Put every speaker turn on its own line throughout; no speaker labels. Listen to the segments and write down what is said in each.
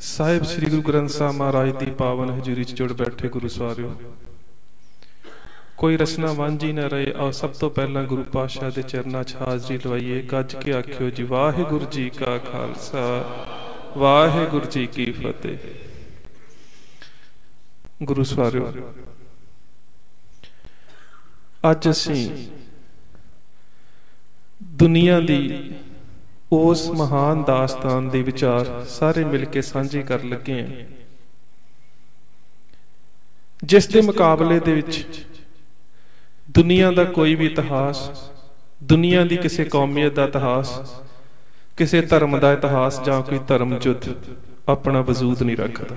ਸਾਹਿਬ ਸ੍ਰੀ ਗੁਰੂ ਗ੍ਰੰਥ ਸਾਹਿਬ ਮਹਾਰਾਜ ਦੀ ਪਾਵਨ ਹਜ਼ੂਰੀ 'ਚ ਜੁੜ ਬੈਠੇ ਗੁਰੂ ਸਵਾਰਿਓ ਕੋਈ ਰਸਨਾ ਵਾਂਝੀ ਨਾ ਰਹੇ ਆਓ ਸਭ ਤੋਂ ਪਹਿਲਾਂ ਗੁਰੂ ਪਾਤਸ਼ਾਹ ਦੇ ਚਰਨਾਂ 'ਚ ਹਾਜ਼ਰੀ ਲਵਾਈਏ। ਗੱਜ ਕੇ ਆਖਿਓ ਜੀ ਵਾਹਿਗੁਰੂ ਜੀ ਕਾ ਖਾਲਸਾ ਵਾਹਿਗੁਰੂ ਜੀ ਕੀ ਫਤਿਹ। ਗੁਰੂ ਸਵਾਰਿਓ ਅੱਜ ਅਸੀਂ ਦੁਨੀਆ ਦੀ ਉਸ ਮਹਾਨ ਦਾਸਤਾਨ ਦੇ ਵਿਚਾਰ ਸਾਰੇ ਮਿਲ ਕੇ ਸਾਂਝੇ ਕਰਨ ਲੱਗੇ ਹਾਂ। ਜਿਸ ਦੇ ਮੁਕਾਬਲੇ ਦੇ ਵਿੱਚ ਦੁਨੀਆ ਦਾ ਕੋਈ ਵੀ ਇਤਿਹਾਸ, ਦੁਨੀਆ ਦੀ ਕਿਸੇ ਕੌਮੀਅਤ ਦਾ ਇਤਿਹਾਸ, ਕਿਸੇ ਧਰਮ ਦਾ ਇਤਿਹਾਸ ਜਾਂ ਕੋਈ ਧਰਮ ਜੁੱਧ ਆਪਣਾ ਵਜੂਦ ਨਹੀਂ ਰੱਖਦਾ।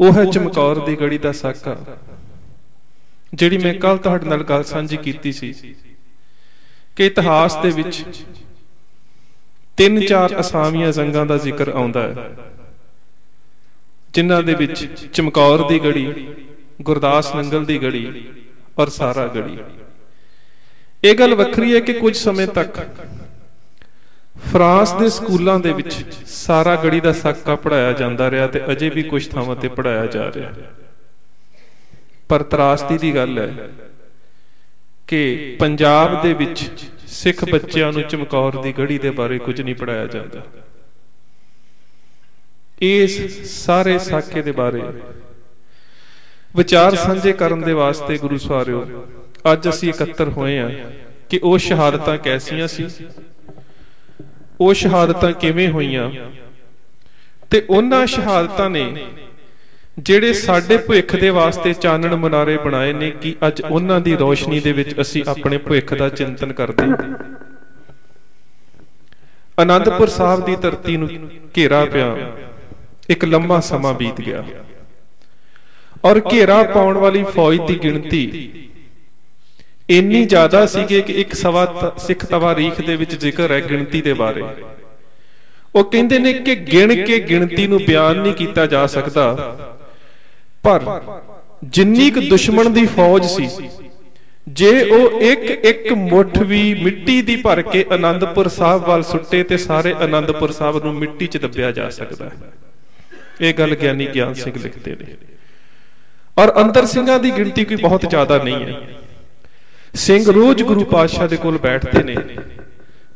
ਉਹ ਹੈ ਚਮਕੌਰ ਦੀ ਗੜੀ ਦਾ ਸਾਕਾ, ਜਿਹੜੀ ਮੈਂ ਕੱਲ ਤੁਹਾਡੇ ਨਾਲ ਗੱਲ ਸਾਂਝੀ ਕੀਤੀ ਸੀ ਕਿ ਇਤਿਹਾਸ ਦੇ ਵਿੱਚ ਤਿੰਨ ਚਾਰ ਅਸਾਮੀਆਂ ਜੰਗਾਂ ਦਾ ਜ਼ਿਕਰ ਆਉਂਦਾ ਹੈ। ਜਿਨ੍ਹਾਂ ਦੇ ਵਿੱਚ ਚਮਕੌਰ ਦੀ ਗੜੀ ਗੁਰਦਾਸ ਨੰਗਲ ਦੀ ਗੜੀ ਔਰ ਸਾਰਾ ਗੜੀ। ਇਹ ਗੱਲ ਵੱਖਰੀ ਹੈ ਕਿ ਕੁਝ ਸਮੇਂ ਤੱਕ ਫਰਾਂਸ ਦੇ ਸਕੂਲਾਂ ਦੇ ਵਿੱਚ ਸਾਰਾ ਗੜੀ ਦਾ ਸਾਕਾ ਪੜਾਇਆ ਜਾਂਦਾ ਰਿਹਾ ਤੇ ਅਜੇ ਵੀ ਕੁਝ ਥਾਵਾਂ ਤੇ ਪੜਾਇਆ ਜਾ ਰਿਹਾ। ਪਰ ਤਰਾਸਦੀ ਦੀ ਗੱਲ ਹੈ ਕਿ ਪੰਜਾਬ ਦੇ ਵਿੱਚ ਸਿੱਖ ਬੱਚਿਆਂ ਨੂੰ ਚਮਕੌਰ ਦੀ ਗੜੀ ਦੇ ਬਾਰੇ ਕੁਝ ਨਹੀਂ ਪੜਾਇਆ ਜਾਂਦਾ। ਇਸ ਸਾਰੇ ਸਾਕੇ ਦੇ ਬਾਰੇ ਵਿਚਾਰ ਸਾਂਝੇ ਕਰਨ ਦੇ ਵਾਸਤੇ ਗੁਰੂ ਸਵਾਰਿਓ ਅੱਜ ਅਸੀਂ ਇਕੱਤਰ ਹੋਏ ਹਾਂ ਕਿ ਉਹ ਸ਼ਹਾਦਤਾਂ ਕੈਸੀਆਂ ਸੀ? ਉਹ ਸ਼ਹਾਦਤਾਂ ਕਿਵੇਂ ਹੋਈਆਂ? ਤੇ ਉਹਨਾਂ ਸ਼ਹਾਦਤਾਂ ਨੇ ਜਿਹੜੇ ਸਾਡੇ ਭਵਿੱਖ ਦੇ ਵਾਸਤੇ ਚਾਨਣ ਮਨਾਰੇ ਬਣਾਏ ਨੇ ਕਿ ਅੱਜ ਉਹਨਾਂ ਦੀ ਰੋਸ਼ਨੀ ਦੇ ਵਿੱਚ ਅਸੀਂ ਆਪਣੇ ਭਵਿੱਖ ਦਾ ਚਿੰਤਨ ਕਰਦੇ ਅਨੰਦਪੁਰ ਸਾਹਿਬ ਦੀ ਧਰਤੀ ਨੂੰ ਘੇਰਾ ਪਿਆ। ਇੱਕ ਲੰਮਾ ਸਮਾਂ ਬੀਤ ਗਿਆ। ਔਰ ਘੇਰਾ ਪਾਉਣ ਵਾਲੀ ਫੌਜ ਦੀ ਗਿਣਤੀ ਇੰਨੀ ਜ਼ਿਆਦਾ ਸੀਗੀ ਕਿ ਇੱਕ ਸਵਾ ਸਿੱਖ ਤਵਾਰੀਖ ਦੇ ਵਿੱਚ ਜ਼ਿਕਰ ਹੈ ਗਿਣਤੀ ਦੇ ਬਾਰੇ। ਉਹ ਕਹਿੰਦੇ ਨੇ ਕਿ ਗਿਣ ਕੇ ਗਿਣਤੀ ਨੂੰ ਬਿਆਨ ਨਹੀਂ ਕੀਤਾ ਜਾ ਸਕਦਾ। ਪਰ ਜਿੰਨੀ ਕੁ ਦੁਸ਼ਮਣ ਦੀ ਫੌਜ ਸੀ, ਜੇ ਉਹ ਇੱਕ ਇੱਕ ਮੁੱਠ ਵੀ ਮਿੱਟੀ ਦੀ ਭਰ ਕੇ ਆਨੰਦਪੁਰ ਸਾਹਿਬ ਵੱਲ ਸੁੱਟੇ ਤੇ ਸਾਰੇ ਆਨੰਦਪੁਰ ਸਾਹਿਬ ਨੂੰ ਮਿੱਟੀ 'ਚ ਦੱਬਿਆ ਜਾ ਸਕਦਾ ਹੈ। ਇਹ ਗੱਲ ਗਿਆਨੀ ਗਿਆਨ ਸਿੰਘ ਲਿਖਦੇ ਨੇ। ਔਰ ਅੰਦਰ ਸਿੰਘਾਂ ਦੀ ਗਿਣਤੀ ਕੋਈ ਬਹੁਤ ਜ਼ਿਆਦਾ ਨਹੀਂ ਹੈ। ਸਿੰਘ ਰੋਜ਼ ਗੁਰੂ ਪਾਤਸ਼ਾਹ ਦੇ ਕੋਲ ਬੈਠਦੇ ਨੇ,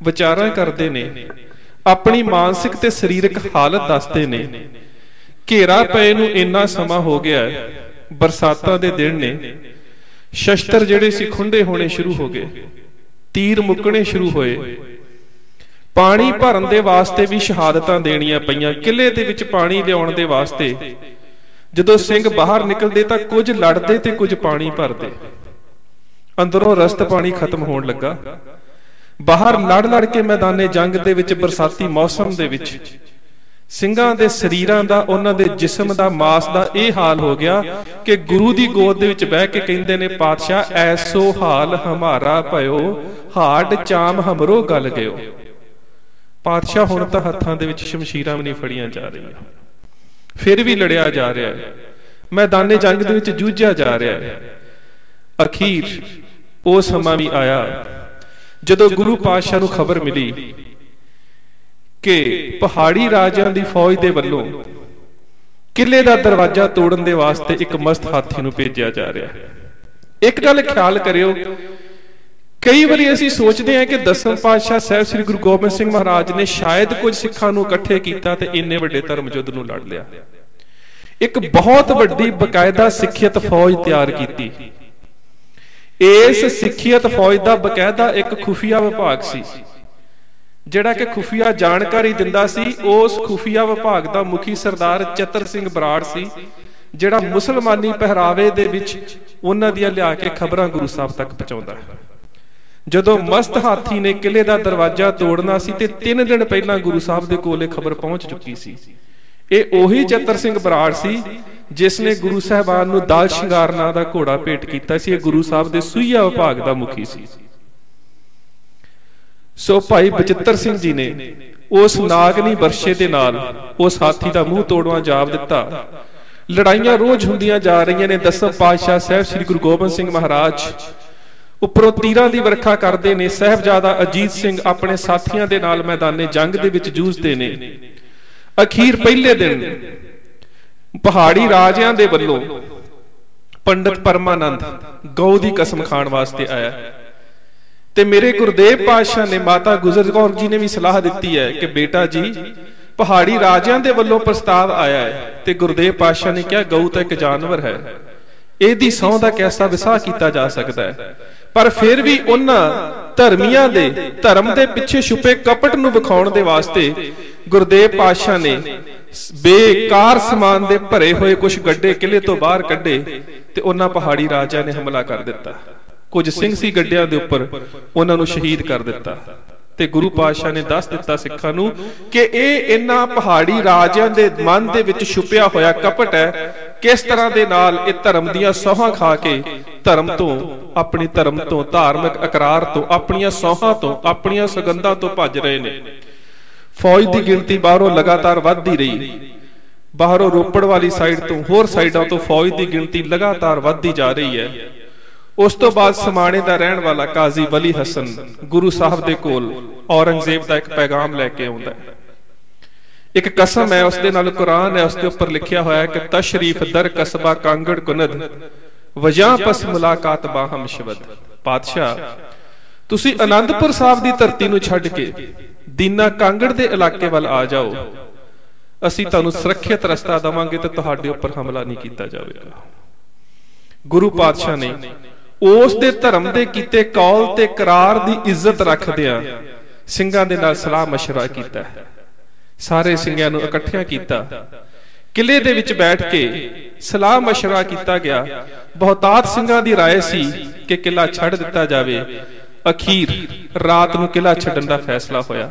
ਵਿਚਾਰਾਂ ਕਰਦੇ ਨੇ, ਆਪਣੀ ਮਾਨਸਿਕ ਤੇ ਸਰੀਰਕ ਹਾਲਤ ਦੱਸਦੇ ਨੇ ਘੇਰਾ ਪਏ ਨੂੰ ਇੰਨਾ ਸਮਾਂ ਹੋ ਗਿਆ ਬਰਸਾਤਾਂ ਦੇ ਦਿਨ ਨੇ, ਸ਼ਸਤਰ ਜਿਹੜੇ ਸੀ ਖੁੰਡੇ ਹੋਣੇ ਸ਼ੁਰੂ ਹੋ ਗਏ, ਤੀਰ ਮੁੱਕਣੇ ਸ਼ੁਰੂ ਹੋਏ, ਪਾਣੀ ਭਰਨ ਦੇ ਵਾਸਤੇ ਵੀ ਸ਼ਹਾਦਤਾਂ ਦੇਣੀਆਂ ਪਈਆਂ ਕਿਲੇ ਦੇ ਵਿੱਚ ਪਾਣੀ ਲਿਆਉਣ ਦੇ ਵਾਸਤੇ, ਜਦੋਂ ਸਿੰਘ ਬਾਹਰ ਨਿਕਲਦੇ ਤਾਂ ਕੁਝ ਲੜਦੇ ਤੇ ਕੁਝ ਪਾਣੀ ਭਰਦੇ, ਅੰਦਰੋਂ ਰਸਤ ਪਾਣੀ ਖਤਮ ਹੋਣ ਲੱਗਾ, ਬਾਹਰ ਲੜ ਲੜ ਕੇ ਮੈਦਾਨੇ ਜੰਗ ਦੇ ਵਿੱਚ, ਬਰਸਾਤੀ ਮੌਸਮ ਦੇ ਵਿੱਚ ਸਿੰਘਾਂ ਦੇ ਸਰੀਰਾਂ ਦਾ ਉਹਨਾਂ ਦੇ ਜਿਸਮ ਦਾ ਮਾਸ ਦਾ ਇਹ ਹਾਲ ਹੋ ਗਿਆ ਕਿ ਗੁਰੂ ਦੀ ਗੋਦ ਦੇ ਵਿੱਚ ਬਹਿ ਕੇ ਕਹਿੰਦੇ ਨੇ ਪਾਤਸ਼ਾਹ ਐਸੋ ਹਾਲ ਹਮਾਰਾ ਭਇਓ ਹਾੜ ਚਾਮ ਹਮਰੋ ਗਲ ਗਇਓ ਪਾਤਸ਼ਾਹ ਹੁਣ ਤਾਂ ਹੱਥਾਂ ਦੇ ਵਿੱਚ ਸ਼ਮਸ਼ੀਰਾਂ ਵੀ ਨਹੀਂ ਫੜੀਆਂ ਜਾ ਰਹੀਆਂ। ਫਿਰ ਵੀ ਲੜਿਆ ਜਾ ਰਿਹਾ ਹੈ। ਮੈਦਾਨੇ ਜੰਗ ਦੇ ਵਿੱਚ ਜੂਝਿਆ ਜਾ ਰਿਹਾ ਹੈ। ਅਖੀਰ ਉਹ ਸਮਾਂ ਵੀ ਆਇਆ। ਜਦੋਂ ਗੁਰੂ ਪਾਤਸ਼ਾਹ ਨੂੰ ਖਬਰ ਮਿਲੀ ਕਿ ਪਹਾੜੀ ਰਾਜਿਆਂ ਦੀ ਫੌਜ ਦੇ ਵੱਲੋਂ ਕਿਲੇ ਦਾ ਦਰਵਾਜ਼ਾ ਤੋੜਨ ਦੇ ਵਾਸਤੇ ਇੱਕ ਮਸਤ ਹਾਥੀ ਨੂੰ ਭੇਜਿਆ ਜਾ ਰਿਹਾ ਹੈ। ਇੱਕ ਗੱਲ ਖਿਆਲ ਕਰਿਓ, ਕਈ ਵਾਰੀ ਅਸੀਂ ਸੋਚਦੇ ਹਾਂ ਕਿ ਦਸਮ ਪਾਤਸ਼ਾਹ ਸਾਹਿਬ ਸ੍ਰੀ ਗੁਰੂ ਗੋਬਿੰਦ ਸਿੰਘ ਮਹਾਰਾਜ ਨੇ ਸ਼ਾਇਦ ਕੁਝ ਸਿੱਖਾਂ ਨੂੰ ਇਕੱਠੇ ਕੀਤਾ ਤੇ ਇੰਨੇ ਵੱਡੇ ਧਰਮ ਯੁੱਧ ਨੂੰ ਲੜ ਲਿਆ। ਇੱਕ ਬਹੁਤ ਵੱਡੀ ਬਕਾਇਦਾ ਸਿੱਖਿਅਤ ਫੌਜ ਤਿਆਰ ਕੀਤੀ। ਇਸ ਸਿੱਖਿਅਤ ਫੌਜ ਦਾ ਬਕਾਇਦਾ ਇੱਕ ਖੁਫੀਆ ਵਿਭਾਗ ਸੀ। ਜਿਹੜਾ ਕਿ ਖੁਫੀਆ ਜਾਣਕਾਰੀ ਦਿੰਦਾ ਸੀ, ਉਸ ਖੁਫੀਆ ਵਿਭਾਗ ਦਾ ਮੁਖੀ ਸਰਦਾਰ ਚਤਰ ਸਿੰਘ ਬਰਾੜ ਸੀ, ਜਿਹੜਾ ਮੁਸਲਮਾਨੀ ਪਹਿਰਾਵੇ ਦੇ ਵਿੱਚ ਉਹਨਾਂ ਦੀਆਂ ਲਿਆ ਕੇ ਖਬਰਾਂ ਗੁਰੂ ਸਾਹਿਬ ਤੱਕ ਪਹੁੰਚਾਉਂਦਾ ਜਦੋਂ ਮਸਤ ਹਾਥੀ ਨੇ ਕਿਲੇ ਦਾ ਦਰਵਾਜ਼ਾ ਤੋੜਨਾ ਸੀ ਤੇ 3 ਦਿਨ ਪਹਿਲਾਂ ਗੁਰੂ ਸਾਹਿਬ ਦੇ ਕੋਲੇ ਖਬਰ ਪਹੁੰਚ ਚੁੱਕੀ ਸੀ। ਇਹ ਉਹੀ ਚਤਰ ਸਿੰਘ ਬਰਾੜ ਸੀ, ਜਿਸ ਨੇ ਗੁਰੂ ਸਾਹਿਬਾਨ ਨੂੰ ਦਾਲ ਸ਼ਿੰਗਾਰ ਨਾਂ ਦਾ ਘੋੜਾ ਭੇਟ ਕੀਤਾ ਸੀ। ਇਹ ਗੁਰੂ ਸਾਹਿਬ ਦੇ ਸੂਈਆ ਵਿਭਾਗ ਦਾ ਮੁਖੀ ਸੀ। ਸੋ ਭਾਈ ਬਚਿੱਤਰ ਸਿੰਘ ਜੀ ਨੇ ਉਸ ਨਾਗਨੀ ਵਰਸ਼ੇ ਦੇ ਨਾਲ ਉਸ ਹਾਥੀ ਦਾ ਮੂੰਹ ਤੋੜਵਾ ਜਾਬ ਦਿੱਤਾ। ਲੜਾਈਆਂ ਰੋਜ਼ ਹੁੰਦੀਆਂ ਜਾ ਰਹੀਆਂ ਨੇ, ਦਸਮ ਪਾਤਸ਼ਾਹ ਸਾਹਿਬ ਸ੍ਰੀ ਗੁਰੂ ਗੋਬਿੰਦ ਸਿੰਘ ਮਹਾਰਾਜ। ਉੱਪਰੋਂ ਤੀਰਾਂ ਦੀ ਵਰਖਾ ਕਰਦੇ ਨੇ, ਸਹਿਬਜ਼ਾਦਾ ਅਜੀਤ ਸਿੰਘ ਆਪਣੇ ਸਾਥੀਆਂ ਦੇ ਨਾਲ ਮੈਦਾਨੇ ਜੰਗ ਦੇ ਵਿੱਚ ਜੂਝਦੇ ਨੇ। ਅਖੀਰ ਪਹਿਲੇ ਦਿਨ ਪਹਾੜੀ ਰਾਜਿਆਂ ਦੇ ਵੱਲੋਂ ਪੰਡਤ ਪਰਮਾਨੰਦ ਗਊ ਦੀ ਕਸਮ ਖਾਣ ਵਾਸਤੇ ਆਇਆ। ਤੇ ਮੇਰੇ ਗੁਰਦੇਵ ਪਾਤਸ਼ਾਹ ਨੇ ਮਾਤਾ ਗੁਜਰ ਕੌਰ ਜੀ ਨੇ ਵੀ ਸਲਾਹ ਦਿੱਤੀ ਹੈ ਕਿ ਬੇਟਾ ਜੀ ਪਹਾੜੀ ਰਾਜਿਆਂ ਦੇ ਵੱਲੋਂ ਪ੍ਰਸਤਾਵ ਆਇਆ ਹੈ ਤੇ ਗੁਰਦੇਵ ਪਾਤਸ਼ਾਹ ਨੇ ਕਿਹਾ ਗਊ ਤਾਂ ਇੱਕ ਜਾਨਵਰ ਹੈ। ਇਹਦੀ ਸੌਂ ਦਾ ਕੈਸਾ ਵਿਸਾਹ ਕੀਤਾ ਜਾ ਸਕਦਾ ਹੈ? ਪਰ ਫਿਰ ਵੀ ਉਹਨਾਂ ਧਰਮੀਆਂ ਦੇ ਧਰਮ ਦੇ ਪਿੱਛੇ ਛੁਪੇ ਕਪਟ ਨੂੰ ਵਿਖਾਉਣ ਦੇ ਵਾਸਤੇ ਗੁਰਦੇਵ ਪਾਤਸ਼ਾਹ ਨੇ ਬੇਕਾਰ ਸਮਾਨ ਦੇ ਭਰੇ ਹੋਏ ਕੁਝ ਗੱਡੇ ਕਿਲੇ ਤੋਂ ਬਾਹਰ ਕੱਢੇ ਤੇ ਉਹਨਾਂ ਪਹਾੜੀ ਰਾਜਿਆਂ ਨੇ ਹਮਲਾ ਕਰ ਦਿੱਤਾ। ਕੁਝ ਸਿੰਘ ਸੀ ਗੱਡਿਆਂ ਦੇ ਉੱਪਰ, ਉਹਨਾਂ ਨੂੰ ਸ਼ਹੀਦ ਕਰ ਦਿੱਤਾ। ਤੇ ਗੁਰੂ ਪਾਤਸ਼ਾਹ ਨੇ ਦੱਸ ਦਿੱਤਾ ਸਿੱਖਾਂ ਨੂੰ ਕਿ ਇਹ ਇਹਨਾਂ ਪਹਾੜੀ ਰਾਜਿਆਂ ਦੇ ਮਨ ਦੇ ਵਿੱਚ ਛੁਪਿਆ ਹੋਇਆ ਕਪਟ ਹੈ, ਕਿਸ ਤਰ੍ਹਾਂ ਦੇ ਨਾਲ ਇਹ ਧਰਮ ਦੀਆਂ ਸੌਹਾਂ ਖਾ ਕੇ ਧਰਮ ਤੋਂ, ਆਪਣੇ ਧਰਮ ਤੋਂ, ਧਾਰਮਿਕ ਇਕਰਾਰ ਤੋਂ, ਆਪਣੀਆਂ ਸੌਹਾਂ ਤੋਂ, ਆਪਣੀਆਂ ਸੁਗੰਧਾਂ ਤੋਂ ਭੱਜ ਰਹੇ ਨੇ। ਫੌਜ ਦੀ ਗਿਣਤੀ ਬਾਹਰੋਂ ਲਗਾਤਾਰ ਵੱਧਦੀ ਰਹੀ। ਬਾਹਰੋਂ ਰੋਪੜ ਵਾਲੀ ਸਾਈਡ ਤੋਂ ਹੋਰ ਸਾਈਡਾਂ ਤੋਂ ਫੌਜ ਦੀ ਗਿਣਤੀ ਲਗਾਤਾਰ ਵੱਧਦੀ ਜਾ ਰਹੀ ਹੈ। ਉਸ ਤੋਂ ਬਾਅਦ ਸਮਾਣੇ ਦਾ ਰਹਿਣ ਵਾਲਾ ਕਾਜ਼ੀ ਵਲੀ ਹਸਨ ਗੁਰੂ ਸਾਹਿਬ ਦੇ ਕੋਲ ਔਰੰਗਜ਼ੇਬ ਦਾ ਇੱਕ ਪੈਗਾਮ ਲੈ ਕੇ ਆਉਂਦਾ ਹੈ। ਇੱਕ ਕਸਮ ਹੈ, ਉਸ ਦੇ ਨਾਲ ਕੁਰਾਨ ਹੈ, ਉਸ ਦੇ ਉੱਪਰ ਲਿਖਿਆ ਹੋਇਆ ਹੈ ਕਿ ਤਸ਼ਰੀਫ ਦਰ ਕਸਬਾ ਕਾਂਗੜ ਕੁਨਦ ਵਜਾ ਪਸ ਮੁਲਾਕਾਤ ਬਾਹਮ ਸ਼ਬਦ ਪਾਤਸ਼ਾਹ, ਤੁਸੀਂ ਆਨੰਦਪੁਰ ਸਾਹਿਬ ਦੀ ਧਰਤੀ ਨੂੰ ਛੱਡ ਕੇ ਦੀਨਾ ਕਾਂਗੜ ਦੇ ਇਲਾਕੇ ਵੱਲ ਆ ਜਾਓ। ਅਸੀਂ ਤੁਹਾਨੂੰ ਸੁਰੱਖਿਅਤ ਰਸਤਾ ਦਵਾਂਗੇ ਤੇ ਤੁਹਾਡੇ ਉੱਪਰ ਹਮਲਾ ਨਹੀਂ ਕੀਤਾ ਜਾਵੇਗਾ। ਗੁਰੂ ਪਾਤਸ਼ਾਹ ਨੇ ਉਸ ਦੇ ਧਰਮ ਦੇ ਕੀਤੇ ਕੌਲ ਤੇ ਕਰਾਰ ਦੀ ਇੱਜ਼ਤ ਰੱਖਦਿਆਂ ਸਿੰਘਾਂ ਦੇ ਨਾਲ ਸਲਾਹ مشورہ ਕੀਤਾ ਸਾਰੇ ਸਿੰਘਾਂ ਨੂੰ ਇਕੱਠਿਆਂ ਕੀਤਾ ਕਿਲੇ ਦੇ ਵਿੱਚ ਬੈਠ ਕੇ ਸਲਾਹ مشورہ ਕੀਤਾ ਗਿਆ ਬਹੁਤਾਤ ਸਿੰਘਾਂ ਦੀ رائے ਸੀ ਕਿ ਕਿਲਾ ਛੱਡ ਦਿੱਤਾ ਜਾਵੇ ਅਖੀਰ ਰਾਤ ਨੂੰ ਕਿਲਾ ਛੱਡਣ ਦਾ ਫੈਸਲਾ ਹੋਇਆ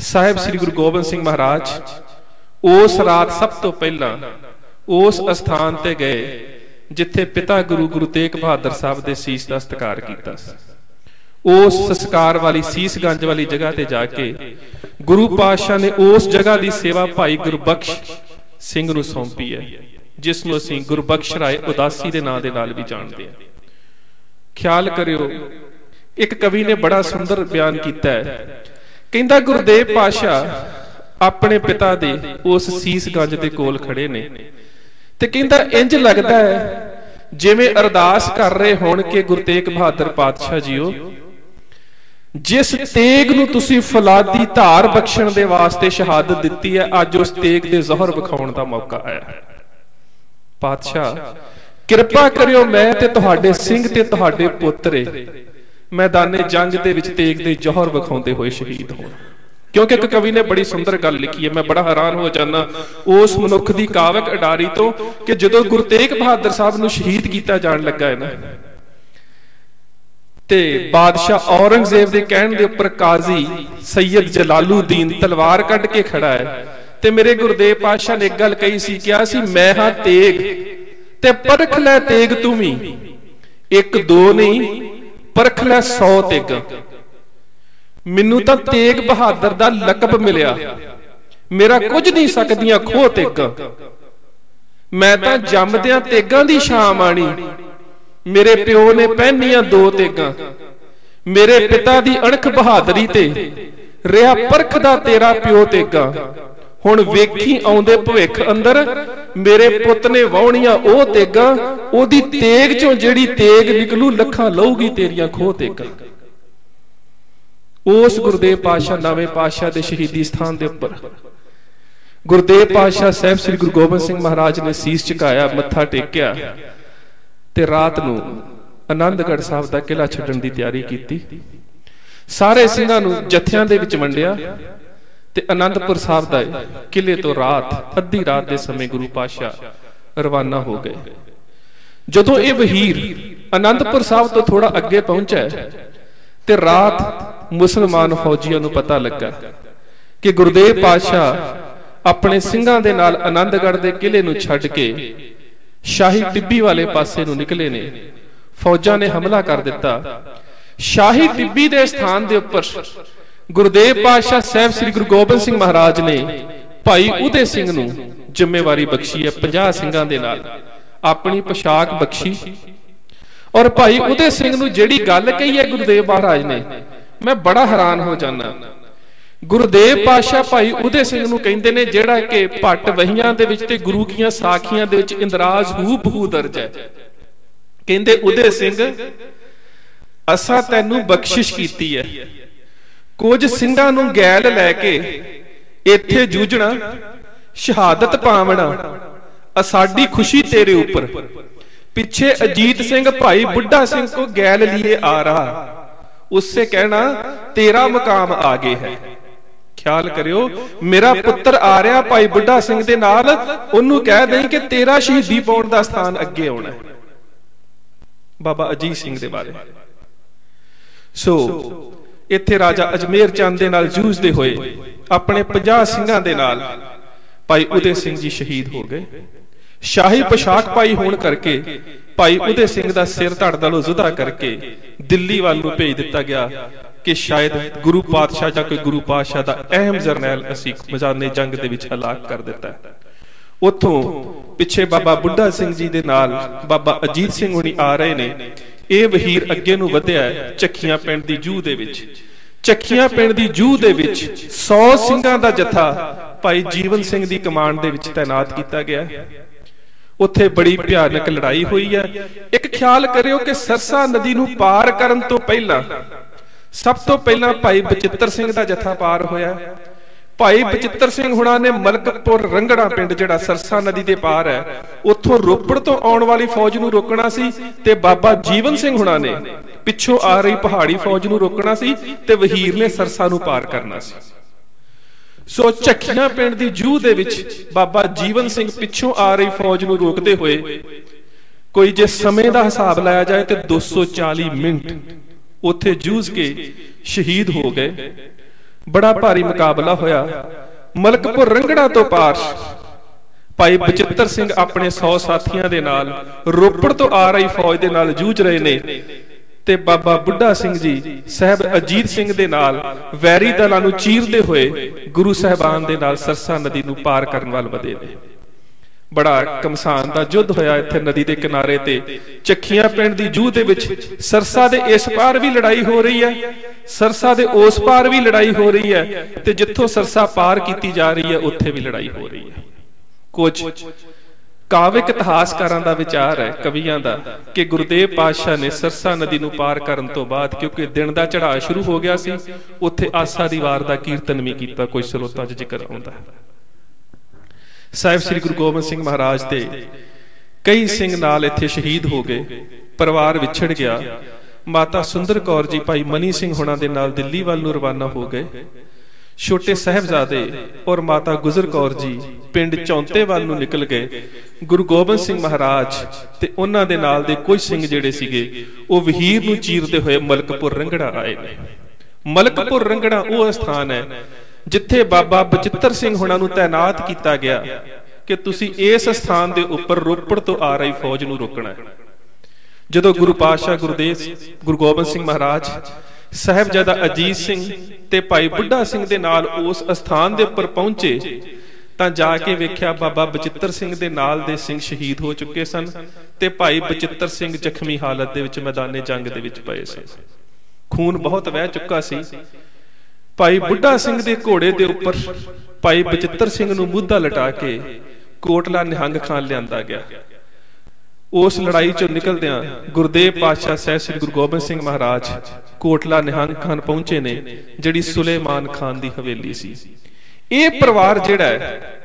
ਸਾਹਿਬ ਸ੍ਰੀ ਗੁਰੂ ਗੋਬਿੰਦ ਸਿੰਘ ਮਹਾਰਾਜ ਉਸ ਰਾਤ ਸਭ ਤੋਂ ਪਹਿਲਾਂ ਉਸ ਅਸਥਾਨ ਤੇ ਗਏ ਜਿੱਥੇ ਪਿਤਾ ਗੁਰੂ ਗੁਰੂ ਤੇਗ ਬਹਾਦਰ ਸਾਹਿਬ ਦੇ ਸੀਸ ਦਾ ਸਤਿਕਾਰ ਕੀਤਾ ਸੀ। ਉਸ ਸੰਸਕਾਰ ਵਾਲੀ ਸੀਸ ਗੰਜ ਵਾਲੀ ਜਗ੍ਹਾ ਤੇ ਜਾ ਕੇ ਗੁਰੂ ਪਾਤਸ਼ਾਹ ਨੇ ਉਸ ਜਗ੍ਹਾ ਦੀ ਸੇਵਾ ਭਾਈ ਗੁਰਬਖਸ਼ ਸਿੰਘ ਨੂੰ ਸੌਂਪੀ ਹੈ, ਜਿਸ ਨੂੰ ਅਸੀਂ ਗੁਰਬਖਸ਼ ਰਾਏ ਉਦਾਸੀ ਦੇ ਨਾਂ ਦੇ ਨਾਲ ਵੀ ਜਾਣਦੇ ਹਾਂ। ਖਿਆਲ ਕਰਿਓ, ਇੱਕ ਕਵੀ ਨੇ ਬੜਾ ਸੁੰਦਰ ਬਿਆਨ ਕੀਤਾ ਹੈ। ਕਹਿੰਦਾ, ਗੁਰਦੇਵ ਪਾਤਸ਼ਾਹ ਆਪਣੇ ਪਿਤਾ ਦੇ ਉਸ ਸੀਸ ਗੰਜ ਦੇ ਕੋਲ ਖੜੇ ਨੇ। ਤੇ ਕਹਿੰਦਾ ਇੰਜ ਲੱਗਦਾ ਹੈ, ਜਿਵੇਂ ਅਰਦਾਸ ਕਰ ਰਹੇ ਹੋਣ ਕਿ ਗੁਰਤੇਗ ਬਹਾਦਰ ਪਾਤਸ਼ਾਹ ਜੀਓ। ਜਿਸ ਤੇਗ ਨੂੰ ਤੁਸੀਂ ਫਲਾਦੀ ਧਾਰ ਬਖਸ਼ਣ ਦੇ ਵਾਸਤੇ ਸ਼ਹਾਦਤ ਦਿੱਤੀ ਹੈ, ਅੱਜ ਉਸ ਤੇਗ ਦੇ ਜ਼ਹਰ ਵਿਖਾਉਣ ਦਾ ਮੌਕਾ ਆਇਆ। ਹੈ ਪਾਤਸ਼ਾਹ, ਕਿਰਪਾ ਕਰਿਓ ਮੈਂ ਤੇ ਤੁਹਾਡੇ ਸਿੰਘ ਤੇ ਤੁਹਾਡੇ ਪੁੱਤਰੇ, ਮੈਦਾਨੇ ਜੰਗ ਦੇ ਵਿੱਚ ਤੇਗ ਦੇ ਜ਼ਹਰ ਵਿਖਾਉਂਦੇ ਹੋਏ ਸ਼ਹੀਦ ਹੋਣ ਕਿਉਂਕਿ ਇੱਕ ਕਵੀ ਨੇ ਬੜੀ ਸੁੰਦਰ ਗੱਲ ਲਿਖੀ ਹੈ ਮੈਂ ਬੜਾ ਹੈਰਾਨ ਹੋ ਜਾਂਦਾ। ਉਸ ਮਨੁੱਖ ਦੀ ਕਾਵਕ ਅਡਾਰੀ ਤੋਂ ਕਿ ਜਦੋਂ ਗੁਰਤੇਗ ਬਹਾਦਰ ਸਾਹਿਬ ਨੂੰ ਸ਼ਹੀਦ ਕੀਤਾ ਜਾਣ ਲੱਗਾ ਹੈ ਨਾ। ਤੇ ਬਾਦਸ਼ਾਹ ਔਰੰਗਜ਼ੇਬ ਦੇ ਕਹਿਣ ਦੇ ਉੱਪਰ ਕਾਜ਼ੀ ਸੈਯਦ ਜਲਾਲੂਦੀਨ ਤਲਵਾਰ ਕੱਢ ਕੇ ਖੜਾ ਹੈ। ਤੇ ਮੇਰੇ ਗੁਰਦੇਵ ਪਾਤਸ਼ਾਹ ਨੇ ਇੱਕ ਗੱਲ ਕਹੀ ਸੀ ਕਿਹਾ ਸੀ ਮੈਂ ਹਾਂ ਤੇਗ ਤੇ ਪਰਖ ਲੈ ਤੇਗ ਤੂੰ ਵੀ। ਇੱਕ ਦੋ ਨਹੀਂ ਪਰਖ ਲੈ 100 ਤੇਗ। ਮੈਨੂੰ ਤਾਂ ਤੇਗ ਬਹਾਦਰ ਦਾ ਲਕਬ ਮਿਲਿਆ। ਮੇਰਾ ਕੁਝ ਨਹੀਂ ਸਕਦੀਆਂ ਖੋਹ ਤੇਗ। ਮੈਂ ਤਾਂ ਜੰਮਦਿਆਂ ਤੇਗਾਂ ਦੀ ਸ਼ਾਮ ਆਣੀ। ਮੇਰੇ ਪਿਓ ਨੇ ਪਹਿਨੀਆਂ ਦੋ ਤੇਗਾਂ। ਮੇਰੇ ਪਿਤਾ ਦੀ ਅਣਖ ਬਹਾਦਰੀ ਤੇ। ਰਿਆ ਪਰਖ ਦਾ ਤੇਰਾ ਪਿਓ ਤੇਗਾ। ਹੁਣ ਵੇਖੀ ਆਉਂਦੇ ਭਵਿੱਖ ਅੰਦਰ ਮੇਰੇ ਪੁੱਤ ਨੇ ਵਾਉਣੀਆਂ ਉਹ ਤੇਗਾ। ਉਹਦੀ ਤੇਗ ਚੋਂ ਜਿਹੜੀ ਤੇਗ ਨਿਕਲੂ ਲੱਖਾਂ ਲਊਗੀ ਤੇਰੀਆਂ ਖੋਹ ਤੇਗਾ। ਉਸ ਗੁਰਦੇਵ ਪਾਤਸ਼ਾਹ ਨਵੇਂ ਪਾਤਸ਼ਾਹ ਦੇ ਸ਼ਹੀਦੀ ਸਥਾਨ ਦੇ ਉੱਪਰ। ਗੁਰਦੇਵ ਪਾਤਸ਼ਾਹ ਸਾਹਿਬ ਸ੍ਰੀ ਗੁਰੂ ਗੋਬਿੰਦ ਸਿੰਘ ਮਹਾਰਾਜ ਨੇ ਸੀਸ ਝੁਕਾਇਆ, ਮੱਥਾ ਟੇਕਿਆ ਤੇ ਰਾਤ ਨੂੰ ਆਨੰਦਗੜ੍ਹ ਸਾਹਿਬ ਦਾ ਕਿਲਾ ਛੱਡਣ ਦੀ ਤਿਆਰੀ ਕੀਤੀ। ਸਾਰੇ ਸਿੰਘਾਂ ਨੂੰ ਜਥਿਆਂ ਦੇ ਵਿੱਚ ਵੰਡਿਆ ਤੇ ਅਨੰਦਪੁਰ ਸਾਹਿਬ ਦਾ ਕਿਲੇ ਤੋਂ ਰਾਤ, ਅੱਧੀ ਰਾਤ ਦੇ ਸਮੇਂ ਗੁਰੂ ਪਾਤਸ਼ਾਹ ਰਵਾਨਾ ਹੋ ਗਏ। ਜਦੋਂ ਇਹ ਵਹੀਰ ਅਨੰਦਪੁਰ ਸਾਹਿਬ ਤੋਂ ਥੋੜਾ ਅੱਗੇ ਪਹੁੰਚਿਆ ਤੇ ਰਾਤ ਮੁਸਲਮਾਨ ਫੌਜੀਆਂ ਨੂੰ ਪਤਾ ਲੱਗਾ ਕਿ ਗੁਰਦੇਵ ਪਾਤਸ਼ਾਹ ਆਪਣੇ ਸਿੰਘਾਂ ਦੇ ਨਾਲ ਆਨੰਦਗੜ੍ਹ ਦੇ ਕਿਲੇ ਨੂੰ ਛੱਡ ਕੇ ਸ਼ਾਹੀ ਟਿੱਬੀ ਵਾਲੇ ਪਾਸੇ ਨੂੰ ਨਿਕਲੇ ਨੇ। ਫੌਜਾਂ ਨੇ ਹਮਲਾ ਕਰ ਦਿੱਤਾ। ਸ਼ਾਹੀ ਟਿੱਬੀ ਦੇ ਸਥਾਨ ਦੇ ਉੱਪਰ ਗੁਰਦੇਵ ਪਾਤਸ਼ਾਹ ਸਾਹਿਬ ਸ੍ਰੀ ਗੁਰੂ ਗੋਬਿੰਦ ਸਿੰਘ ਮਹਾਰਾਜ ਨੇ ਭਾਈ ਉਦੇ ਸਿੰਘ ਨੂੰ ਜ਼ਿੰਮੇਵਾਰੀ ਬਖਸ਼ੀ ਹੈ 50 ਸਿੰਘਾਂ ਦੇ ਨਾਲ। ਆਪਣੀ ਪੋਸ਼ਾਕ ਬਖਸ਼ੀ। ਔਰ ਭਾਈ ਉਦੇ ਸਿੰਘ ਨੂੰ ਜਿਹੜੀ ਗੱਲ ਕਹੀ ਹੈ ਗੁਰਦੇਵ ਮਹਾਰਾਜ ਨੇ ਮੈਂ ਬੜਾ ਹੈਰਾਨ ਹੋ ਜਾਣਾ ਗੁਰਦੇਵ ਪਾਸ਼ਾ ਭਾਈ ਉਦੇ ਸਿੰਘ ਨੂੰ ਕਹਿੰਦੇ ਨੇ, ਜਿਹੜਾ ਕਿ ਭੱਟ ਵਹੀਆਂ ਦੇ ਵਿੱਚ ਤੇ ਗੁਰੂ ਕੀਆਂ ਸਾਖੀਆਂ ਦੇ ਵਿੱਚ ਇੰਦਰਾਜ ਹੂ ਬਹੂ ਦਰਜ ਹੈ। ਕਹਿੰਦੇ ਉਦੇ ਸਿੰਘ, ਅਸਾਂ ਤੈਨੂੰ ਬਖਸ਼ਿਸ਼ ਕੀਤੀ ਹੈ। ਕੁਝ ਸਿੰਘਾਂ ਨੂੰ ਗੈਲ ਲੈ ਕੇ ਇੱਥੇ ਜੂਝਣਾ, ਸ਼ਹਾਦਤ ਪਾਵਣਾ, ਅਸਾਡੀ ਖੁਸ਼ੀ ਤੇਰੇ ਉੱਪਰ। ਪਿੱਛੇ ਅਜੀਤ ਸਿੰਘ ਭਾਈ ਬੁੱਢਾ ਸਿੰਘ ਕੋ ਗੈਲ ਲੀਏ ਆ ਰਹਾ। ਉਸਸੇ ਕਹਿਣਾ, ਤੇਰਾ ਮਕਾਮ ਆਗੇ ਹੈ। ਖਿਆਲ ਕਰਿਓ, ਮੇਰਾ ਪੁੱਤਰ ਆ ਰਿਹਾ ਭਾਈ ਬੁੱਢਾ ਸਿੰਘ ਦੇ ਨਾਲ, ਉਹਨੂੰ ਕਹਿ ਦੇਈ ਕਿ ਤੇਰਾ ਸ਼ਹੀਦੀ ਪਾਉਣ ਦਾ ਸਥਾਨ ਅੱਗੇ ਆਉਣਾ ਹੈ। ਬਾਬਾ ਅਜੀਤ ਸਿੰਘ ਦੇ ਬਾਰੇ। ਸੋ, ਇੱਥੇ ਰਾਜਾ ਅਜਮੇਰ ਚੰਦ ਦੇ ਨਾਲ ਜੂਝਦੇ ਹੋਏ, ਆਪਣੇ 50 ਸਿੰਘਾਂ ਦੇ ਨਾਲ ਭਾਈ ਉਦੇ ਸਿੰਘ ਜੀ ਸ਼ਹੀਦ ਹੋ ਗਏ। ਸ਼ਾਹੀ ਪੋਸ਼ਾਕ ਪਾਈ ਹੋਣ ਕਰਕੇ ਭਾਈ ਉਦੇ ਸਿੰਘ ਦਾ ਸਿਰ ਧੜ ਦਲੋਂ ਜ਼ੁਦਾ ਕਰਕੇ ਦਿੱਲੀ ਵੱਲ ਨੂੰ ਭੇਜ ਦਿੱਤਾ ਗਿਆ ਕਿ ਸ਼ਾਇਦ ਗੁਰੂ ਪਾਤਸ਼ਾਹ ਜਾਂ ਕੋਈ ਗੁਰੂ ਪਾਤਸ਼ਾਹ ਦਾ ਅਹਿਮ ਜਰਨੈਲ ਅਸੀਂ ਮਜ਼ਾਨੇ ਜੰਗ ਦੇ ਵਿੱਚ ਹਲਾਕ ਕਰ ਦਿੱਤਾ। ਉੱਥੋਂ ਪਿੱਛੇ ਬਾਬਾ ਬੁੱਢਾ ਸਿੰਘ ਜੀ ਦੇ ਨਾਲ ਬਾਬਾ ਅਜੀਤ ਸਿੰਘ ਹੁਣੀ ਆ ਰਹੇ ਨੇ। ਇਹ ਵਹੀਰ ਅੱਗੇ ਨੂੰ ਵਧਿਆ ਚੱਖੀਆਂ ਪਿੰਡ ਦੀ ਜੂਹ ਦੇ ਵਿੱਚ। ਚੱਖੀਆਂ ਪਿੰਡ ਦੀ ਜੂਹ ਦੇ ਵਿੱਚ 100 ਸਿੰਘਾਂ ਦਾ ਜਥਾ ਭਾਈ ਜੀਵਨ ਸਿੰਘ ਦੀ ਕਮਾਂਡ ਦੇ ਵਿੱਚ ਤਾਇਨਾਤ ਕੀਤਾ ਗਿਆ। ਉੱਥੇ ਬੜੀ ਭਿਆਨਕ ਲੜਾਈ ਹੋਈ ਹੈ। ਇੱਕ ਖਿਆਲ ਕਰਿਓ ਕਿ ਸਰਸਾ ਨਦੀ ਨੂੰ ਪਾਰ ਕਰਨ ਤੋਂ ਪਹਿਲਾਂ, ਸਭ ਤੋਂ ਪਹਿਲਾਂ ਭਾਈ ਬਚਿੱਤਰ ਸਿੰਘ ਦਾ ਜਥਾ ਪਾਰ ਹੋਇਆ। ਭਾਈ ਬਚਿੱਤਰ ਸਿੰਘ ਹੁਣਾਂ ਨੇ ਮਲਕਪੁਰ ਰੰਗੜਾ ਪਿੰਡ ਜਿਹੜਾ ਸਰਸਾ ਨਦੀ ਦੇ ਪਾਰ ਹੈ, ਉੱਥੋਂ ਰੋਪੜ ਤੋਂ ਆਉਣ ਵਾਲੀ ਫੌਜ ਨੂੰ ਰੋਕਣਾ ਸੀ ਤੇ ਬਾਬਾ ਜੀਵਨ ਸਿੰਘ ਹੁਣਾਂ ਨੇ ਪਿੱਛੋਂ ਆ ਰਹੀ ਪਹਾੜੀ ਫੌਜ ਨੂੰ ਰੋਕਣਾ ਸੀ ਤੇ ਵਹੀਰ ਨੇ ਸਰਸਾ ਨੂੰ ਪਾਰ ਕਰਨਾ ਸੀ। ਸੋ ਚੱਖੀਆਂ ਪਿੰਡ ਦੀ ਜੂਹ ਦੇ ਵਿੱਚ ਬਾਬਾ ਜੀਵਨ ਸਿੰਘ ਪਿੱਛੋਂ ਆ ਰਹੀ ਫੌਜ ਨੂੰ ਰੋਕਦੇ ਹੋਏ ਕੋਈ ਜੇ ਸਮੇਂ ਦਾ ਹਿਸਾਬ ਲਾਇਆ ਜਾਏ ਤੇ 240 ਮਿੰਟ ਉੱਥੇ ਜੂਝ ਕੇ ਸ਼ਹੀਦ ਹੋ ਗਏ। ਬੜਾ ਭਾਰੀ ਮੁਕਾਬਲਾ ਹੋਇਆ। ਮਲਕਪੁਰ ਰੰਗੜਾ ਤੋਂ ਪਾਰ ਭਾਈ ਬਚਿੱਤਰ ਸਿੰਘ ਆਪਣੇ 100 ਸਾਥੀਆਂ ਦੇ ਨਾਲ ਰੋਪੜ ਤੋਂ ਆ ਰਹੀ ਫੌਜ ਦੇ ਨਾਲ ਜੂਝ ਰਹੇ ਨੇ। ਤੇ ਬਾਬਾ ਬੁੱਢਾ ਸਿੰਘ ਜੀ, ਸਹਿਬ ਅਜੀਤ ਸਿੰਘ ਦੇ ਨਾਲ ਵੈਰੀ ਦਲਾਂ ਨੂੰ ਚੀਰਦੇ ਹੋਏ ਗੁਰੂ ਸਹਿਬਾਨ ਦੇ ਨਾਲ ਸਰਸਾ ਨਦੀ ਨੂੰ ਪਾਰ ਕਰਨ ਵੱਲ ਵਧੇ ਨੇ। ਬੜਾ ਕਮਸਾਨ ਦਾ ਯੁੱਧ ਹੋਇਆ ਇੱਥੇ ਨਦੀ ਦੇ ਕਿਨਾਰੇ ਤੇ। ਚੱਖੀਆਂ ਪਿੰਡ ਦੀ ਜੂਹ ਦੇ ਵਿੱਚ ਸਰਸਾ ਦੇ ਇਸ ਪਾਰ ਵੀ ਲੜਾਈ ਹੋ ਰਹੀ ਹੈ, ਸਰਸਾ ਦੇ ਉਸ ਪਾਰ ਵੀ ਲੜਾਈ ਹੋ ਰਹੀ ਹੈ ਤੇ ਜਿੱਥੋਂ ਸਰਸਾ ਪਾਰ ਕੀਤੀ ਜਾ ਰਹੀ ਹੈ, ਉੱਥੇ ਵੀ ਲੜਾਈ ਹੋ ਰਹੀ ਹੈ। ਕੁਝ ਕਾਵਿਕ ਇਤਿਹਾਸਕਾਰਾਂ ਦਾ ਵਿਚਾਰ ਹੈ, ਕਵੀਆਂ ਦਾ, ਕਿ ਗੁਰਦੇਵ ਪਾਤਸ਼ਾਹ ਨੇ ਸਰਸਾ ਨਦੀ ਨੂੰ ਪਾਰ ਕਰਨ ਤੋਂ ਬਾਅਦ, ਕਿਉਂਕਿ ਦਿਨ ਦਾ ਚੜਾਅ ਸ਼ੁਰੂ ਹੋ ਗਿਆ ਸੀ, ਉੱਥੇ ਆਸਾ ਦੀ ਵਾਰ ਦਾ ਕੀਰਤਨ ਵੀ ਕੀਤਾ, ਕੋਈ ਸਰੋਤਾਂ 'ਚ ਜ਼ਿਕਰ ਆਉਂਦਾ ਹੈ। ਸਾਹਿਬ ਸ੍ਰੀ ਗੁਰੂ ਗੋਬਿੰਦ ਸਿੰਘ ਮਹਾਰਾਜ ਦੇ ਕਈ ਸਿੰਘ ਨਾਲ ਇੱਥੇ ਸ਼ਹੀਦ ਹੋ ਗਏ, ਪਰਿਵਾਰ ਵਿਛੜ ਗਿਆ, ਮਾਤਾ ਸੁੰਦਰ ਕੌਰ ਜੀ ਭਾਈ ਮਨੀ ਸਿੰਘ ਹੁਣਾਂ ਦੇ ਨਾਲ ਦਿੱਲੀ ਵੱਲ ਨੂੰ ਰਵਾਨਾ ਹੋ ਗਏ। ਛੋਟੇ ਸਹਿਬਜ਼ਾਦੇ ਔਰ ਮਾਤਾ ਗੁਜਰ ਕੌਰ ਜੀ ਪਿੰਡ ਚੌਂਤੇ ਨੂੰ ਨਿਕਲ ਗਏ। ਗੁਰੂ ਗੋਬਿੰਦ ਸਿੰਘ ਮਹਾਰਾਜ ਤੇ ਉਹਨਾਂ ਦੇ ਨਾਲ ਦੇ ਕੁਝ ਸਿੰਘ ਜਿਹੜੇ ਸੀਗੇ, ਉਹ ਵਹੀਰ ਨੂੰ ਚੀਰਦੇ ਹੋਏ ਮਲਕਪੁਰ ਰੰਗੜਾ ਆਏ ਨੇ। ਮਲਕਪੁਰ ਰੰਗੜਾ ਉਹ ਸਥਾਨ ਹੈ ਜਿੱਥੇ ਬਾਬਾ ਬਚਿੱਤਰ ਸਿੰਘ ਹੁਣਾਂ ਨੂੰ ਤਾਇਨਾਤ ਕੀਤਾ ਗਿਆ ਕਿ ਤੁਸੀਂ ਇਸ ਸਥਾਨ ਦੇ ਉੱਪਰ ਰੋਪੜ ਤੋਂ ਆ ਰਹੀ ਫੌਜ ਨੂੰ ਰੋਕਣਾ ਹੈ। ਜਦੋਂ ਗੁਰੂ ਪਾਤਸ਼ਾਹ ਗੁਰਦੇਵ ਗੁਰੂ ਗੋਬਿੰਦ ਸਿੰਘ ਮਹਾਰਾਜ ਸਹਿਬਜ਼ਾਦਾ ਅਜੀਤ ਸਿੰਘ ਤੇ ਭਾਈ ਬੁੱਢਾ ਸਿੰਘ ਦੇ ਨਾਲ ਉਸ ਸਥਾਨ ਦੇ ਉੱਪਰ ਪਹੁੰਚੇ, ਤਾਂ ਜਾ ਕੇ ਵੇਖਿਆ ਬਾਬਾ ਬਚਿੱਤਰ ਸਿੰਘ ਦੇ ਨਾਲ ਦੇ ਸਿੰਘ ਸ਼ਹੀਦ ਹੋ ਚੁੱਕੇ ਸਨ ਤੇ ਭਾਈ ਬਚਿੱਤਰ ਸਿੰਘ ਜ਼ਖਮੀ ਹਾਲਤ ਦੇ ਵਿੱਚ ਮੈਦਾਨੇ ਜੰਗ ਦੇ ਵਿੱਚ ਪਏ ਸਨ ਖੂਨ ਬਹੁਤ ਵਹਿ ਚੁੱਕਾ ਸੀ। ਭਾਈ ਬੁੱਢਾ ਸਿੰਘ ਦੇ ਘੋੜੇ ਦੇ ਉੱਪਰ ਭਾਈ ਬਚਿੱਤਰ ਸਿੰਘ ਨੂੰ ਮੁੱਦਾ ਲਟਾ ਕੇ ਕੋਟਲਾ ਨਿਹੰਗ ਖਾਨ ਲਿਆਂਦਾ ਗਿਆ। ਉਸ ਲੜਾਈ ਚੋਂ ਨਿਕਲਦਿਆਂ ਗੁਰਦੇਵ ਪਾਤਸ਼ਾਹ ਸਹਿਬ ਸ੍ਰੀ ਗੁਰੂ ਗੋਬਿੰਦ ਸਿੰਘ ਮਹਾਰਾਜ ਕੋਟਲਾ ਨਿਹੰਗ ਖਾਨ ਪਹੁੰਚੇ ਨੇ, ਜਿਹੜੀ ਸੁਲੇਮਾਨ ਖਾਨ ਦੀ ਹਵੇਲੀ ਸੀ। ਇਹ ਪਰਿਵਾਰ ਜਿਹੜਾ ਹੈ,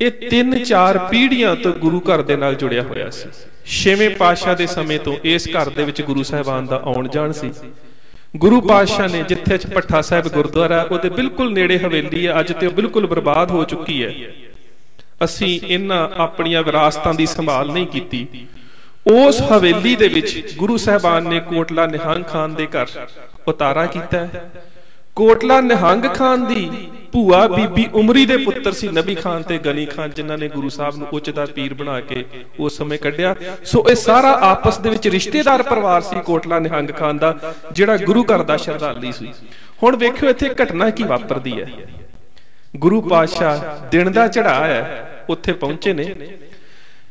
ਇਹ ਤਿੰਨ ਚਾਰ ਪੀੜ੍ਹੀਆਂ ਤੋਂ ਗੁਰੂ ਘਰ ਦੇ ਨਾਲ ਜੁੜਿਆ ਹੋਇਆ ਸੀ। ਛੇਵੇਂ ਪਾਤਸ਼ਾਹ ਦੇ ਸਮੇਂ ਤੋਂ ਇਸ ਘਰ ਦੇ ਵਿੱਚ ਗੁਰੂ ਸਾਹਿਬਾਨ ਦਾ ਆਉਣ ਜਾਣ ਸੀ। ਗੁਰੂ ਪਾਤਸ਼ਾਹ ਨੇ ਜਿੱਥੇ ਚ ਪੱਠਾ ਸਾਹਿਬ ਗੁਰਦੁਆਰਾ ਉਹਦੇ ਬਿਲਕੁਲ ਨੇੜੇ ਹਵੇਲੀ ਹੈ, ਅੱਜ ਤੇ ਉਹ ਬਿਲਕੁਲ ਬਰਬਾਦ ਹੋ ਚੁੱਕੀ ਹੈ। ਅਸੀਂ ਇਹਨਾਂ ਆਪਣੀਆਂ ਵਿਰਾਸਤਾਂ ਦੀ ਸੰਭਾਲ ਨਹੀਂ ਕੀਤੀ। ਉਸ ਹਵੇਲੀ ਦੇ ਵਿੱਚ ਗੁਰੂ ਸਾਹਿਬਾਨ ਨੇ ਕੋਟਲਾ ਨਿਹੰਗ ਖਾਨ ਦੇ ਘਰ ਉਤਾਰਾ ਕੀਤਾ ਕੋਟਲਾ ਨਿਹੰਗ ਖਾਨ ਦੀ ਭੂਆ ਬੀਬੀ ਉਮਰੀ ਦੇ ਪੁੱਤਰ ਸੀ ਨਬੀ ਖਾਨ ਤੇ ਗਨੀ ਖਾਨ, ਜਿਨ੍ਹਾਂ ਨੇ ਗੁਰੂ ਸਾਹਿਬ ਨੂੰ ਉੱਚ ਦਾ ਪੀਰ ਬਣਾ ਕੇ ਉਸ ਸਮੇਂ ਕੱਢਿਆ। ਸੋ ਇਹ ਸਾਰਾ ਆਪਸ ਦੇ ਵਿੱਚ ਰਿਸ਼ਤੇਦਾਰ ਪਰਿਵਾਰ ਸੀ ਕੋਟਲਾ ਨਿਹੰਗ ਖਾਨ ਦਾ, ਜਿਹੜਾ ਗੁਰੂ ਘਰ ਦਾ ਸ਼ਰਧਾਲੀ ਸੀ। ਹੁਣ ਵੇਖਿਓ ਇੱਥੇ ਘਟਨਾ ਕੀ ਵਾਪਰਦੀ ਹੈ। ਗੁਰੂ ਪਾਤਸ਼ਾਹ ਦਿਨ ਦਾ ਚੜਾਅ ਹੈ, ਉੱਥੇ ਪਹੁੰਚੇ ਨੇ।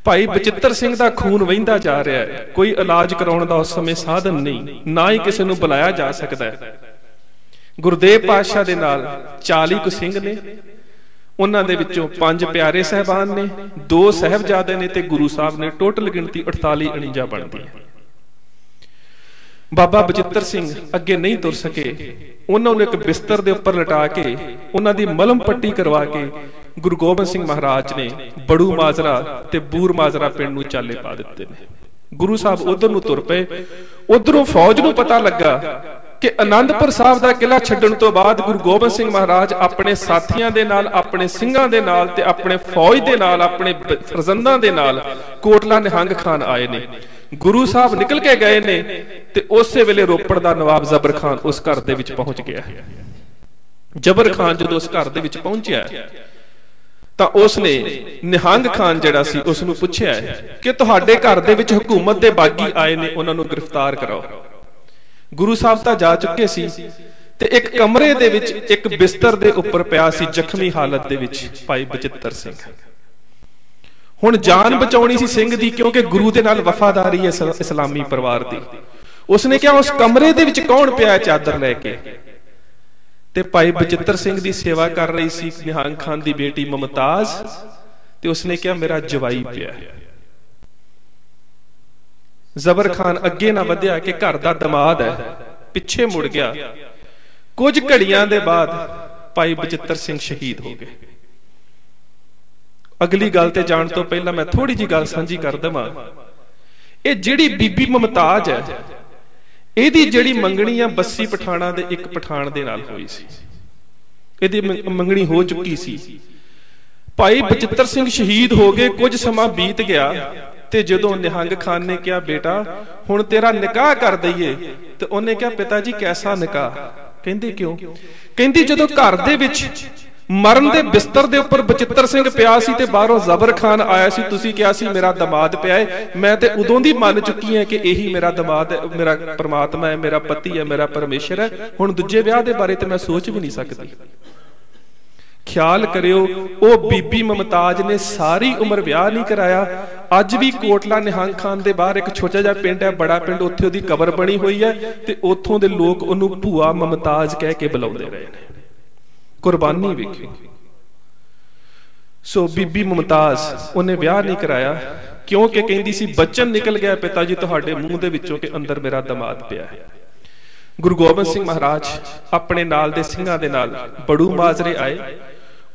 ਭਾਈ ਬਚਿੱਤਰ ਸਿੰਘ ਦਾ ਖੂਨ ਵਹਿੰਦਾ ਜਾ ਰਿਹਾ ਹੈ। ਕੋਈ ਇਲਾਜ ਕਰਾਉਣ ਦਾ ਉਸ ਸਮੇਂ ਸਾਧਨ ਨਹੀਂ, ਨਾ ਹੀ ਕਿਸੇ ਨੂੰ ਬੁਲਾਇਆ ਜਾ ਸਕਦਾ ਹੈ। ਗੁਰਦੇਵ ਪਾਤਸ਼ਾਹ ਦੇ ਨਾਲ 40 ਕੁ ਸਿੰਘ ਨੇ। ਉਹਨਾਂ ਦੇ ਵਿੱਚੋਂ ਪੰਜ ਪਿਆਰੇ ਸਹਿਬਾਨ ਨੇ, ਦੋ ਸਹਿਬਜ਼ਾਦੇ ਨੇ ਤੇ ਗੁਰੂ ਸਾਹਿਬ ਨੇ। ਟੋਟਲ ਗਿਣਤੀ 48 49 ਬਣਦੀ ਹੈ ਬਾਬਾ ਬਚਿੱਤਰ ਸਿੰਘ ਅੱਗੇ ਨਹੀਂ ਤੁਰ ਸਕੇ। ਉਹਨਾਂ ਨੂੰ ਇੱਕ ਬਿਸਤਰ ਦੇ ਉੱਪਰ ਲਟਾ ਕੇ, ਉਹਨਾਂ ਦੀ ਮਲਮ ਪੱਟੀ ਕਰਵਾ ਕੇ ਗੁਰੂ ਗੋਬਿੰਦ ਸਿੰਘ ਮਹਾਰਾਜ ਨੇ ਬੜੂ ਮਾਜਰਾ ਤੇ ਬੂਰ ਮਾਜਰਾ ਪਿੰਡ ਨੂੰ ਚਾਲੇ ਪਾ ਦਿੱਤੇ ਨੇ। ਗੁਰੂ ਸਾਹਿਬ ਉਧਰ ਨੂੰ ਤੁਰ ਪਏ। ਉਧਰੋਂ ਫੌਜ ਨੂੰ ਪਤਾ ਲੱਗਾ ਕਿ ਆਨੰਦਪੁਰ ਸਾਹਿਬ ਦਾ ਕਿਲਾ ਛੱਡਣ ਤੋਂ ਬਾਅਦ ਗੁਰੂ ਗੋਬਿੰਦ ਸਿੰਘ ਮਹਾਰਾਜ ਆਪਣੇ ਸਾਥੀਆਂ ਦੇ ਨਾਲ, ਆਪਣੇ ਸਿੰਘਾਂ ਦੇ ਨਾਲ ਤੇ ਆਪਣੇ ਫੌਜ ਦੇ ਨਾਲ, ਆਪਣੇ ਫਰਜ਼ੰਦਾਂ ਦੇ ਨਾਲ ਕੋਟਲਾ ਨਿਹੰਗ ਖਾਨ ਆਏ ਨੇ। ਗੁਰੂ ਸਾਹਿਬ ਨਿਕਲ ਕੇ ਗਏ ਨੇ ਤੇ ਉਸੇ ਵੇਲੇ ਰੋਪੜ ਦਾ ਨਵਾਬ ਜ਼ਬਰ ਖਾਨ ਉਸ ਘਰ ਦੇ ਵਿੱਚ ਪਹੁੰਚ ਗਿਆ। ਜ਼ਬਰ ਖਾਨ ਜਦੋਂ ਉਸ ਘਰ ਦੇ ਵਿੱਚ ਪਹੁੰਚਿਆ, ਤਾਂ ਉਸ ਨੇ ਨਿਹੰਗ ਖਾਨ ਜਿਹੜਾ ਸੀ ਉਸ ਨੂੰ ਪੁੱਛਿਆ ਕਿ ਤੁਹਾਡੇ ਘਰ ਦੇ ਵਿੱਚ ਹਕੂਮਤ ਦੇ ਬਾਗੀ ਆਏ ਨੇ, ਉਹਨਾਂ ਨੂੰ ਗ੍ਰਿਫਤਾਰ ਕਰਾਓ। ਗੁਰੂ ਸਾਹਿਬ ਤਾਂ ਜਾ ਚੁੱਕੇ ਸੀ ਤੇ ਇੱਕ ਕਮਰੇ ਦੇ ਵਿੱਚ ਇੱਕ ਬਿਸਤਰ ਦੇ ਉੱਪਰ ਪਿਆ ਸੀ ਜ਼ਖਮੀ ਹਾਲਤ ਦੇ ਵਿੱਚ, ਭਾਈ ਬਚਿੱਤਰ ਸਿੰਘ। ਹੁਣ ਜਾਨ ਬਚਾਉਣੀ ਸੀ ਸਿੰਘ ਦੀ ਕਿਉਂਕਿ ਗੁਰੂ ਦੇ ਨਾਲ ਵਫਾਦਾਰੀ ਹੈ ਇਸਲਾਮੀ ਪਰਿਵਾਰ ਦੀ। ਉਸਨੇ ਕਿਹਾ ਉਸ ਕਮਰੇ ਦੇ ਵਿੱਚ ਕੌਣ ਪਿਆ ਚਾਦਰ ਲੈ ਕੇ? ਤੇ ਭਾਈ ਬਚਿੱਤਰ ਸਿੰਘ ਦੀ ਸੇਵਾ ਕਰ ਰਹੀ ਸੀ ਨਿਹੰਗ ਖਾਨ ਦੀ ਬੇਟੀ ਮਮਤਾਜ਼। ਤੇ ਉਸਨੇ ਕਿਹਾ ਮੇਰਾ ਜਵਾਈ ਪਿਆ ਜ਼ਬਰ ਖਾਨ ਅੱਗੇ ਨਾ ਵਧਿਆ ਕਿ ਘਰ ਦਾ ਦਮਾਦ ਹੈ। ਪਿੱਛੇ ਮੁੜ ਗਿਆ। ਕੁਝ ਘੜੀਆਂ ਦੇ ਬਾਅਦ ਭਾਈ ਬਚਿੱਤਰ ਸਿੰਘ ਸ਼ਹੀਦ ਹੋ ਗਏ। ਅਗਲੀ ਗੱਲ ਤੇ ਜਾਣ ਤੋਂ ਪਹਿਲਾਂ ਮੈਂ ਥੋੜੀ ਜੀ ਗੱਲ ਸਾਂਝੀ ਕਰ ਦਵਾਂ। ਇਹ ਜਿਹੜੀ ਬੀਬੀ ਮਮਤਾਜ ਹੈ, ਇਹਦੀ ਜਿਹੜੀ ਮੰਗਣੀ ਆ ਬੱਸੀ ਪਠਾਣਾ ਦੇ ਇੱਕ ਪਠਾਨ ਦੇ ਨਾਲ ਹੋਈ ਸੀ। ਇਹਦੀ ਮੰਗਣੀ ਹੋ ਚੁੱਕੀ ਸੀ। ਭਾਈ ਬਚਿੱਤਰ ਸਿੰਘ ਸ਼ਹੀਦ ਹੋ ਗਏ, ਕੁਝ ਸਮਾਂ ਬੀਤ ਗਿਆ ਤੇ ਜਦੋਂ ਨਿਹੰਗ ਖਾਨ ਨੇ ਕਿਹਾ, ਬੇਟਾ, ਹੁਣ ਤੇਰਾ ਨਿਕਾਹ ਕਰ ਦਈਏ। ਤੇ ਉਹਨੇ ਕਿਹਾ, ਪਿਤਾ ਜੀ, ਕੈਸਾ ਨਿਕਾਹ? ਕਹਿੰਦੇ ਕਿਉਂ? ਕਹਿੰਦੀ ਜਦੋਂ ਘਰ ਦੇ ਵਿੱਚ ਮਰਨ ਦੇ ਬਿਸਤਰ ਦੇ ਉੱਪਰ ਬਚਿੱਤਰ ਸਿੰਘ ਪਿਆ ਸੀ ਤੇ ਬਾਹਰੋਂ ਜ਼ਬਰ ਖਾਨ ਆਇਆ ਸੀ। ਤੁਸੀਂ ਕਿਹਾ ਸੀ, ਮੇਰਾ ਦਮਾਦ ਪਿਆ ਹੈ ਮੈਂ ਤੇ ਉਦੋਂ ਦੀ ਮੰਨ ਚੁੱਕੀ ਹਾਂ ਕਿ ਇਹੀ ਮੇਰਾ ਦਮਾਦ ਮੇਰਾ ਪਰਮਾਤਮਾ ਹੈ, ਮੇਰਾ ਪਤੀ ਹੈ, ਮੇਰਾ ਪਰਮੇਸ਼ਰ ਹੈ। ਹੁਣ ਦੂਜੇ ਵਿਆਹ ਦੇ ਬਾਰੇ ਤੇ ਮੈਂ ਸੋਚ ਵੀ ਨਹੀਂ ਸਕਦੀ। ਖਿਆਲ ਕਰਿਓ, ਉਹ ਬੀਬੀ ਮਮਤਾਜ ਨੇ ਸਾਰੀ ਉਮਰ ਵਿਆਹ ਨਹੀਂ ਕਰਾਇਆ। ਅੱਜ ਵੀ ਕੋਟਲਾ ਨਿਹੰਗ ਖਾਨ ਦੇ ਬਾਹਰ ਇੱਕ ਛੋਟਾ ਜਿਹਾ ਪਿੰਡ ਹੈ, ਬੜਾ ਪਿੰਡ, ਉੱਥੇ ਉਹਦੀ ਕਬਰ ਬਣੀ ਹੋਈ ਹੈ ਤੇ ਉੱਥੋਂ ਦੇ ਲੋਕ ਉਹਨੂੰ ਭੂਆ ਮਮਤਾਜ ਕਹਿ ਕੇ ਬੁਲਾਉਂਦੇ ਰਹੇ ਨੇ। ਕੁਰਬਾਨੀ ਵੇਖੀ। ਸੋ ਬੀਬੀ ਮਮਤਾਜ਼ ਉਹਨੇ ਵਿਆਹ ਨਹੀਂ ਕਰਾਇਆ। ਕਿਉਂਕਿ ਕਹਿੰਦੀ ਸੀ ਬਚਨ ਨਿਕਲ ਗਿਆ ਪਿਤਾ ਜੀ ਤੁਹਾਡੇ ਮੂੰਹ ਦੇ ਵਿੱਚੋਂ ਕਿ ਅੰਦਰ ਮੇਰਾ ਦਮਾਦ ਪਿਆ ਹੈ। ਗੁਰੂ ਗੋਬਿੰਦ ਸਿੰਘ ਮਹਾਰਾਜ ਆਪਣੇ ਨਾਲ ਦੇ ਸਿੰਘਾਂ ਦੇ ਨਾਲ ਬੜੂ ਮਾਜ਼ਰੇ ਆਏ।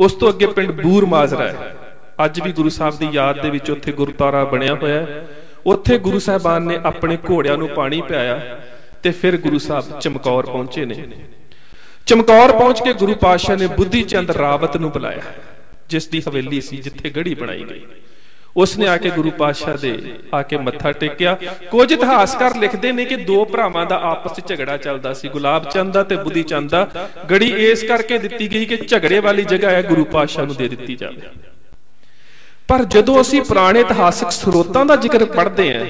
ਉਸ ਤੋਂ ਅੱਗੇ ਪਿੰਡ ਬੂਰ ਮਾਜ਼ਰਾ ਹੈ। ਅੱਜ ਵੀ ਗੁਰੂ ਸਾਹਿਬ ਦੀ ਯਾਦ ਦੇ ਵਿੱਚ ਉੱਥੇ ਗੁਰਦੁਆਰਾ ਬਣਿਆ ਹੋਇਆ ਹੈ। ਉੱਥੇ ਗੁਰੂ ਸਾਹਿਬਾਨ ਨੇ ਆਪਣੇ ਘੋੜਿਆਂ ਨੂੰ ਪਾਣੀ ਪਿਆਇਆ ਤੇ ਫਿਰ ਗੁਰੂ ਸਾਹਿਬ ਚਮਕੌਰ ਪਹੁੰਚੇ ਨੇ। ਚਮਕੌਰ ਪਹੁੰਚ ਕੇ ਗੁਰੂ ਪਾਤਸ਼ਾਹ ਨੇ ਬੁੱਧੀ ਚੰਦ ਰਾਵਤ ਨੂੰ ਬੁਲਾਇਆ, ਜਿਸ ਦੀ ਹਵੇਲੀ ਸੀ ਜਿੱਥੇ ਗੜੀ ਬਣਾਈ ਗਈ। ਉਸ ਨੇ ਆ ਕੇ ਗੁਰੂ ਪਾਤਸ਼ਾਹ ਦੇ ਆ ਕੇ ਮੱਥਾ ਟੇਕਿਆ। ਕੁਝ ਇਤਿਹਾਸਕਾਰ ਲਿਖਦੇ ਨੇ ਕਿ ਦੋ ਭਰਾਵਾਂ ਦਾ ਆਪਸ ਵਿੱਚ ਝਗੜਾ ਚੱਲਦਾ ਸੀ, ਗੁਲਾਬ ਚੰਦ ਦਾ ਤੇ ਬੁੱਧੀ ਚੰਦ ਦਾ। ਗੜੀ ਇਸ ਕਰਕੇ ਦਿੱਤੀ ਗਈ ਕਿ ਝਗੜੇ ਵਾਲੀ ਜਗ੍ਹਾ ਹੈ, ਗੁਰੂ ਪਾਤਸ਼ਾਹ ਨੂੰ ਦੇ ਦਿੱਤੀ ਜਾਵੇ। ਪਰ ਜਦੋਂ ਅਸੀਂ ਪੁਰਾਣੇ ਇਤਿਹਾਸਕ ਸਰੋਤਾਂ ਦਾ ਜ਼ਿਕਰ ਪੜ੍ਹਦੇ ਆਂ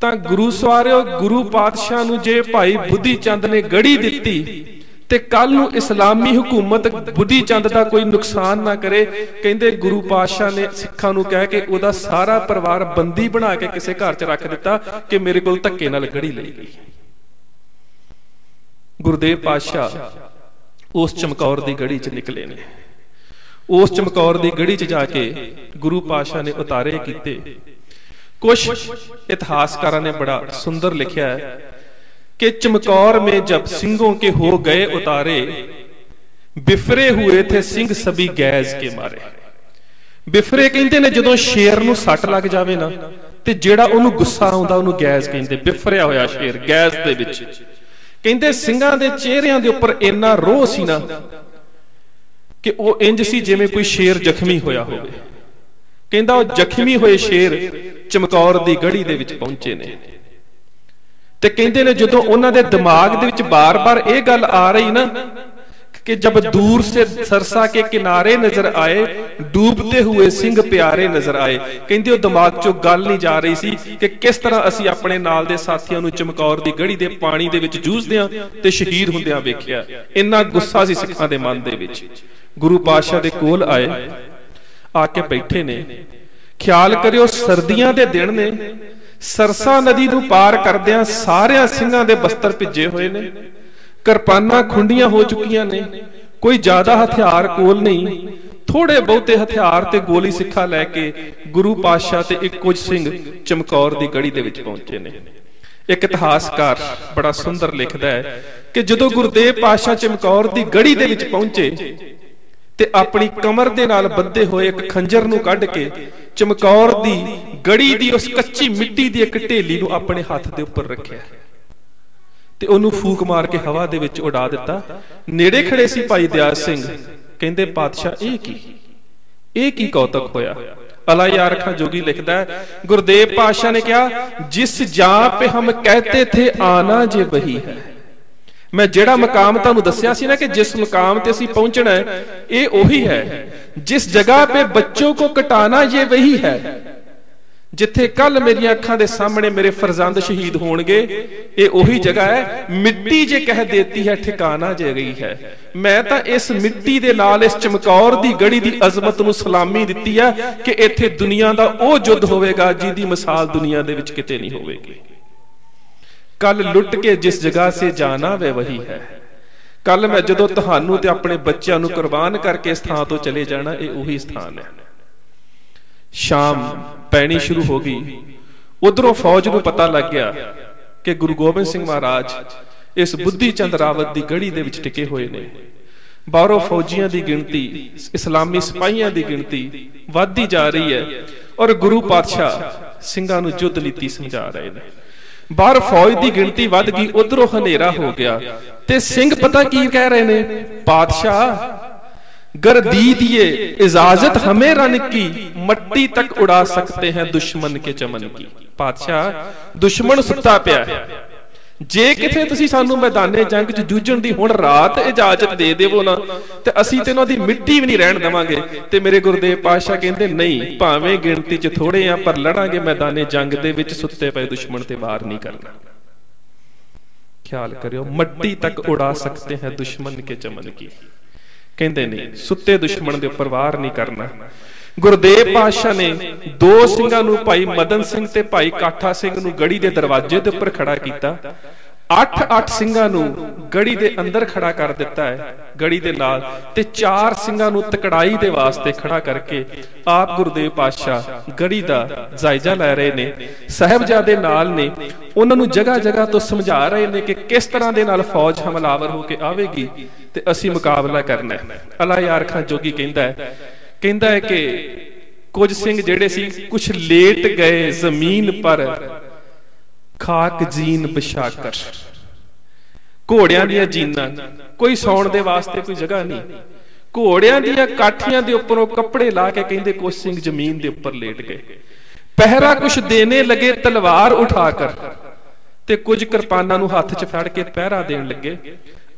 ਤਾਂ ਗੁਰੂ ਸਵਾਰਿਓ, ਗੁਰੂ ਪਾਤਸ਼ਾਹ ਨੂੰ ਜੇ ਭਾਈ ਬੁੱਧੀ ਚੰਦ ਨੇ ਗੜੀ ਦਿੱਤੀ ਤੇ ਕੱਲ ਨੂੰ ਇਸਲਾਮੀ ਹਕੂਮਤ ਬੁੱਧੀ ਚੰਦ ਦਾ ਕੋਈ ਨੁਕਸਾਨ ਨਾ ਕਰੇ, ਕਹਿੰਦੇ ਗੁਰੂ ਪਾਤਸ਼ਾਹ ਨੇ ਸਿੱਖਾਂ ਨੂੰ ਕਹਿ ਕੇ ਉਹਦਾ ਸਾਰਾ ਪਰਿਵਾਰ ਬੰਦੀ ਬਣਾ ਕੇ ਕਿਸੇ ਘਰ 'ਚ ਰੱਖ ਦਿੱਤਾ ਕਿ ਮੇਰੇ ਕੋਲ ਧੱਕੇ ਨਾਲ ਗੜੀ ਲਈ ਗਈ। ਗੁਰਦੇਵ ਪਾਤਸ਼ਾਹ ਉਸ ਚਮਕੌਰ ਦੀ ਗੜੀ 'ਚ ਨਿਕਲੇ ਨੇ। ਉਸ ਚਮਕੌਰ ਦੀ ਗੜੀ 'ਚ ਜਾ ਕੇ ਗੁਰੂ ਪਾਤਸ਼ਾਹ ਨੇ ਉਤਾਰੇ ਕੀਤੇ। ਕੁਝ ਇਤਿਹਾਸਕਾਰਾਂ ਨੇ ਬੜਾ ਸੁੰਦਰ ਲਿਖਿਆ ਹੈ कि चमकौर में जब सिंगों के हो गए उतारे ਬਿਫਰੇ ਹੋਏ ਥੇ ਸਿੰਘ ਸਭੀ ਗੈਜ਼ ਕੇ ਮਾਰੇ ਬਿਫਰੇ ਕਹਿੰਦੇ ਨੇ ਜਦੋਂ ਸ਼ੇਰ ਨੂੰ ਸੱਟ ਲੱਗ ਜਾਵੇ ਨਾ ਤੇ ਜਿਹੜਾ ਉਹਨੂੰ ਗੁੱਸਾ ਆਉਂਦਾ ਉਹਨੂੰ ਗੈਜ਼ ਕਹਿੰਦੇ ਬਿਫਰਿਆ ਹੋਇਆ ਸ਼ੇਰ ਗੈਜ਼ ਦੇ ਵਿੱਚ ਕਹਿੰਦੇ ਸਿੰਘਾਂ ਦੇ ਚਿਹਰਿਆਂ ਦੇ ਉੱਪਰ ਇੰਨਾ ਰੋਹ ਸੀ ਨਾ ਕਿ ਉਹ ਇੰਜ ਸੀ ਜਿਵੇਂ ਕੋਈ ਸ਼ੇਰ ਜ਼ਖਮੀ ਹੋਇਆ ਹੋਵੇ ਕਹਿੰਦਾ ਉਹ ਜ਼ਖਮੀ ਹੋਏ ਸ਼ੇਰ ਚਮਕੌਰ ਦੀ ਗੜੀ ਦੇ ਵਿੱਚ ਪਹੁੰਚੇ ਨੇ ਤੇ ਕਹਿੰਦੇ ਨੇ ਜਦੋਂ ਉਹਨਾਂ ਦੇ ਦਿਮਾਗ ਦੇ ਵਿੱਚ ਬਾਰ-ਬਾਰ ਇਹ ਗੱਲ ਆ ਰਹੀ ਨਾ ਕਿ ਜਬ ਦੂਰ ਸੇ ਸਰਸਾ ਕੇ ਕਿਨਾਰੇ ਨਜ਼ਰ ਆਏ ਡੂਬਤੇ ਹੋਏ ਸਿੰਘ ਪਿਆਰੇ ਨਜ਼ਰ ਆਏ, ਕਹਿੰਦੇ ਉਹ ਦਿਮਾਗ 'ਚੋਂ ਗੱਲ ਨਹੀਂ ਜਾ ਰਹੀ ਸੀ ਕਿ ਕਿਸ ਤਰ੍ਹਾਂ ਅਸੀਂ ਆਪਣੇ ਨਾਲ ਦੇ ਸਾਥੀਆਂ ਨੂੰ ਚਮਕੌਰ ਦੀ ਗੜੀ ਦੇ ਪਾਣੀ ਦੇ ਵਿੱਚ ਜੂਝਦਿਆਂ ਤੇ ਸ਼ਹੀਦ ਹੁੰਦਿਆਂ ਵੇਖਿਆ। ਇੰਨਾ ਗੁੱਸਾ ਸੀ ਸਿੱਖਾਂ ਦੇ ਮਨ ਦੇ ਵਿੱਚ। ਗੁਰੂ ਪਾਤਸ਼ਾਹ ਦੇ ਕੋਲ ਆਏ, ਆ ਕੇ ਬੈਠੇ ਨੇ। ਖਿਆਲ ਕਰਿਓ, ਸਰਦੀਆਂ ਦੇ ਦਿਨ ਨੇ ਸਰਸਾ ਨਦੀ ਨੂੰ ਪਾਰ ਕਰਦਿਆਂ ਸਾਰਿਆਂ ਸਿੰਘਾਂ ਦੇ ਬਸਤਰ ਭਿੱਜੇ ਹੋਏ ਨੇ। ਕਿਰਪਾਨਾਂ ਖੁੰਡੀਆਂ ਹੋ ਚੁੱਕੀਆਂ ਨੇ। ਕੋਈ ਜ਼ਿਆਦਾ ਹਥਿਆਰ ਕੋਲ ਨਹੀਂ। ਥੋੜੇ ਬਹੁਤੇ ਹਥਿਆਰ ਤੇ ਗੋਲੀ ਸਿੱਖਾ ਲੈ ਕੇ ਗੁਰੂ ਪਾਤਸ਼ਾਹ ਤੇ ਇੱਕ ਕੁਝ ਸਿੰਘ ਚਮਕੌਰ ਦੀ ਗੜੀ ਦੇ ਵਿੱਚ ਪਹੁੰਚੇ ਨੇ। ਇੱਕ ਇਤਿਹਾਸਕਾਰ ਬੜਾ ਸੁੰਦਰ ਲਿਖਦਾ ਹੈ ਕਿ ਜਦੋਂ ਗੁਰਦੇਵ ਪਾਤਸ਼ਾਹ ਚਮਕੌਰ ਦੀ ਗੜੀ ਦੇ ਵਿੱਚ ਪਹੁੰਚੇ ਤੇ ਆਪਣੀ ਕਮਰ ਦੇ ਨਾਲ ਬੱਧੇ ਹੋਏ ਇੱਕ ਖੰਜਰ ਨੂੰ ਕੱਢ ਕੇ ਚਮਕੌਰ ਦੀ ਗੜੀ ਦੀ ਉਸ ਕੱਚੀ ਮਿੱਟੀ ਦੀ ਇੱਕ ਢੇਲੀ ਨੂੰ ਆਪਣੇ ਹੱਥ ਦੇ ਉੱਪਰ ਰੱਖਿਆ। ਤੇ ਉਹਨੂੰ ਫੂਕ ਮਾਰ ਕੇ ਹਵਾ ਦੇ ਵਿੱਚ ਉਡਾ ਦਿੱਤਾ। ਨੇੜੇ ਖੜੇ ਸੀ ਭਾਈ ਦਿਆਲ ਸਿੰਘ। ਕਹਿੰਦੇ, ਪਾਤਸ਼ਾਹ, ਇਹ ਕੀ? ਇਹ ਕੀ ਕੌਤਕ ਹੋਇਆ? ਅਲਾ ਯਾਰ ਖਾਂ ਜੋਗੀ ਲਿਖਦਾ ਹੈ, ਗੁਰਦੇਵ ਪਾਤਸ਼ਾਹ ਨੇ ਕਿਹਾ, ਜਿਸ ਜਾਂ ਪੇ ਹਮ ਕਹਤੇ ਥੇ ਆਨਾ ਜੇ ਬਹੀ ਹੈ। ਮੈਂ ਜਿਹੜਾ ਮਕਾਮ ਤੁਹਾਨੂੰ ਦੱਸਿਆ ਸੀ ਨਾ ਕਿ ਜਿਸ ਮਕਾਮ ਤੇ ਅਸੀਂ ਪਹੁੰਚਣਾ ਹੈ ਇਹ ਉਹੀ ਹੈ। ਜਿਸ ਜਗ੍ਹਾ पे ਬੱਚੋਂ ਕੋ ਕਟਾਣਾ ਇਹ ਵਹੀ ਹੈ। ਜਿੱਥੇ ਕੱਲ ਮੇਰੀਆਂ ਅੱਖਾਂ ਦੇ ਸਾਹਮਣੇ ਮੇਰੇ ਫਰਜ਼ੰਦ ਸ਼ਹੀਦ ਹੋਣਗੇ। ਇਹ ਉਹੀ ਜਗ੍ਹਾ ਹੈ। ਮਿੱਟੀ ਜੇ ਕਹਿ ਦੇਤੀ ਹੈ ਠਿਕਾਣਾ ਜੇ ਗਈ ਹੈ। ਮੈਂ ਤਾਂ ਇਸ ਮਿੱਟੀ ਦੇ ਨਾਲ ਇਸ ਚਮਕੌਰ ਦੀ ਗੜੀ ਦੀ ਅਜ਼ਮਤ ਨੂੰ ਸਲਾਮੀ ਦਿੱਤੀ ਹੈ ਕਿ ਇੱਥੇ ਦੁਨੀਆ ਦਾ ਉਹ ਜੁੱਧ ਹੋਵੇਗਾ ਜਿਹਦੀ ਮਿਸਾਲ ਦੁਨੀਆ ਦੇ ਵਿੱਚ ਕਿਤੇ ਨਹੀਂ ਹੋਵੇਗੀ। ਕੱਲ ਲੁੱਟ ਕੇ ਜਿਸ ਜਗ੍ਹਾ ਸੇ ਜਾਣਾ ਵੇ ਵਹੀ ਹੈ। ਕੱਲ ਮੈਂ ਜਦੋਂ ਤੁਹਾਨੂੰ ਤੇ ਆਪਣੇ ਬੱਚਿਆਂ ਨੂੰ ਕੁਰਬਾਨ ਕਰਕੇ ਇਸ ਥਾਂ ਤੋਂ ਚਲੇ ਜਾਣਾ, ਇਹ ਉਹੀ ਸਥਾਨ ਹੈ। ਸ਼ਾਮ ਪੈਣੀ ਸ਼ੁਰੂ ਹੋ ਗਈ। ਉਧਰੋਂ ਫੌਜ ਨੂੰ ਪਤਾ ਲੱਗ ਗਿਆ ਕਿ ਗੁਰੂ ਗੋਬਿੰਦ ਸਿੰਘ ਮਹਾਰਾਜ ਇਸ ਬੁੱਧੀ ਚੰਦ ਰਾਵਤ ਦੀ ਗੜੀ ਦੇ ਵਿੱਚ ਟਿਕੇ ਹੋਏ ਨੇ। ਬਾਹਰੋਂ ਫੌਜੀਆਂ ਦੀ ਗਿਣਤੀ, ਇਸਲਾਮੀ ਸਿਪਾਹੀਆਂ ਦੀ ਗਿਣਤੀ ਵੱਧਦੀ ਜਾ ਰਹੀ ਹੈ ਔਰ ਗੁਰੂ ਪਾਤਸ਼ਾਹ ਸਿੰਘਾਂ ਨੂੰ ਜੁੱਧ ਨੀਤੀ ਸਮਝਾ ਰਹੇ ਨੇ। ਬਾਹਰ ਫੌਜ ਦੀ ਗਿਣਤੀ ਵੱਧ ਗਈ ਉਧਰੋਂ ਹਨੇਰਾ ਹੋ ਗਿਆ ਤੇ ਸਿੰਘ ਪਤਾ ਕੀ ਕਹਿ ਰਹੇ ਨੇ ਪਾਤਸ਼ਾਹ गर दी दिए इजाजत हमें रन की मट्टी तक उड़ा सकते हैं दुश्मन के चमन की ਪਾਤਸ਼ਾਹ ਦੁਸ਼ਮਣ ਸੁੱਤਾ ਪਿਆ ਹੈ ਜੇ ਕਿਥੇ ਤੁਸੀਂ ਸਾਨੂੰ ਮੈਦਾਨੇ ਜੰਗ 'ਚ ਜੂਝਣ ਦੀ ਹੁਣ ਰਾਤ ਇਜਾਜ਼ਤ ਦੇ ਦੇਵੋ ਨਾ ਤੇ ਅਸੀਂ ਤੇ ਉਹਨਾਂ ਦੀ ਮਿੱਟੀ ਵੀ ਨਹੀਂ ਰਹਿਣ ਦਵਾਂਗੇ। ਤੇ ਮੇਰੇ ਗੁਰਦੇਵ ਪਾਤਸ਼ਾਹ ਕਹਿੰਦੇ ਨਹੀਂ ਭਾਵੇਂ ਗਿਣਤੀ 'ਚ ਥੋੜੇ ਆ ਪਰ ਲੜਾਂਗੇ ਮੈਦਾਨੇ ਜੰਗ ਦੇ ਵਿੱਚ ਸੁੱਤੇ ਪਏ ਦੁਸ਼ਮਣ ਤੇ ਵਾਰ ਨਹੀਂ ਕਰਨਾ। ਖਿਆਲ ਕਰਿਓ ਮੱਟੀ ਤੱਕ ਉਡਾ ਸਕਤੇ ਹੈ ਦੁਸ਼ਮਨ ਕੇ ਚਮਨ ਕੀ। ਕਹਿੰਦੇ ਨਹੀਂ ਸੁੱਤੇ ਦੁਸ਼ਮਣ ਦੇ ਉੱਪਰ ਵਾਰ ਨਹੀਂ ਕਰਨਾ। ਗੁਰਦੇਵ ਪਾਤਸ਼ਾਹ ਨੇ ਦੋ ਸਿੰਘਾਂ ਨੂੰ ਭਾਈ ਮਦਨ ਸਿੰਘ ਤੇ ਭਾਈ ਕਾਠਾ ਸਿੰਘ ਨੂੰ ਗੜੀ ਦੇ ਦਰਵਾਜ਼ੇ ਦੇ ਉੱਪਰ ਖੜਾ ਕੀਤਾ। 8-8 ਸਿੰਘਾਂ ਨੂੰ ਗੜੀ ਦੇ ਅੰਦਰ ਖੜਾ ਕਰ ਦਿੱਤਾ ਹੈ, ਗੜੀ ਦੇ ਨਾਲ ਤੇ ਚਾਰ ਸਿੰਘਾਂ ਨੂੰ ਤਕੜਾਈ ਦੇ ਵਾਸਤੇ ਖੜਾ ਕਰਕੇ ਆਪ ਗੁਰਦੇਵ ਪਾਤਸ਼ਾਹ ਗੜੀ ਦਾ ਜਾਇਜ਼ਾ ਲੈ ਰਹੇ ਨੇ। ਸਹਿਬਜ਼ਾਦੇ ਨਾਲ ਨੇ, ਉਹਨਾਂ ਨੂੰ ਜਗ੍ਹਾ ਜਗ੍ਹਾ ਤੋਂ ਸਮਝਾ ਰਹੇ ਨੇ ਕਿ ਕਿਸ ਤਰ੍ਹਾਂ ਦੇ ਨਾਲ ਫੌਜ ਹਮਲਾਵਰ ਹੋ ਕੇ ਆਵੇਗੀ ਤੇ ਅਸੀਂ ਮੁਕਾਬਲਾ ਕਰਨਾ ਹੈ। ਅਲਾ ਯਾਰ ਖਾਂ ਜੋਗੀ ਕਹਿੰਦਾ ਹੈ ਕਹਿੰਦਾ ਹੈ ਕਿ ਕੁਝ ਸਿੰਘ ਜਿਹੜੇ ਸੀ ਕੁਝ ਲੇਟ ਗਏ ਜ਼ਮੀਨ ਪਰ ਖਾਕ ਜੀਨ ਬਿਸ਼ਾਕਰ। ਘੋੜਿਆਂ ਦੀਆਂ ਜੀਨਾਂ। ਕੋਈ ਸੌਣ ਦੇ ਵਾਸਤੇ ਕੋਈ ਜਗ੍ਹਾ ਨਹੀਂ। ਘੋੜਿਆਂ ਦੀਆਂ ਕਾਠੀਆਂ ਦੇ ਉੱਪਰੋਂ ਕੱਪੜੇ ਲਾ ਕੇ ਕਹਿੰਦੇ ਕੁਝ ਸਿੰਘ ਜ਼ਮੀਨ ਦੇ ਉੱਪਰ ਲੇਟ ਗਏ। ਪਹਿਰਾ ਕੁਛ ਦੇਣੇ ਲਗੇ ਤਲਵਾਰ ਉਠਾ ਕਰ। ਤੇ ਕੁਝ ਕਿਰਪਾਨਾਂ ਨੂੰ ਹੱਥ 'ਚ ਫੜ ਕੇ ਪਹਿਰਾ ਦੇਣ ਲੱਗੇ।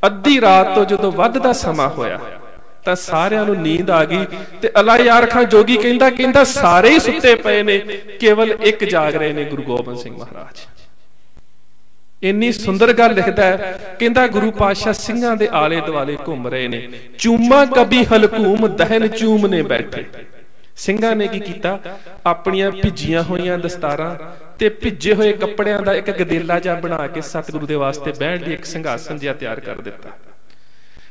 ਅੱਧੀ ਰਾਤ ਤੋਂ ਜਦੋਂ ਵੱਧ ਦਾ ਸਮਾਂ ਹੋਇਆ ਤਾਂ ਸਾਰਿਆਂ ਨੂੰ ਨੀਂਦ ਆ ਗਈ ਤੇ ਅਲਾ ਯਾਰ ਖਾਂ ਜੋਗੀ ਕਹਿੰਦਾ ਕਹਿੰਦਾ ਸਾਰੇ ਹੀ ਸੁੱਤੇ ਪਏ ਨੇ, ਕੇਵਲ ਇੱਕ ਜਾਗ ਰਹੇ ਨੇ ਗੁਰੂ ਗੋਬਿੰਦ ਸਿੰਘ ਮਹਾਰਾਜ। ਇੰਨੀ ਸੁੰਦਰ ਗੱਲ ਲਿਖਦਾ ਹੈ, ਕਹਿੰਦਾ ਗੁਰੂ ਪਾਤਸ਼ਾਹ ਸਿੰਘਾਂ ਦੇ ਆਲੇ ਦੁਆਲੇ ਘੁੰਮ ਰਹੇ ਨੇ, ਚੂਮਾ ਕਬੀ ਹਲਕੂਮ ਦਹਨ ਚੂਮ ਨੇ ਬੈਠੇ। ਸਿੰਘਾਂ ਨੇ ਕੀ ਕੀਤਾ? ਆਪਣੀਆਂ ਭਿੱਜੀਆਂ ਹੋਈਆਂ ਦਸਤਾਰਾਂ ਤੇ ਭਿੱਜੇ ਹੋਏ ਕੱਪੜਿਆਂ ਦਾ ਇੱਕ ਗਦੇਲਾ ਜਿਹਾ ਬਣਾ ਕੇ ਸਤਿਗੁਰੂ ਦੇ ਵਾਸਤੇ ਬਹਿਣ ਲਈ ਇੱਕ ਸਿੰਘਾਸਨ ਜਿਹਾ ਤਿਆਰ ਕਰ ਦਿੱਤਾ।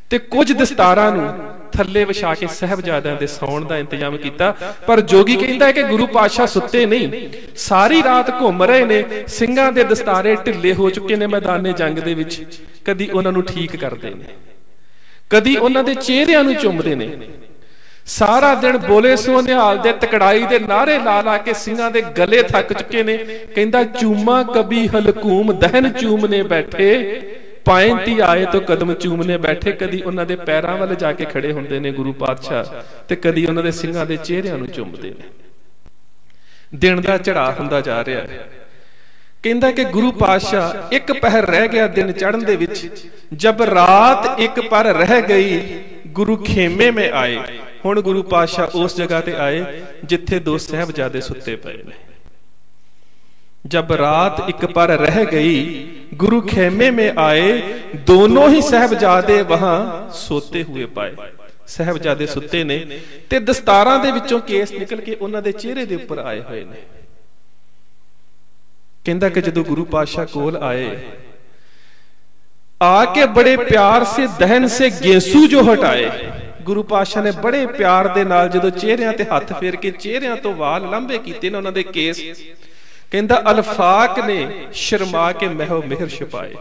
ਤੇ ਕੁਝ ਦਸਤਾਰਾਂ ਨੂੰ ਥੱਲੇ ਵਿਛਾ ਕੇ ਸਹਿਬਜ਼ਾਦਿਆਂ ਦੇ ਸੌਣ ਦਾ ਇੰਤਜ਼ਾਮ ਕੀਤਾ। ਪਰ ਜੋਗੀ ਕਹਿੰਦਾ ਕਿ ਗੁਰੂ ਪਾਤਸ਼ਾਹ ਸੁੱਤੇ ਨਹੀਂ। ਸਾਰੀ ਰਾਤ ਘੁੰਮ ਰਹੇ ਨੇ, ਸਿੰਘਾਂ ਦੇ ਦਸਤਾਰੇ ਢਿੱਲੇ ਹੋ ਚੁੱਕੇ ਨੇ ਮੈਦਾਨੇ ਜੰਗ ਦੇ ਵਿੱਚ। ਕਦੀ ਉਹਨਾਂ ਨੂੰ ਠੀਕ ਕਰਦੇ ਨੇ। ਕਦੀ ਉਹਨਾਂ ਦੇ ਚਿਹਰਿਆਂ ਨੂੰ ਚੁੰਮਦੇ ਨੇ। ਸਾਰਾ ਦਿਨ ਬੋਲੇ ਸੋ ਨਿਹਾਲ ਦੇ ਤਕੜਾਈ ਦੇ ਨਾਰੇ ਲਾ ਲਾ ਕੇ ਸਿੰਘਾਂ ਦੇ ਗਲੇ ਥੱਕ ਚੁੱਕੇ ਨੇ। ਕਹਿੰਦਾ, ਚੂਮਾ ਕਬੀ ਹਲਕੂਮ, ਦਹਨ ਚੂਮਨੇ ਬੈਠੇ। ਪਾਇੰਤੀ ਆਏ ਤੋਂ ਕਦਮ ਚੂਮਨੇ ਬੈਠੇ, ਕਦੀ ਉਹਨਾਂ ਦੇ ਪੈਰਾਂ ਵੱਲ ਜਾ ਕੇ ਖੜੇ ਹੁੰਦੇ ਨੇ ਗੁਰੂ ਪਾਤਸ਼ਾਹ ਤੇ ਕਦੀ ਉਹਨਾਂ ਦੇ ਸਿੰਘਾਂ ਦੇ ਚਿਹਰਿਆਂ ਨੂੰ ਚੁੰਮਦੇ ਨੇ। ਦਿਨ ਦਾ ਝੜਾ ਹੁੰਦਾ ਜਾ ਰਿਹਾ ਹੈ। ਕਹਿੰਦਾ ਕਿ ਗੁਰੂ ਪਾਤਸ਼ਾਹ, ਇੱਕ ਪਹਿਰ ਰਹਿ ਗਿਆ ਦਿਨ ਚੜਨ ਦੇ ਵਿੱਚ, ਜਬ ਰਾਤ ਇੱਕ ਪਰ ਰਹਿ ਗਈ, ਗੁਰੂ ਖੇਮੇ ਮੇ ਆਏ। ਹੁਣ ਗੁਰੂ ਪਾਤਸ਼ਾਹ ਉਸ ਜਗ੍ਹਾ ਤੇ ਆਏ, ਜਿੱਥੇ ਦੋ ਸਹਿਬਜ਼ਾਦੇ ਸੁੱਤੇ ਪਏ ਨੇ। जब रात एक पर रह गई गुरु खेमे में आए दोनों ही सहबजादे वहां सोते हुए पाए ਸਹਿਬਜ਼ਾਦੇ ਸੁੱਤੇ ਨੇ ਤੇ ਦਸਤਾਰਾਂ ਦੇ ਵਿੱਚੋਂ ਕੇਸ ਨਿਕਲ ਕੇ ਉਹਨਾਂ ਦੇ ਚਿਹਰੇ ਦੇ ਉੱਪਰ ਆਏ ਹੋਏ ਨੇ ਕਹਿੰਦਾ ਕਿ ਜਦੋਂ ਗੁਰੂ ਪਾਤਸ਼ਾਹ ਕੋਲ ਆਏ आके बड़े प्यार से दहन से गेसੂ ਜੋ ਹਟਾਏ ਗੁਰੂ ਪਾਸ਼ਾ ਨੇ ਬੜੇ ਪਿਆਰ ਦੇ ਨਾਲ ਜਦੋਂ ਚਿਹਰਿਆਂ ਤੇ ਹੱਥ ਫੇਰ ਕੇ ਚਿਹਰਿਆਂ ਤੋਂ ਵਾਲ ਲੰਬੇ ਕੀਤੇ ਨੇ ਉਹਨਾਂ ਦੇ ਕੇਸ ਕਹਿੰਦਾ ਅਲਫਾਕ ਨੇ ਸ਼ਰਮਾ ਕੇ ਮਹਿਓ ਮਿਹਰ ਛਪਾਏ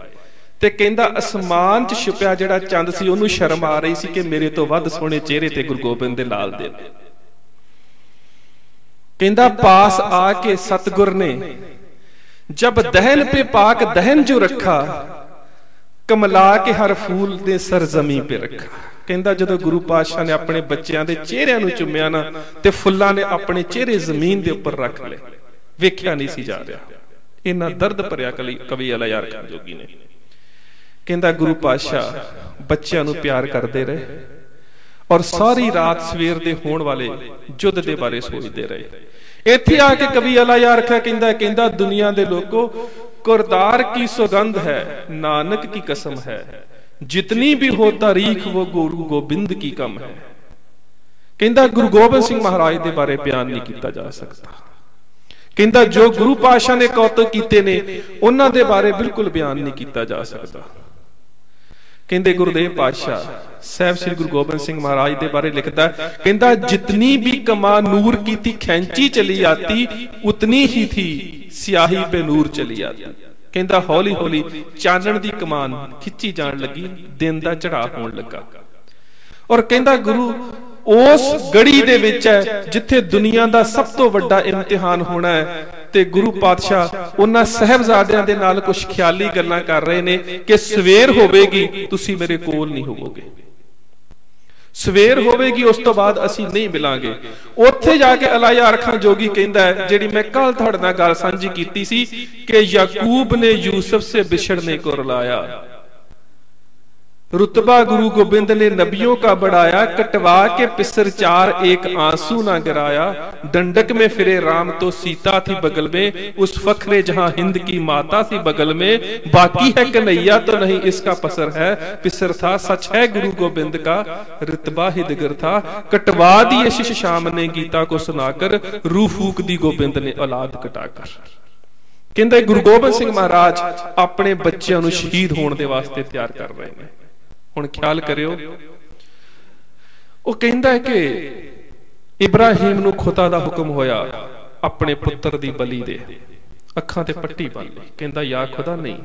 ਤੇ ਕਹਿੰਦਾ ਅਸਮਾਨ 'ਚ ਛੁਪਿਆ ਜਿਹੜਾ ਚੰਦ ਸੀ, ਉਹਨੂੰ ਸ਼ਰਮ ਆ ਰਹੀ ਸੀ ਕਿ ਮੇਰੇ ਤੋਂ ਵੱਧ ਸੋਹਣੇ ਚਿਹਰੇ ਤੇ ਗੁਰੂ ਗੋਬਿੰਦ ਦੇ ਲਾਲ ਦੇ ਕਹਿੰਦਾ ਪਾਸ ਆ ਕੇ ਸਤਗੁਰ ਨੇ, ਜਬ ਦਹਿਨ ਪੇ ਪਾਕ ਦਹਨ ਜੋ ਰੱਖਾ, ਕਮਲਾ ਕੇ ਹਰ ਫੂਲ ਦੇ ਸਰਜ਼ਮੀ ਪੇ ਰੱਖਾ। ਕਹਿੰਦਾ ਜਦੋਂ ਗੁਰੂ ਪਾਤਸ਼ਾਹ ਨੇ ਆਪਣੇ ਬੱਚਿਆਂ ਦੇ ਚਿਹਰਿਆਂ ਨੂੰ ਚੁੰਮਿਆ ਨਾ, ਤੇ ਫੁੱਲਾਂ ਨੇ ਆਪਣੇ ਚਿਹਰੇ ਜ਼ਮੀਨ ਦੇ ਉੱਪਰ ਰੱਖ ਲਏ। ਵੇਖਿਆ ਨਹੀਂ ਸੀ ਜਾ ਰਿਹਾ। ਇਹਨਾਂ ਦਰਦ ਭਰਿਆ ਕਵੀ ਅਲਾ ਯਾਰ ਖਾਨ ਜੋਗੀ ਨੇ। ਕਹਿੰਦਾ, ਗੁਰੂ ਪਾਤਸ਼ਾਹ, ਬੱਚਿਆਂ ਨੂੰ ਪਿਆਰ ਕਰਦੇ ਰਹੇ ਔਰ ਸਾਰੀ ਰਾਤ ਸਵੇਰ ਦੇ ਹੋਣ ਵਾਲੇ ਜੁੱਧ ਦੇ ਬਾਰੇ ਸੋਚਦੇ ਰਹੇ। ਇੱਥੇ ਆ ਕੇ ਕਵੀ ਅਲਾ ਯਾਰ ਖਾ ਕਹਿੰਦਾ ਕਹਿੰਦਾ, ਦੁਨੀਆ ਦੇ ਲੋਕੋ ਕੁਰਦਾਰ ਕੀ ਸੁਗੰਧ ਹੈ, ਨਾਨਕ ਕੀ ਕਸਮ ਹੈ, ਜਿਤਨੀ ਵੀ ਹੋ ਤਾਰੀਖ ਉਹ ਗੁਰੂ ਗੋਬਿੰਦ ਕੀ ਕਮ ਹੈ। ਕਹਿੰਦਾ, ਗੁਰੂ ਗੋਬਿੰਦ ਸਿੰਘ ਮਹਾਰਾਜ ਦੇ ਬਾਰੇ ਬਿਆਨ ਨਹੀਂ ਕੀਤਾ ਜਾ ਸਕਦਾ। ਕਹਿੰਦਾ ਜੋ ਗੁਰੂ ਪਾਸ਼ਾ ਨੇ ਕੌਤਕ ਕੀਤੇ ਨੇ, ਉਹਨਾਂ ਦੇ ਬਾਰੇ ਬਿਲਕੁਲ ਬਿਆਨ ਨਹੀਂ ਕੀਤਾ ਜਾ ਸਕਦਾ। ਕਹਿੰਦੇ ਗੁਰਦੇਵ ਪਾਤਸ਼ਾਹ, ਸਹਿਬ ਸ੍ਰੀ ਗੁਰੂ ਗੋਬਿੰਦ ਸਿੰਘ ਮਹਾਰਾਜ ਦੇ ਬਾਰੇ ਲਿਖਦਾ ਕਹਿੰਦਾ, ਜਿਤਨੀ ਵੀ ਕਮਾ ਨੂਰ ਕੀਤੀ ਖੈਂਚੀ ਚਲੀ ਆਤੀ, ਉਤਨੀ ਹੀ ਥੀ ਸਿਆਹੀ ਬੇ ਨੂਰ ਚਲੀ ਆਤੀ। ਕਹਿੰਦਾ ਹੌਲੀ ਹੌਲੀ ਚਾਨਣ ਦੀ ਕਮਾਨ ਖਿੱਚੀ ਜਾਣ ਲੱਗੀ, ਦਿਨ ਦਾ ਚੜਾ ਹੋਣ ਲੱਗਾ। ਔਰ ਕਹਿੰਦਾ, ਗੁਰੂ ਉਸ ਗੜੀ ਦੇ ਵਿੱਚ ਹੈ, ਜਿੱਥੇ ਦੁਨੀਆ ਦਾ ਸਭ ਤੋਂ ਵੱਡਾ ਇਮਤਿਹਾਨ ਹੋਣਾ ਹੈ। ਤੇ ਗੁਰੂ ਪਾਤਸ਼ਾਹ ਉਹਨਾਂ ਸਹਿਬਜ਼ਾਦਿਆਂ ਦੇ ਨਾਲ ਕੁਝ ਖਿਆਲੀ ਗੱਲਾਂ ਕਰ ਰਹੇ ਨੇ ਕਿ ਸਵੇਰ ਹੋਵੇਗੀ, ਤੁਸੀਂ ਮੇਰੇ ਕੋਲ ਨਹੀਂ ਹੋਵੋਗੇ। ਸਵੇਰ ਹੋਵੇਗੀ, ਉਸ ਤੋਂ ਬਾਅਦ ਅਸੀਂ ਨਹੀਂ ਮਿਲਾਂਗੇ। ਉੱਥੇ ਜਾ ਕੇ ਅਲਾਇਆ ਅਰਖਾਂ ਜੋਗੀ ਕਹਿੰਦਾ ਹੈ, ਜਿਹੜੀ ਮੈਂ ਕੱਲ ਤੁਹਾਡੇ ਨਾਲ ਗੱਲ ਸਾਂਝੀ ਕੀਤੀ ਸੀ ਕਿ ਯਾਕੂਬ ਨੇ ਯੂਸਫ ਸੇ ਵਿਛੜਨੇ ਕੋ ਰਲਾਇਆ रुतबा गुरु गोविंद ने नबियों का बढ़ाया कटवा के पिसर चार एक आंसू ना गिराया दंडक में फिरे राम तो सीता थी बगल में उस फखरे जहां हिंद की माता थी बगल में बाकी है कन्हैया तो नहीं इसका पसर है पिसर था सच है गुरु गोविंद का रितबा ही दिगर था कटवा दिए शिश शाम ने गीता को सुनाकर रू फूक दी गोविंद ने औलाद कटाकर ਕਹਿੰਦਾ ਗੁਰੂ ਗੋਬਿੰਦ ਸਿੰਘ ਮਹਾਰਾਜ ਆਪਣੇ ਬੱਚਿਆਂ ਨੂੰ ਸ਼ਹੀਦ ਹੋਣ ਦੇ ਵਾਸਤੇ ਤਿਆਰ ਕਰ ਰਹੇ ਨੇ ਹੁਣ ਖਿਆਲ ਕਰਿਓ। ਉਹ ਕਹਿੰਦਾ ਹੈ ਕਿ ਇਬਰਾਹੀਮ ਨੂੰ ਖੁਦਾ ਦਾ ਹੁਕਮ ਹੋਇਆ, ਆਪਣੇ ਪੁੱਤਰ ਦੀ ਬਲੀ ਦੇ। ਅੱਖਾਂ ਤੇ ਪੱਟੀ ਬੰਨ ਲਈ। ਕਹਿੰਦਾ ਯਾ ਖੁਦਾ ਨਹੀਂ।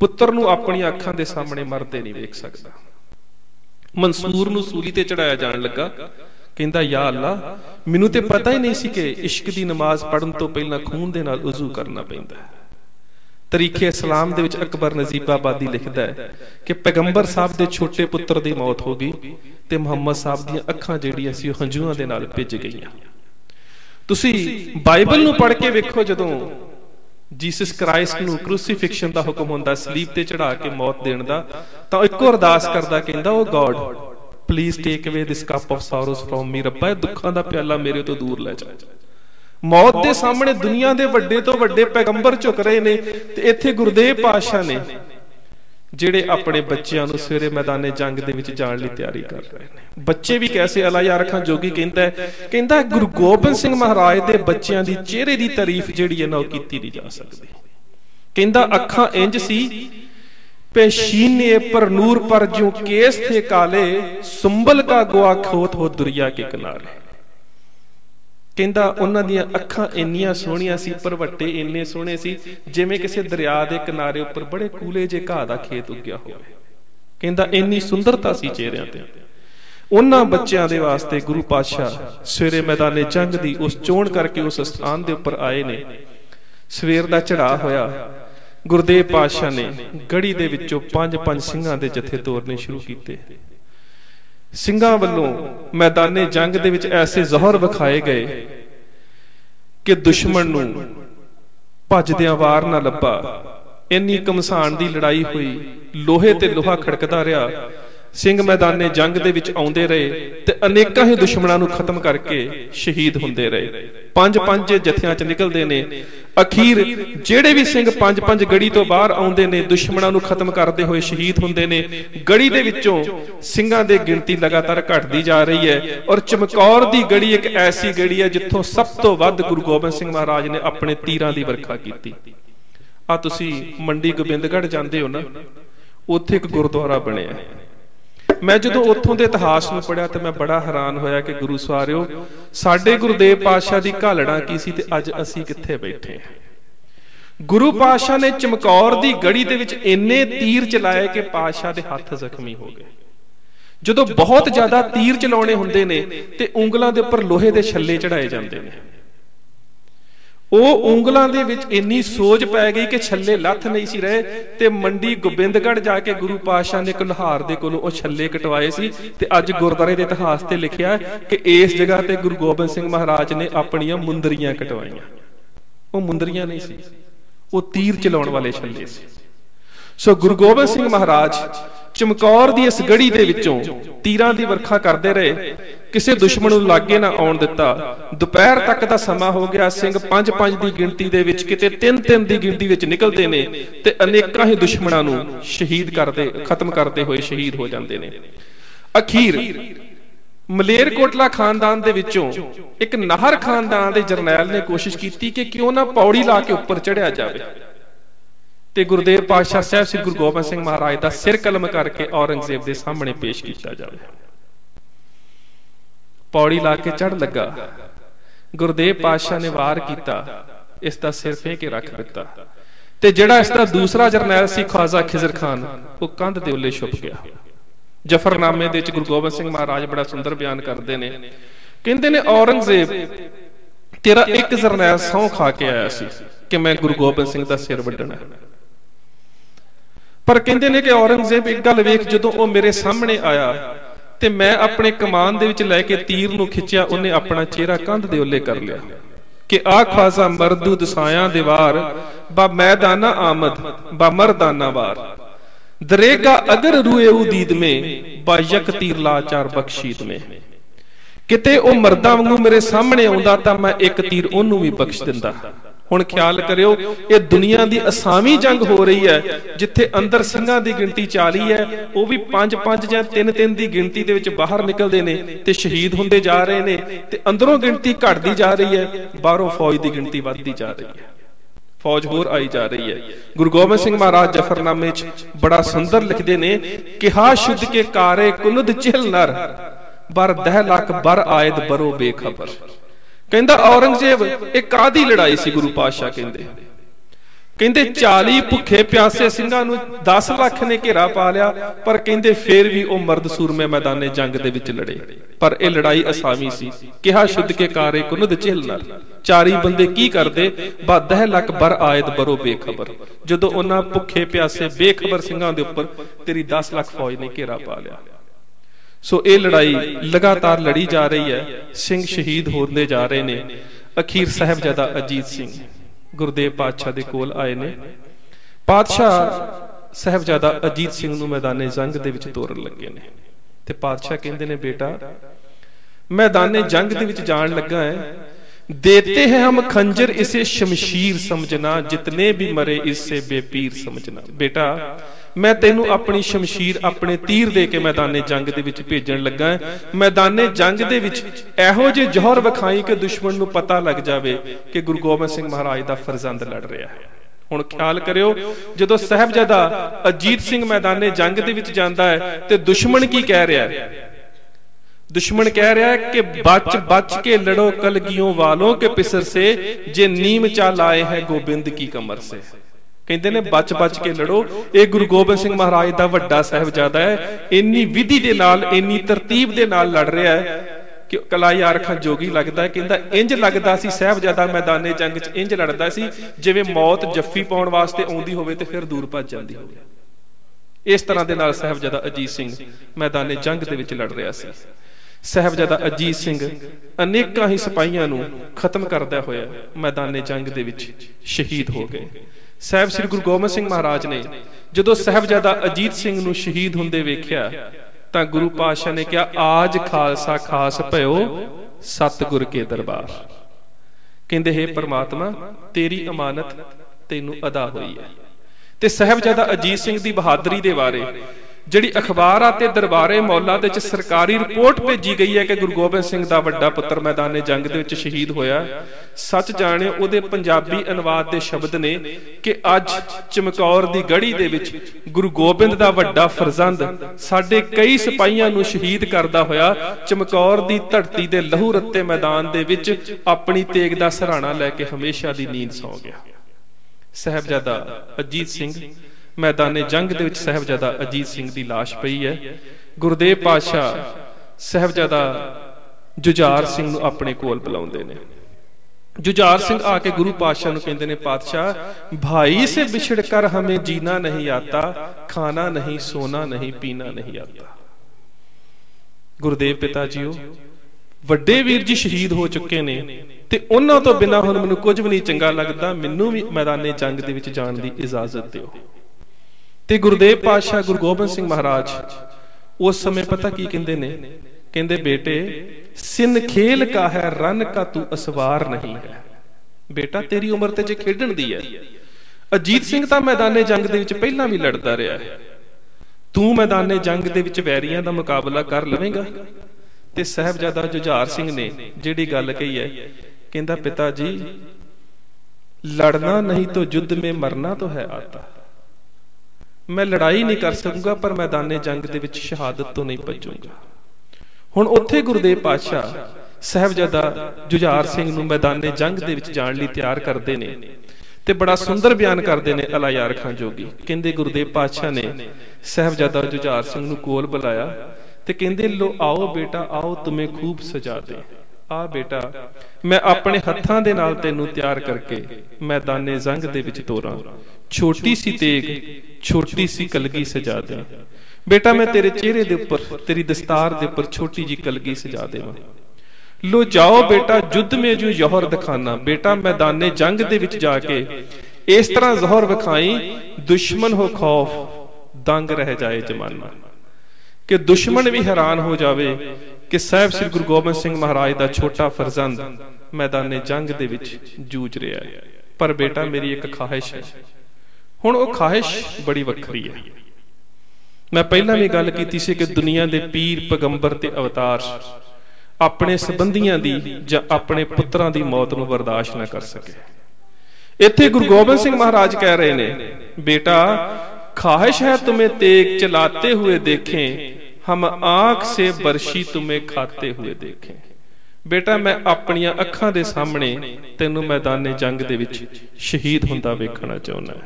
ਪੁੱਤਰ ਨੂੰ ਆਪਣੀਆਂ ਅੱਖਾਂ ਦੇ ਸਾਹਮਣੇ ਮਰਦੇ ਨਹੀਂ ਵੇਖ ਸਕਦਾ। ਮਨਸੂਰ ਨੂੰ ਸੂਲੀ ਤੇ ਚੜਾਇਆ ਜਾਣ ਲੱਗਾ। ਕਹਿੰਦਾ, ਯਾ ਅੱਲਾ, ਮੈਨੂੰ ਤੇ ਪਤਾ ਹੀ ਨਹੀਂ ਸੀ ਕਿ ਇਸ਼ਕ ਦੀ ਨਮਾਜ਼ ਪੜਨ ਤੋਂ ਪਹਿਲਾਂ ਖੂਨ ਦੇ ਨਾਲ ਉਜ਼ੂ ਕਰਨਾ ਪੈਂਦਾ ਹੈ। ਤਰੀਕੇ ਇਸਲਾਮ ਦੇ ਵਿੱਚ ਅਕਬਰ ਨਜ਼ੀਬਾਬਾਦੀ ਲਿਖਦਾ ਹੈ ਕਿ ਪੈਗੰਬਰ ਸਾਹਿਬ ਦੇ ਛੋਟੇ ਪੁੱਤਰ ਦੀ ਮੌਤ ਹੋ ਗਈ ਤੇ ਮੁਹੰਮਦ ਸਾਹਿਬ ਦੀਆਂ ਅੱਖਾਂ ਜਿਹੜੀਆਂ ਸੀ ਉਹ ਹੰਝੂਆਂ ਦੇ ਨਾਲ ਭਿੱਜ ਗਈਆਂ। ਤੁਸੀਂ ਬਾਈਬਲ ਨੂੰ ਪੜ੍ਹ ਕੇ ਵੇਖੋ ਜਦੋਂ ਜੀਸਸ ਕ੍ਰਾਈਸਟ ਨੂੰ ਕ੍ਰੂਸੀਫਿਕਸ਼ਨ ਦਾ ਹੁਕਮ ਹੁੰਦਾ, ਸਲੀਬ ਤੇ ਚੜਾ ਕੇ ਮੌਤ ਦੇਣ ਦਾ, ਤਾਂ ਇੱਕੋ ਅਰਦਾਸ ਕਰਦਾ, ਕਹਿੰਦਾ ਉਹ god please take away this cup of sorrows from me ਰੱਬਾ ਦੁੱਖਾਂ ਦਾ ਪਿਆਲਾ ਮੇਰੇ ਤੋਂ ਦੂਰ ਲੈ ਜਾ। ਮੌਤ ਦੇ ਸਾਹਮਣੇ ਦੁਨੀਆ ਦੇ ਵੱਡੇ ਤੋਂ ਵੱਡੇ ਪੈਗੰਬਰ ਝੁਕ ਰਹੇ ਨੇ ਤੇ ਇੱਥੇ ਗੁਰਦੇਵ ਪਾਸ਼ਾ ਨੇ, ਜਿਹੜੇ ਆਪਣੇ ਬੱਚਿਆਂ ਨੂੰ ਸਵੇਰੇ ਮੈਦਾਨੇ ਜੰਗ ਦੇ ਵਿੱਚ ਜਾਣ ਲਈ ਤਿਆਰੀ ਕਰ ਰਹੇ ਨੇ। ਬੱਚੇ ਵੀ ਕੈਸੇ ਅਲਾ ਯਾਰ ਖਾਂ ਜੋਗੀ ਕਹਿੰਦਾ ਕਹਿੰਦਾ ਗੁਰੂ ਗੋਬਿੰਦ ਸਿੰਘ ਮਹਾਰਾਜ ਦੇ ਬੱਚਿਆਂ ਦੀ ਚਿਹਰੇ ਦੀ ਤਾਰੀਫ ਜਿਹੜੀ ਹੈ ਨਾ ਉਹ ਕੀਤੀ ਨਹੀਂ ਜਾ ਸਕਦੀ। ਕਹਿੰਦਾ, ਅੱਖਾਂ ਇੰਜ ਸੀ ਪੇਸ਼ੀਨੇ ਪਰ ਨੂਰ ਪਰ ਜਿਉ ਕੇਸ ਥੇ ਕਾਲੇ, ਸੁੰਬਲ ਕਾ ਗਵਾ ਖੋਤ ਹੋ ਦੁਰੀਆ ਕੇ ਕਿਨਾਰੇ। ਕਹਿੰਦਾ ਉਹਨਾਂ ਦੀਆਂ ਅੱਖਾਂ ਇੰਨੀਆਂ ਸੋਹਣੀਆਂ ਸੀ ਪਰਵੱਟੇ ਇੰਨੇ ਸੋਹਣੇ ਸੀ, ਜਿਵੇਂ ਕਿਸੇ ਦਰਿਆ ਦੇ ਕਿਨਾਰੇ ਉੱਪਰ ਬੜੇ ਕੂਲੇ ਜੇ ਘਾਹ ਦਾ ਖੇਤ ਉੱਗਿਆ ਹੋਵੇ। ਕਹਿੰਦਾ ਇੰਨੀ ਸੁੰਦਰਤਾ ਸੀ ਚਿਹਰਿਆਂ ਤੇ। ਉਹਨਾਂ ਬੱਚਿਆਂ ਦੇ ਵਾਸਤੇ ਗੁਰੂ ਪਾਤਸ਼ਾਹ ਸਵੇਰੇ ਮੈਦਾਨੇ ਜੰਗ ਦੀ ਉਸ ਚੋਣ ਕਰਕੇ ਉਸ ਸਥਾਨ ਦੇ ਉੱਪਰ ਆਏ ਨੇ। ਸਵੇਰ ਦਾ ਚੜਾ ਹੋਇਆ। ਗੁਰਦੇਵ ਪਾਤਸ਼ਾਹ ਨੇ ਗੜੀ ਦੇ ਵਿੱਚੋਂ ਪੰਜ ਪੰਜ ਸਿੰਘਾਂ ਦੇ ਜਥੇ ਤੋਰਨੇ ਸ਼ੁਰੂ ਕੀਤੇ। ਸਿੰਘਾਂ ਵੱਲੋਂ ਮੈਦਾਨੇ ਜੰਗ ਦੇ ਵਿੱਚ ਐਸੇ ਜ਼ਹਰ ਵਿਖਾਏ ਗਏ ਕਿ ਦੁਸ਼ਮਣ ਨੂੰ ਭੱਜਦਿਆਂ ਵਾਰ ਨਾ ਲੱਭਾ। ਇੰਨੀ ਕਮਸਾਨ ਦੀ ਲੜਾਈ ਹੋਈ। ਲੋਹੇ ਤੇ ਲੋਹਾ ਖੜਕਦਾ ਰਿਹਾ। ਸਿੰਘ ਮੈਦਾਨੇ ਜੰਗ ਦੇ ਵਿੱਚ ਆਉਂਦੇ ਰਹੇ ਤੇ ਅਨੇਕਾਂ ਹੀ ਦੁਸ਼ਮਣਾਂ ਨੂੰ ਖਤਮ ਕਰਕੇ ਸ਼ਹੀਦ ਹੁੰਦੇ ਰਹੇ। ਪੰਜ ਪੰਜ ਜਥਿਆਂ 'ਚ ਨਿਕਲਦੇ ਨੇ। ਅਖੀਰ ਜਿਹੜੇ ਵੀ ਸਿੰਘ ਪੰਜ ਪੰਜ ਗੜੀ ਤੋਂ ਬਾਹਰ ਆਉਂਦੇ ਨੇ, ਦੁਸ਼ਮਣਾਂ ਨੂੰ ਖਤਮ ਕਰਦੇ ਹੋਏ ਸ਼ਹੀਦ ਹੁੰਦੇ ਨੇ। ਗੜੀ ਦੇ ਵਿੱਚੋਂ ਸਿੰਘਾਂ ਦੇ ਗਿਣਤੀ ਲਗਾਤਾਰ ਘਟਦੀ ਜਾ ਰਹੀ ਹੈ ਔਰ ਚਮਕੌਰ ਦੀ ਗੜੀ ਇੱਕ ਐਸੀ ਗੜੀ ਹੈ ਜਿੱਥੋਂ ਸਭ ਤੋਂ ਵੱਧ ਗੁਰੂ ਗੋਬਿੰਦ ਸਿੰਘ ਮਹਾਰਾਜ ਨੇ ਆਪਣੇ ਤੀਰਾਂ ਦੀ ਵਰਖਾ ਕੀਤੀ। ਆ ਤੁਸੀਂ ਮੰਡੀ ਗੋਬਿੰਦਗੜ੍ਹ ਜਾਂਦੇ ਹੋ ਨਾ? ਉੱਥੇ ਇੱਕ ਗੁਰਦੁਆਰਾ ਬਣਿਆ। ਮੈਂ ਜਦੋਂ ਉੱਥੋਂ ਦੇ ਇਤਿਹਾਸ ਨੂੰ ਪੜਿਆ ਤੇ ਮੈਂ ਬੜਾ ਹੈਰਾਨ ਹੋਇਆ ਕਿ ਗੁਰੂ ਸਵਾਰਿਓ, ਸਾਡੇ ਗੁਰਦੇਵ ਪਾਤਸ਼ਾਹ ਦੀ ਘਾਲਣਾ ਕੀ ਸੀ ਤੇ ਅੱਜ ਅਸੀਂ ਕਿੱਥੇ ਬੈਠੇ ਹਾਂ? ਗੁਰੂ ਪਾਤਸ਼ਾਹ ਨੇ ਚਮਕੌਰ ਦੀ ਗੜੀ ਦੇ ਵਿੱਚ ਇੰਨੇ ਤੀਰ ਚਲਾਏ ਕਿ ਪਾਤਸ਼ਾਹ ਦੇ ਹੱਥ ਜ਼ਖਮੀ ਹੋ ਗਏ। ਜਦੋਂ ਬਹੁਤ ਜ਼ਿਆਦਾ ਤੀਰ ਚਲਾਉਣੇ ਹੁੰਦੇ ਨੇ ਤੇ ਉਂਗਲਾਂ ਦੇ ਉੱਪਰ ਲੋਹੇ ਦੇ ਛੱਲੇ ਚੜਾਏ ਜਾਂਦੇ ਨੇ। ਉਹ ਉਂਗਲਾਂ ਦੇ ਵਿੱਚ ਇੰਨੀ ਸੋਜ ਪੈ ਗਈ ਕਿ ਛੱਲੇ ਲੱਥ ਨਹੀਂ ਸੀ ਰਹੇ ਤੇ ਮੰਡੀ ਗੋਬਿੰਦਗੜ੍ਹ ਜਾ ਕੇ ਗੁਰੂ ਪਾਤਸ਼ਾਹ ਨੇ ਕੁਲਹਾਰ ਦੇ ਕੋਲੋਂ ਉਹ ਛੱਲੇ ਕਟਵਾਏ ਸੀ ਤੇ ਅੱਜ ਗੁਰਦਾਰੇ ਦੇ ਇਤਿਹਾਸ ਤੇ ਲਿਖਿਆ ਕਿ ਇਸ ਜਗ੍ਹਾ ਤੇ ਗੁਰੂ ਗੋਬਿੰਦ ਸਿੰਘ ਮਹਾਰਾਜ ਨੇ ਆਪਣੀਆਂ ਮੁੰਦਰੀਆਂ ਕਟਵਾਈਆਂ। ਉਹ ਮੁੰਦਰੀਆਂ ਨਹੀਂ ਸੀ, ਉਹ ਤੀਰ ਚਲਾਉਣ ਵਾਲੇ ਛੱਲੇ ਸੀ। ਸੋ ਗੁਰੂ ਗੋਬਿੰਦ ਸਿੰਘ ਮਹਾਰਾਜ ਚਮਕੌਰ ਦੀ ਇਸ ਗੜੀ ਦੇ ਵਿੱਚੋਂ ਤੀਰਾਂ ਦੀ ਵਰਖਾ ਕਰਦੇ ਰਹੇ ਕਿਸੇ ਦੁਸ਼ਮਣ ਨੂੰ ਲਾਗੇ ਨਾ ਆਉਣ ਦਿੱਤਾ। ਦੁਪਹਿਰ ਤੱਕ ਦਾ ਸਮਾਂ ਹੋ ਗਿਆ। ਸਿੰਘ 5-5 ਦੀ ਗਿਣਤੀ ਦੇ ਵਿੱਚ ਕਿਤੇ 3-3 ਦੀ ਗਿਣਤੀ ਵਿੱਚ ਨਿਕਲਦੇ ਨੇ ਤੇ ਅਨੇਕਾਂ ਹੀ ਦੁਸ਼ਮਣਾਂ ਨੂੰ ਸ਼ਹੀਦ ਕਰਦੇ, ਖਤਮ ਕਰਦੇ ਹੋਏ ਸ਼ਹੀਦ ਹੋ ਜਾਂਦੇ ਨੇ। ਅਖੀਰ, ਮਲੇਰਕੋਟਲਾ ਖਾਨਦਾਨ ਦੇ ਵਿੱਚੋਂ ਇੱਕ ਨਾਹਰ ਖਾਨਦਾਨ ਦੇ ਜਰਨੈਲ ਨੇ ਕੋਸ਼ਿਸ਼ ਕੀਤੀ ਕਿ ਕਿਉਂ ਨਾ ਪੌੜੀ ਲਾ ਕੇ ਉੱਪਰ ਚੜਿਆ ਜਾਵੇ। ਤੇ ਗੁਰਦੇਵ ਪਾਤਸ਼ਾਹ ਸਾਹਿਬ ਸ੍ਰੀ ਗੁਰੂ ਗੋਬਿੰਦ ਸਿੰਘ ਮਹਾਰਾਜ ਦਾ ਸਿਰ ਕਲਮ ਕਰਕੇ ਔਰੰਗਜ਼ੇਬ ਦੇ ਸਾਹਮਣੇ ਪੇਸ਼ ਕੀਤਾ ਜਾਵੇ। ਪੌੜੀ ਲਾ ਕੇ ਚੜ ਲੱਗਾ। ਗੁਰਦੇਵ ਪਾਤਸ਼ਾਹ ਨੇ ਵਾਰ ਕੀਤਾ। ਇਸ ਦਾ ਸਿਰ ਫੇ ਕੇ ਰੱਖ ਦਿੱਤਾ। ਤੇ ਜਿਹੜਾ ਇਸ ਦਾ ਦੂਸਰਾ ਜਰਨੈਲ ਸੀ ਖਾਜ਼ਾ ਖਿਜ਼ਰ ਖਾਨ, ਉਹ ਕੰਧ ਦੇ ਉੱਲੇ ਛੁਪ ਗਿਆ। ਜਫਰਨਾਮੇ ਦੇ ਵਿੱਚ ਗੁਰੂ ਗੋਬਿੰਦ ਸਿੰਘ ਮਹਾਰਾਜ ਬੜਾ ਸੁੰਦਰ ਬਿਆਨ ਕਰਦੇ ਨੇ। ਕਹਿੰਦੇ ਨੇ, ਔਰੰਗਜ਼ੇਬ, ਤੇਰਾ ਇੱਕ ਜਰਨੈਲ ਸੌ ਖਾ ਕੇ ਆਇਆ ਸੀ ਕਿ ਮੈਂ ਗੁਰੂ ਗੋਬਿੰਦ ਸਿੰਘ ਦਾ ਸਿਰ ਵੱਢਣਾ ਪਰ ਕਹਿੰਦੇ ਨੇ ਕਿ ਔਰੰਗਜ਼ੇਬ ਇੱਕ ਗੱਲ ਵੇਖ ਜਦੋਂ ਉਹ ਮੇਰੇ ਸਾਹਮਣੇ ਆਇਆ ਤੇ ਮੈਂ ਆਪਣੇ ਕਮਾਨ ਦੇ ਵਿੱਚ ਲੈ ਕੇ ਤੀਰ ਨੂੰ ਖਿੱਚਿਆ ਉਹਨੇ ਆਪਣਾ ਚਿਹਰਾ ਕੰਧ ਦੇ ਉੱਲੇ ਕਰ ਲਿਆ। ਕਿ ਆ ਖਾਜ਼ਾ ਮਰਦੂ ਦਸਾਇਆਂ ਦੀਵਾਰ ਬਾ ਮੈਦਾਨਾ ਆਮਦ ਬਾ ਮਰਦਾਨਾ ਵਾਰ। ਦਰੇਗਾ ਅਗਰ ਰੂਏ ਉਦੀਦ ਮੇ ਬਾ ਯਕ ਤੀਰ ਲਾ ਚਾਰ ਬਖਸ਼ੀਦ ਮੇ। ਕਿਤੇ ਉਹ ਮਰਦਾਂ ਵਾਂਗੂ ਮੇਰੇ ਸਾਹਮਣੇ ਆਉਂਦਾ ਤਾਂ ਮੈਂ ਇੱਕ ਤੀਰ ਉਹਨੂੰ ਵੀ ਬਖਸ਼ ਦਿੰਦਾ। ਹੁਣ ਖਿਆਲ ਕਰਿਓ, ਇਹ ਦੁਨੀਆ ਦੀ ਅਸਾਮੀ ਜੰਗ ਹੋ ਰਹੀ ਹੈ, ਜਿੱਥੇ ਅੰਦਰ ਸਿੰਘਾਂ ਦੀ ਗਿਣਤੀ 40 ਹੈ, ਉਹ ਵੀ 5-5 ਜਾਂ 3-3 ਦੀ ਗਿਣਤੀ ਦੇ ਵਿੱਚ ਬਾਹਰ ਨਿਕਲਦੇ ਨੇ ਤੇ ਸ਼ਹੀਦ ਹੁੰਦੇ ਜਾ ਰਹੇ ਨੇ ਤੇ ਅੰਦਰੋਂ ਗਿਣਤੀ ਘਟਦੀ ਜਾ ਰਹੀ ਹੈ, ਬਾਹਰੋਂ ਫੌਜ ਦੀ ਗਿਣਤੀ ਵੱਧਦੀ ਜਾ ਰਹੀ ਹੈ। ਫੌਜ ਹੋਰ ਆਈ ਜਾ ਰਹੀ ਹੈ। ਗੁਰੂ ਗੋਬਿੰਦ ਸਿੰਘ ਮਹਾਰਾਜ ਜਫਰਨਾਮੇ 'ਚ ਬੜਾ ਸੁੰਦਰ ਲਿਖਦੇ ਨੇ, ਕਿਹਾ ਸ਼ੁੱਧ ਕੇ ਕਾਰੇ ਕੁਨਦ ਚਿਲ ਨਰ, ਬਰ ਦਹ ਲੱਖ ਬਰ ਆਇਦ ਬਰੋ ਬੇਖਬਰ। ਕਹਿੰਦਾ ਔਰੰਗਜ਼ੇਬ, ਇਹ ਕਾਦੀ ਲੜਾਈ ਸੀ ਗੁਰੂ ਪਾਤਸ਼ਾਹ ਕਹਿੰਦੇ? ਕਹਿੰਦੇ 40 ਭੁੱਖੇ ਪਿਆਸੇ ਸਿੰਘਾਂ ਨੂੰ 10 ਲੱਖ ਨੇ ਘੇਰਾ ਪਾ ਲਿਆ, ਪਰ ਕਹਿੰਦੇ ਫੇਰ ਵੀ ਉਹ ਮਰਦ ਸੂਰਮੇ ਮੈਦਾਨੇ ਜੰਗ ਦੇ ਵਿੱਚ ਲੜੇ। ਪਰ ਇਹ ਲੜਾਈ ਅਸਾਮੀ ਸੀ। ਕਿਹਾ ਸ਼ੁੱਧ ਕੇ ਕਾਰੇ ਕੁਨਦ ਚਿਹਲਨਰ ਚਾਰੀ ਬੰਦੇ ਕੀ ਕਰਦੇ? ਬਾਦਹ ਲੱਖ ਬਰ ਆਇਤ ਬਰੋ ਬੇਖਬਰ। ਜਦੋਂ ਉਹਨਾਂ ਭੁੱਖੇ ਪਿਆਸੇ ਬੇਖਬਰ ਸਿੰਘਾਂ ਦੇ ਉੱਪਰ ਤੇਰੀ 10 ਲੱਖ ਫੌਜ ਨੇ ਘੇਰਾ ਪਾ ਲਿਆ। ਸੋ ਇਹ ਲੜਾਈ ਲਗਾਤਾਰ ਲੜੀ ਜਾ ਰਹੀ ਹੈ ਸਿੰਘ ਸ਼ਹੀਦ ਹੁੰਦੇ ਜਾ ਰਹੇ ਨੇ ਅਖੀਰ ਸਾਹਿਬਜ਼ਾਦਾ ਅਜੀਤ ਸਿੰਘ ਗੁਰਦੇਵ ਪਾਤਸ਼ਾਹ ਦੇ ਕੋਲ ਆਏ ਨੇ ਪਾਤਸ਼ਾਹ ਸਾਹਿਬਜ਼ਾਦਾ ਅਜੀਤ ਸਿੰਘ ਨੂੰ ਮੈਦਾਨੇ ਜੰਗ ਦੇ ਵਿੱਚ ਤੋਰਨ ਲੱਗੇ ਨੇ ਤੇ ਪਾਤਸ਼ਾਹ ਕਹਿੰਦੇ ਨੇ ਬੇਟਾ ਮੈਦਾਨੇ ਜੰਗ ਦੇ ਵਿੱਚ ਜਾਣ ਲੱਗਾ ਹੈ देते हैं हम खंजर इसे शमशीर समझना जितने भी मरे इससे बेपीर समझना बेटा ਮੈਂ ਤੈਨੂੰ ਆਪਣੀ ਸ਼ਮਸ਼ੀਰ ਆਪਣੇ ਤੀਰ ਦੇ ਕੇ ਮੈਦਾਨੇ ਜੰਗ ਦੇ ਵਿੱਚ ਭੇਜਣ ਲੱਗਾ ਮੈਦਾਨੇ ਜੰਗ ਦੇ ਵਿੱਚ ਇਹੋ ਜਿਹੇ ਜੋਹਰ ਵਿਖਾਈ ਕਿ ਦੁਸ਼ਮਣ ਨੂੰ ਪਤਾ ਲੱਗ ਜਾਵੇ ਕਿ ਗੁਰੂ ਗੋਬਿੰਦ ਸਿੰਘ ਮਹਾਰਾਜ ਦਾ ਫਰਜ਼ੰਦ ਲੜ ਰਿਹਾ ਹੈ। ਹੁਣ ਖਿਆਲ ਕਰਿਓ, ਜਦੋਂ ਸਹਬਜ਼ਾਦਾ ਅਜੀਤ ਸਿੰਘ ਮੈਦਾਨੇ ਜੰਗ ਦੇ ਵਿੱਚ ਜਾਂਦਾ ਹੈ ਤੇ ਦੁਸ਼ਮਣ ਕੀ ਕਹਿ ਰਿਹਾ ਹੈ? ਦੁਸ਼ਮਣ ਕਹਿ ਰਿਹਾ ਹੈ ਕਿ ਬਚ ਬਚ ਕੇ ਲੜੋ ਕਲਗੀਆਂ ਵਾਲੋਂ ਕੇ ਪਿਸਰ ਸੇ, ਜੇ ਨੀਮ ਚਾ ਲਾਏ ਹੈ ਗੋਬਿੰਦ ਕੀ ਕਮਰ ਸੇ। ਕਹਿੰਦੇ ਨੇ ਬਚ ਬਚ ਕੇ ਲੜੋ। ਇਹ ਗੁਰੂ ਗੋਬਿੰਦ ਸਿੰਘ ਮਹਾਰਾਜ ਦਾ ਵੱਡਾ ਸਹਿਬਜ਼ਾਦਾ ਹੈ। ਇੰਨੀ ਵਿਧੀ ਦੇ ਨਾਲ, ਇੰਨੀ ਤਰਤੀਬ ਦੇ ਨਾਲ ਲੜ ਰਿਹਾ ਹੈ ਕਿ ਕਲਾਈ ਆਰਖਾਂ ਜੋਗੀ ਲੱਗਦਾ ਹੈ। ਕਹਿੰਦਾ, ਇੰਜ ਲੱਗਦਾ ਸੀ ਸਹਿਬਜ਼ਾਦਾ ਮੈਦਾਨੇ ਜੰਗ 'ਚ ਇੰਜ ਲੜਦਾ ਸੀ, ਜਿਵੇਂ ਮੌਤ ਜੱਫੀ ਪਾਉਣ ਵਾਸਤੇ ਆਉਂਦੀ ਹੋਵੇ ਤੇ ਫਿਰ ਦੂਰ ਭੱਜ ਜਾਂਦੀ ਹੋਵੇ। ਇਸ ਤਰ੍ਹਾਂ ਦੇ ਨਾਲ ਸਹਿਬਜ਼ਾਦਾ ਅਜੀਤ ਸਿੰਘ ਮੈਦਾਨੇ ਜੰਗ ਦੇ ਵਿੱਚ ਲੜ ਰਿਹਾ ਸੀ। ਸਹਿਬਜ਼ਾਦਾ ਅਜੀਤ ਸਿੰਘ ਅਨੇਕਾਂ ਹੀ ਸਿਪਾਹੀਆਂ ਨੂੰ ਖਤਮ ਕਰਦਾ ਹੋਇਆ ਮੈਦਾਨੇ ਜੰਗ ਦੇ ਵਿੱਚ ਸ਼ਹੀਦ ਹੋ ਗਏ। ਸਾਹਿਬ ਸ੍ਰੀ ਗੁਰੂ ਗੋਬਿੰਦ ਸਿੰਘ ਮਹਾਰਾਜ ਨੇ ਜਦੋਂ ਸਹਿਬਜ਼ਾਦਾ ਅਜੀਤ ਸਿੰਘ ਨੂੰ ਸ਼ਹੀਦ ਹੁੰਦੇ ਵੇਖਿਆ, ਤਾਂ ਗੁਰੂ ਪਾਤਸ਼ਾਹ ਨੇ ਕਿਹਾ, ਆਜ ਖਾਲਸਾ ਖਾਸ ਭਇਓ, ਸਤਿਗੁਰ ਕੇ ਦਰਬਾਰ। ਕਹਿੰਦੇ, ਹੈ ਪ੍ਰਮਾਤਮਾ, ਤੇਰੀ ਅਮਾਨਤ ਤੈਨੂੰ ਅਦਾ ਹੋਈ ਹੈ। ਤੇ ਸਹਿਬਜ਼ਾਦਾ ਅਜੀਤ ਸਿੰਘ ਦੀ ਬਹਾਦਰੀ ਦੇ ਬਾਰੇ ਜਿਹੜੀ ਅਖਬਾਰਾਂ ਤੇ ਦਰਬਾਰੇ ਮੌਲਾ ਦੇ ਚ ਸਰਕਾਰੀ ਰਿਪੋਰਟ ਭੇਜੀ ਗਈ ਹੈ ਕਿ ਗੁਰੂ ਗੋਬਿੰਦ ਸਿੰਘ ਦਾ ਵੱਡਾ ਪੁੱਤਰ ਮੈਦਾਨੇ ਜੰਗ ਦੇ ਵਿੱਚ ਸ਼ਹੀਦ ਹੋਇਆ। ਸੱਚ ਜਾਣਿਓ ਉਹਦੇ ਪੰਜਾਬੀ ਅਨੁਵਾਦ ਦੇ ਸ਼ਬਦ ਨੇ ਕਿ ਅੱਜ ਚਮਕੌਰ ਦੀ ਗੜੀ ਦੇ ਵਿੱਚ ਗੁਰੂ ਗੋਬਿੰਦ ਦਾ ਵੱਡਾ ਫਰਜ਼ੰਦ ਸਾਡੇ ਕਈ ਸਿਪਾਹੀਆਂ ਨੂੰ ਸ਼ਹੀਦ ਕਰਦਾ ਹੋਇਆ ਚਮਕੌਰ ਦੀ ਧਰਤੀ ਦੇ ਲਹੂ ਰੱਤੇ ਮੈਦਾਨ ਦੇ ਵਿੱਚ ਆਪਣੀ ਤੇਗ ਦਾ ਸਹਾਰਾ ਲੈ ਕੇ ਹਮੇਸ਼ਾ ਦੀ ਨੀਂਦ ਸੌ ਗਿਆ। ਸਹਿਬਜ਼ਾਦਾ ਅਜੀਤ ਸਿੰਘ ਮੈਦਾਨੇ ਜੰਗ ਦੇ ਵਿੱਚ ਸਹਿਬਜ਼ਾਦਾ ਅਜੀਤ ਸਿੰਘ ਦੀ লাশ ਪਈ ਹੈ। ਗੁਰਦੇਵ ਪਾਤਸ਼ਾਹ ਸਹਿਬਜ਼ਾਦਾ ਜੁਝਾਰ ਸਿੰਘ ਨੂੰ ਆਪਣੇ ਕੋਲ ਬੁਲਾਉਂਦੇ ਨੇ। ਜੁਝਾਰ ਸਿੰਘ ਆ ਕੇ ਗੁਰੂ ਪਾਤਸ਼ਾਹ ਨੂੰ ਕਹਿੰਦੇ ਨੇ, ਪਾਤਸ਼ਾਹ, ਭਾਈ ਸੇ ਵਿਛੜ ਕਰ ਹਮੇ ਜੀਣਾ ਨਹੀਂ ਆਤਾ, ਖਾਣਾ ਨਹੀਂ ਸੋਨਾ ਨਹੀਂ, ਪੀਣਾ ਨਹੀਂ ਆਤਾ। ਗੁਰਦੇਵ ਪਿਤਾ ਜੀਓ, ਵੱਡੇ ਵੀਰ ਜੀ ਸ਼ਹੀਦ ਹੋ ਚੁੱਕੇ ਨੇ ਤੇ ਉਹਨਾਂ ਤੋਂ ਬਿਨਾ ਹੁਣ ਮੈਨੂੰ ਕੁਝ ਵੀ ਨਹੀਂ ਚੰਗਾ ਲੱਗਦਾ, ਮੈਨੂੰ ਵੀ ਮੈਦਾਨੇ ਜੰਗ ਦੇ ਵਿੱਚ ਜਾਣ ਦੀ ਇਜਾਜ਼ਤ ਦਿਓ। ਤੇ ਗੁਰਦੇਵ ਪਾਤਸ਼ਾਹ ਗੁਰੂ ਗੋਬਿੰਦ ਸਿੰਘ ਮਹਾਰਾਜ ਉਸ ਸਮੇਂ ਪਤਾ ਕੀ ਕਹਿੰਦੇ ਨੇ? ਕਹਿੰਦੇ, ਬੇਟੇ, ਸਿਨ ਖੇਲ ਕਾ ਹੈ, ਰਨ ਕਾ ਤੂੰ ਅਸਵਾਰ ਨਹੀਂ ਹੈ। ਬੇਟਾ, ਤੇਰੀ ਉਮਰ ਤੇ ਜੇ ਖੇਡਣ ਦੀ ਹੈ, ਅਜੀਤ ਸਿੰਘ ਤਾਂ ਮੈਦਾਨੇ ਜੰਗ ਦੇ ਵਿੱਚ ਪਹਿਲਾਂ ਵੀ ਲੜਦਾ ਰਿਹਾ ਹੈ। ਤੂੰ ਮੈਦਾਨੇ ਜੰਗ ਦੇ ਵਿੱਚ ਵੈਰੀਆਂ ਦਾ ਮੁਕਾਬਲਾ ਕਰ ਲਵੇਂਗਾ? ਤੇ ਸਹਿਬਜ਼ਾਦਾ ਜੁਝਾਰ ਸਿੰਘ ਨੇ ਜਿਹੜੀ ਗੱਲ ਕਹੀ ਹੈ, ਕਹਿੰਦਾ, ਪਿਤਾ ਜੀ, ਲੜਨਾ ਨਹੀਂ ਤਾਂ ਯੁੱਧ ਮੇ ਮਰਨਾ ਤਾਂ ਹੈ ਆਤਾ ਮੈਂ ਲੜਾਈ ਨਹੀਂ ਕਰ ਸਕੂੰਗਾ, ਪਰ ਮੈਦਾਨੇ ਜੰਗ ਦੇ ਵਿੱਚ ਸ਼ਹਾਦਤ ਤੋਂ ਨਹੀਂ ਭੱਜੂੰਗਾ ਹੁਣ ਉੱਥੇ ਗੁਰਦੇਵ ਪਾਤਸ਼ਾਹ ਸਹਿਬਜ਼ਾਦਾ ਜੁਝਾਰ ਸਿੰਘ ਨੂੰ ਮੈਦਾਨੇ ਜੰਗ ਦੇ ਵਿੱਚ ਜਾਣ ਲਈ ਤਿਆਰ ਕਰਦੇ ਨੇ ਤੇ ਬੜਾ ਸੁੰਦਰ ਬਿਆਨ ਕਰਦੇ ਨੇ ਅਲਾ ਯਾਰ ਖਾਨ ਜੋਗੀ। ਕਹਿੰਦੇ ਗੁਰਦੇਵ ਪਾਤਸ਼ਾਹ ਨੇ ਸਹਿਬਜ਼ਾਦਾ ਜੁਝਾਰ ਸਿੰਘ ਨੂੰ ਕੋਲ ਬੁਲਾਇਆ ਤੇ ਕਹਿੰਦੇ, ਲੋ ਆਓ ਬੇਟਾ, ਆਓ, ਤੁਮੇ ਖੂਬ ਸਜਾ ਦੇ। ਆ ਬੇਟਾ, ਮੈਂ ਆਪਣੇ ਹੱਥਾਂ ਦੇ ਨਾਲ ਤੈਨੂੰ ਤਿਆਰ ਕਰਕੇ ਮੈਦਾਨੇ ਜੰਗ ਦੇ ਵਿੱਚ ਤੋਰਾਂ। ਛੋਟੀ ਸੀ ਤੇਗ, ਛੋਟੀ ਸੀ ਕਲਗੀ ਸਜਾ ਦੇ ਬੇਟਾ, ਮੈਂ ਤੇਰੇ ਚਿਹਰੇ ਦੇ ਉੱਪਰ, ਤੇਰੀ ਦਸਤਾਰ ਦੇ ਉੱਪਰ ਛੋਟੀ ਜੀ ਕਲਗੀ ਸਜਾ ਦੇਵਾਂ। ਲੋ ਜਾਓ ਬੇਟਾ, ਜੁੱਧ ਮੇ ਜੋ ਯੋਹਰ ਦਿਖਾਣਾ ਬੇਟਾ, ਮੈਦਾਨੇ ਜੰਗ ਦੇ ਵਿੱਚ ਜਾ ਕੇ ਇਸ ਤਰ੍ਹਾਂ ਜ਼ਹਰ ਵਿਖਾਈ, ਦੁਸ਼ਮਨ ਹੋ ਖੌਫ, ਦੰਗ ਰਹਿ ਜਾਏ ਜਮਾਨਾ। ਕਿ ਦੁਸ਼ਮਣ ਵੀ ਹੈਰਾਨ ਹੋ ਜਾਵੇ ਕਿ ਸਾਹਿਬ ਸ੍ਰੀ ਗੁਰੂ ਗੋਬਿੰਦ ਸਿੰਘ ਮਹਾਰਾਜ ਦਾ ਛੋਟਾ ਫਰਜ਼ੰਦ ਮੈਦਾਨੇ ਜੰਗ ਦੇ ਵਿੱਚ ਜੂਝ ਰਿਹਾ ਹੈ। ਪਰ ਬੇਟਾ, ਮੇਰੀ ਇੱਕ ਖਾਹਿਸ਼ ਹੈ। ਹੁਣ ਉਹ ਖਾਹਿਸ਼ ਬੜੀ ਵੱਖਰੀ ਹੈ। ਮੈਂ ਪਹਿਲਾਂ ਵੀ ਗੱਲ ਕੀਤੀ ਸੀ ਕਿ ਦੁਨੀਆ ਦੇ ਪੀਰ, ਪੈਗੰਬਰ ਤੇ ਅਵਤਾਰ ਆਪਣੇ ਸਬੰਧੀਆਂ ਦੀ ਜਾਂ ਆਪਣੇ ਪੁੱਤਰਾਂ ਦੀ ਮੌਤ ਨੂੰ ਬਰਦਾਸ਼ਤ ਨਾ ਕਰ ਸਕੇ। ਇੱਥੇ ਗੁਰੂ ਗੋਬਿੰਦ ਸਿੰਘ ਮਹਾਰਾਜ ਕਹਿ ਰਹੇ ਨੇ, ਬੇਟਾ, ਖਾਹਿਸ਼ ਹੈ, ਤੁਮੇ ਤੇਗ ਚਲਾਤੇ ਹੋਏ ਦੇਖੇ ਹਮ ਆਂਖ ਸੇ ਬਰਸ਼ੀ ਤੁਮੇ ਖਾਤੇ ਹੋਏ ਦੇਖੇं। ਬੇਟਾ, ਮੈਂ ਆਪਣੀਆਂ ਅੱਖਾਂ ਦੇ ਸਾਹਮਣੇ ਤੈਨੂੰ ਮੈਦਾਨੇ ਜੰਗ ਦੇ ਵਿੱਚ ਸ਼ਹੀਦ ਹੁੰਦਾ ਵੇਖਣਾ ਚਾਹੁੰਦਾ ਹਾਂ।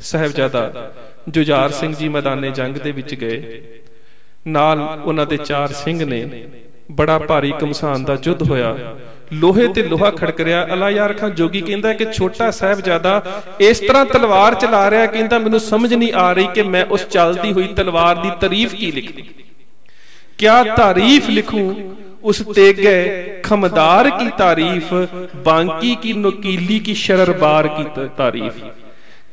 ਸਹਿਬਜ਼ਾਦਾ ਜੁਝਾਰ ਸਿੰਘ ਜੀ ਮੈਦਾਨੇ ਜੰਗ ਦੇ ਵਿੱਚ ਗਏ। ਨਾਲ ਉਹਨਾਂ ਦੇ ਚਾਰ ਸਿੰਘ ਨੇ ਬੜਾ ਭਾਰੀ ਕਮਸਾਨ ਦਾ ਯੁੱਧ ਹੋਇਆ। ਲੋਹੇ ਤੇ ਲੋਹਾ ਖੜਕ ਰਿਹਾ। ਅਲਾ ਯਾਰ ਖਾਂ, ਜੋਗੀ ਕਹਿੰਦਾ ਕਿ ਛੋਟਾ ਸਾਹਿਬਜ਼ਾਦਾ ਇਸ ਤਰ੍ਹਾਂ ਤਲਵਾਰ ਚਲਾ ਰਿਹਾ, ਕਹਿੰਦਾ ਮੈਨੂੰ ਸਮਝ ਨਹੀਂ ਆ ਰਹੀ ਕਿ ਮੈਂ ਉਸ ਚੱਲਦੀ ਹੋਈ ਤਲਵਾਰ ਦੀ ਤਾਰੀਫ ਕੀ ਲਿਖਾਂ। ਕਿਆ ਤਾਰੀਫ ਲਿਖੂं? ਉਸ ਤੇਗੇ ਖਮਦਾਰ ਕੀ ਤਾਰੀਫ, ਬਾਂਕੀ ਕੀ ਨੁਕੀਲੀ ਕੀ ਸ਼ਰਰਬਾਰ ਕੀ ਤਾਰੀਫ।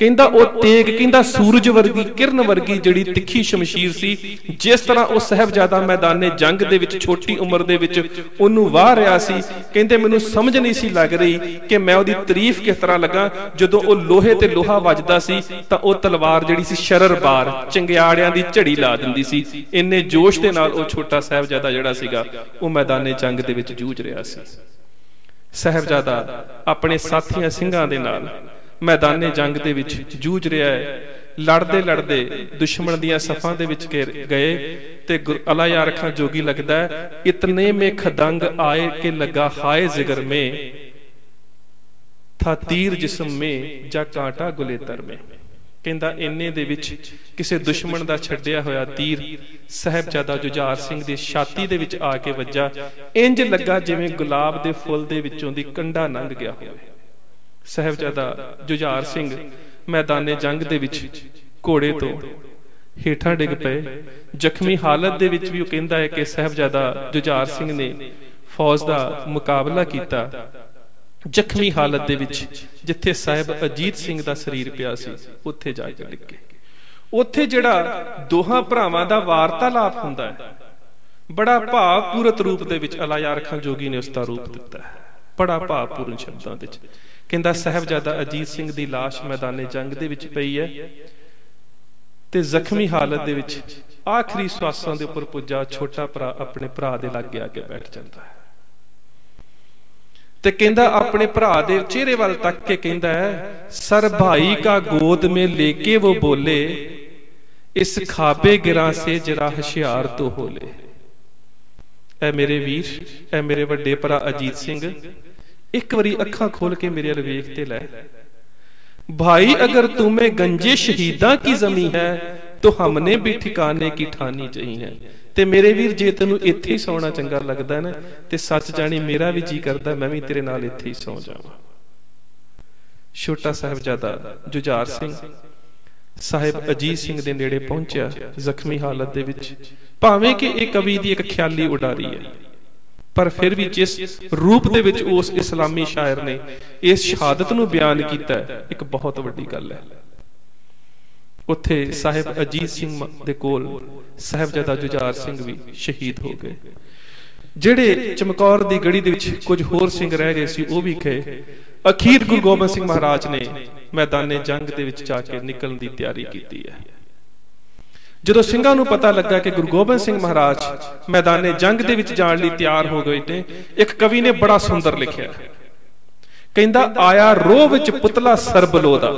ਕਹਿੰਦਾ ਉਹ ਤੇਗ ਕਹਿੰਦਾ ਸੂਰਜ ਵਰਗੀ ਕਿਰਨ ਵਰਗੀ ਜਿਹੜੀ ਤਿੱਖੀ ਸ਼ਮਸ਼ੀਰ ਸੀ ਜਿਸ ਤਰ੍ਹਾਂ ਉਹ ਸਹਿਬਜ਼ਾਦਾ ਮੈਦਾਨੇ ਜੰਗ ਦੇ ਵਿੱਚ ਛੋਟੀ ਉਮਰ ਦੇ ਵਿੱਚ ਉਹਨੂੰ ਵਾਹ ਰਿਹਾ ਸੀ ਕਹਿੰਦੇ ਮੈਨੂੰ ਸਮਝ ਨਹੀਂ ਸੀ ਲੱਗ ਰਹੀ ਕਿ ਮੈਂ ਉਹਦੀ ਤਾਰੀਫ ਕਿਸ ਤਰ੍ਹਾਂ ਲੱਗਾ। ਜਦੋਂ ਉਹ ਲੋਹੇ ਤੇ ਲੋਹਾ ਵੱਜਦਾ ਸੀ ਤਾਂ ਉਹ ਤਲਵਾਰ ਜਿਹੜੀ ਸੀ ਸ਼ਰਰਬਾਰ ਚੰਗਿਆੜਿਆਂ ਦੀ ਝੜੀ ਲਾ ਦਿੰਦੀ ਸੀ। ਇੰਨੇ ਜੋਸ਼ ਦੇ ਨਾਲ ਉਹ ਛੋਟਾ ਸਹਿਬਜ਼ਾਦਾ ਜਿਹੜਾ ਸੀਗਾ ਉਹ ਮੈਦਾਨੇ ਜੰਗ ਦੇ ਵਿੱਚ ਜੂਝ ਰਿਹਾ ਸੀ। ਸਹਿਬਜ਼ਾਦਾ ਆਪਣੇ ਸਾਥੀਆਂ ਸਿੰਘਾਂ ਦੇ ਨਾਲ ਮੈਦਾਨੇ ਜੰਗ ਦੇ ਵਿੱਚ ਜੂਝ ਰਿਹਾ ਹੈ। ਲੜਦੇ ਲੜਦੇ ਦੁਸ਼ਮਣ ਦੀਆਂ ਸਫਾਂ ਦੇ ਵਿੱਚ ਗਏ ਤੇ ਅਲਾ ਯਾਰ ਅੱਖਾਂ ਜੋਗੀ ਲੱਗਦਾ ਇਤਨੇ ਮੇ ਖਦੰਗ ਆਏ ਕਿ ਲਗਾ ਹਾਏ ਜ਼ਿਗਰ ਮੇ। ਥਾ ਤੀਰ ਜਿਸਮ ਮੇ ਜਾਂ ਕਾਂਟਾ ਗੁਲੇਤਰ ਮੇ। ਕਹਿੰਦਾ ਇੰਨੇ ਦੇ ਵਿੱਚ ਕਿਸੇ ਦੁਸ਼ਮਣ ਦਾ ਛੱਡਿਆ ਹੋਇਆ ਤੀਰ ਸਹਿਬਜ਼ਾਦਾ ਜੁਝਾਰ ਸਿੰਘ ਦੀ ਛਾਤੀ ਦੇ ਵਿੱਚ ਆ ਕੇ ਵੱਜਾ। ਇੰਜ ਲੱਗਾ ਜਿਵੇਂ ਗੁਲਾਬ ਦੇ ਫੁੱਲ ਦੇ ਵਿੱਚੋਂ ਦੀ ਕੰਡਾ ਲੰਘ ਗਿਆ ਹੋਵੇ। ਸਹਿਬਜ਼ਾਦਾ ਜੁਝਾਰ ਸਿੰਘ ਮੈਦਾਨੇ ਜੰਗ ਦੇ ਵਿੱਚ ਘੋੜੇ ਤੋਂ ਹੇਠਾਂ ਡਿੱਗ ਪਏ। ਜ਼ਖਮੀ ਹਾਲਤ ਦੇ ਵਿੱਚ ਵੀ ਉਹ ਕਹਿੰਦਾ ਹੈ ਕਿ ਸਹਿਬਜ਼ਾਦਾ ਜੁਝਾਰ ਸਿੰਘ ਨੇ ਫੌਜ ਦਾ ਮੁਕਾਬਲਾ ਕੀਤਾ। ਜ਼ਖਮੀ ਹਾਲਤ ਦੇ ਵਿੱਚ ਜਿੱਥੇ ਸਾਹਿਬ ਅਜੀਤ ਸਿੰਘ ਦਾ ਸਰੀਰ ਪਿਆ ਸੀ, ਉੱਥੇ ਜਾ ਕੇ ਡਿੱਗੇ ਉੱਥੇ ਜਿਹੜਾ ਦੋਹਾਂ ਭਰਾਵਾਂ ਦਾ ਵਾਰਤਾਲਾਪ ਹੁੰਦਾ ਹੈ, ਬੜਾ ਭਾਵਪੂਰਤ ਰੂਪ ਦੇ ਵਿੱਚ ਅਲਾ ਯਾਰ ਖਾਨ ਜੋਗੀ ਨੇ ਉਸ ਦਾ ਰੂਪ ਦਿੱਤਾ ਹੈ। ਬੜਾ ਭਾਵਪੂਰਨ ਸ਼ਬਦਾਂ ਵਿੱਚ। ਕਹਿੰਦਾ ਸਹਿਬਜ਼ਾਦਾ ਅਜੀਤ ਸਿੰਘ ਦੀ লাশ ਮੈਦਾਨੇ ਜੰਗ ਦੇ ਵਿੱਚ ਪਈ ਹੈ। ਤੇ ਜ਼ਖਮੀ ਹਾਲਤ ਦੇ ਵਿੱਚ ਆਖਰੀ ਸਵਾਸਾਂ ਦੇ ਉੱਪਰ ਪੁੱਜਾ ਛੋਟਾ ਭਰਾ ਆਪਣੇ ਭਰਾ ਦੇ ਲਾਗੇ ਆ ਕੇ ਬੈਠ ਜਾਂਦਾ ਹੈ। ਤੇ ਕਹਿੰਦਾ ਆਪਣੇ ਭਰਾ ਦੇ ਚਿਹਰੇ ਵੱਲ ਤੱਕ ਕੇ ਕਹਿੰਦਾ ਹੈ ਸਰ ਭਾਈ ਕਾ ਗੋਦ ਮੇ ਲੈ ਕੇ ਉਹ ਬੋਲੇ ਇਸ ਖਾਬੇ ਗਿਰਾ ਸੇ ਜਰਾ ਹਸ਼ਿਆਰ ਤੋ ਹੋਲੇ ਐ ਮੇਰੇ ਵੀਰ ਐ ਮੇਰੇ ਵੱਡੇ ਭਰਾ ਅਜੀਤ ਸਿੰਘ ਇੱਕ ਵਾਰੀ ਅੱਖਾਂ ਖੋਲ ਕੇ ਮੇਰੇ ਵੱਲ ਵੇਖ ਤੇ ਲੈ। ਭਾਈ ਅਗਰ ਤੁਮੇ ਗੰਜੇ ਸ਼ਹੀਦਾਂ ਕੀ ਜ਼ਮੀ ਹੈ ਤੋ ਹਮਨੇ ਵੀ ਠਿਕਾਣੇ ਕੀ ਠਾਨੀ ਚਾਹੀ ਹੈ ਤੇ ਮੇਰੇ ਵੀਰ ਜੇ ਤੈਨੂੰ ਇੱਥੇ ਹੀ ਸੌਣਾ ਚੰਗਾ ਲੱਗਦਾ ਨਾ ਤੇ ਸੱਚ ਜਾਣੀ ਮੇਰਾ ਵੀ ਜੀ ਕਰਦਾ ਮੈਂ ਵੀ ਤੇਰੇ ਨਾਲ ਇੱਥੇ ਹੀ ਸੌ ਜਾਵਾਂ। ਛੋਟਾ ਸਾਹਿਬਜ਼ਾਦਾ ਜੁਝਾਰ ਸਿੰਘ। ਸਾਹਿਬ ਅਜੀਤ ਸਿੰਘ ਦੇ ਨੇੜੇ ਪਹੁੰਚਿਆ ਜ਼ਖਮੀ ਹਾਲਤ ਦੇ ਵਿੱਚ। ਭਾਵੇਂ ਕਿ ਇਹ ਕਵੀ ਦੀ ਇੱਕ ਖਿਆਲੀ ਉਡਾਰੀ ਹੈ। ਪਰ ਫਿਰ ਵੀ ਜਿਸ ਰੂਪ ਦੇ ਵਿੱਚ ਉਸ ਇਸਲਾਮੀ ਸ਼ਾਇਰ ਨੇ ਇਸ ਸ਼ਹਾਦਤ ਨੂੰ ਬਿਆਨ ਕੀਤਾ ਇੱਕ ਬਹੁਤ ਵੱਡੀ ਗੱਲ ਹੈ। ਉੱਥੇ ਸਾਹਿਬ ਅਜੀਤ ਸਿੰਘ ਦੇ ਕੋਲ ਸਾਹਿਬਜ਼ਾਦਾ ਜੁਝਾਰ ਸਿੰਘ ਵੀ ਸ਼ਹੀਦ ਹੋ ਗਏ। ਜਿਹੜੇ ਚਮਕੌਰ ਦੀ ਗੜੀ ਦੇ ਵਿੱਚ ਕੁਝ ਹੋਰ ਸਿੰਘ ਰਹਿ ਗਏ ਸੀ, ਉਹ ਵੀ ਗਏ ਅਖੀਰ ਗੁਰੂ ਗੋਬਿੰਦ ਸਿੰਘ ਮਹਾਰਾਜ ਨੇ ਮੈਦਾਨੇ ਜੰਗ ਦੇ ਵਿੱਚ ਜਾ ਕੇ ਨਿਕਲਣ ਦੀ ਤਿਆਰੀ ਕੀਤੀ ਹੈ। ਜਦੋਂ ਸਿੰਘਾਂ ਨੂੰ ਪਤਾ ਲੱਗਾ ਕਿ ਗੁਰੂ ਗੋਬਿੰਦ ਸਿੰਘ ਮਹਾਰਾਜ ਮੈਦਾਨੇ ਜੰਗ ਦੇ ਵਿੱਚ ਜਾਣ ਲਈ ਤਿਆਰ ਹੋ ਗਏ ਨੇ, ਇੱਕ ਕਵੀ ਨੇ ਬੜਾ ਸੁੰਦਰ ਲਿਖਿਆ। ਕਹਿੰਦਾ, ਆਇਆ ਰੋਹ ਵਿੱਚ ਪੁਤਲਾ ਸਰਬਲੋ ਦਾ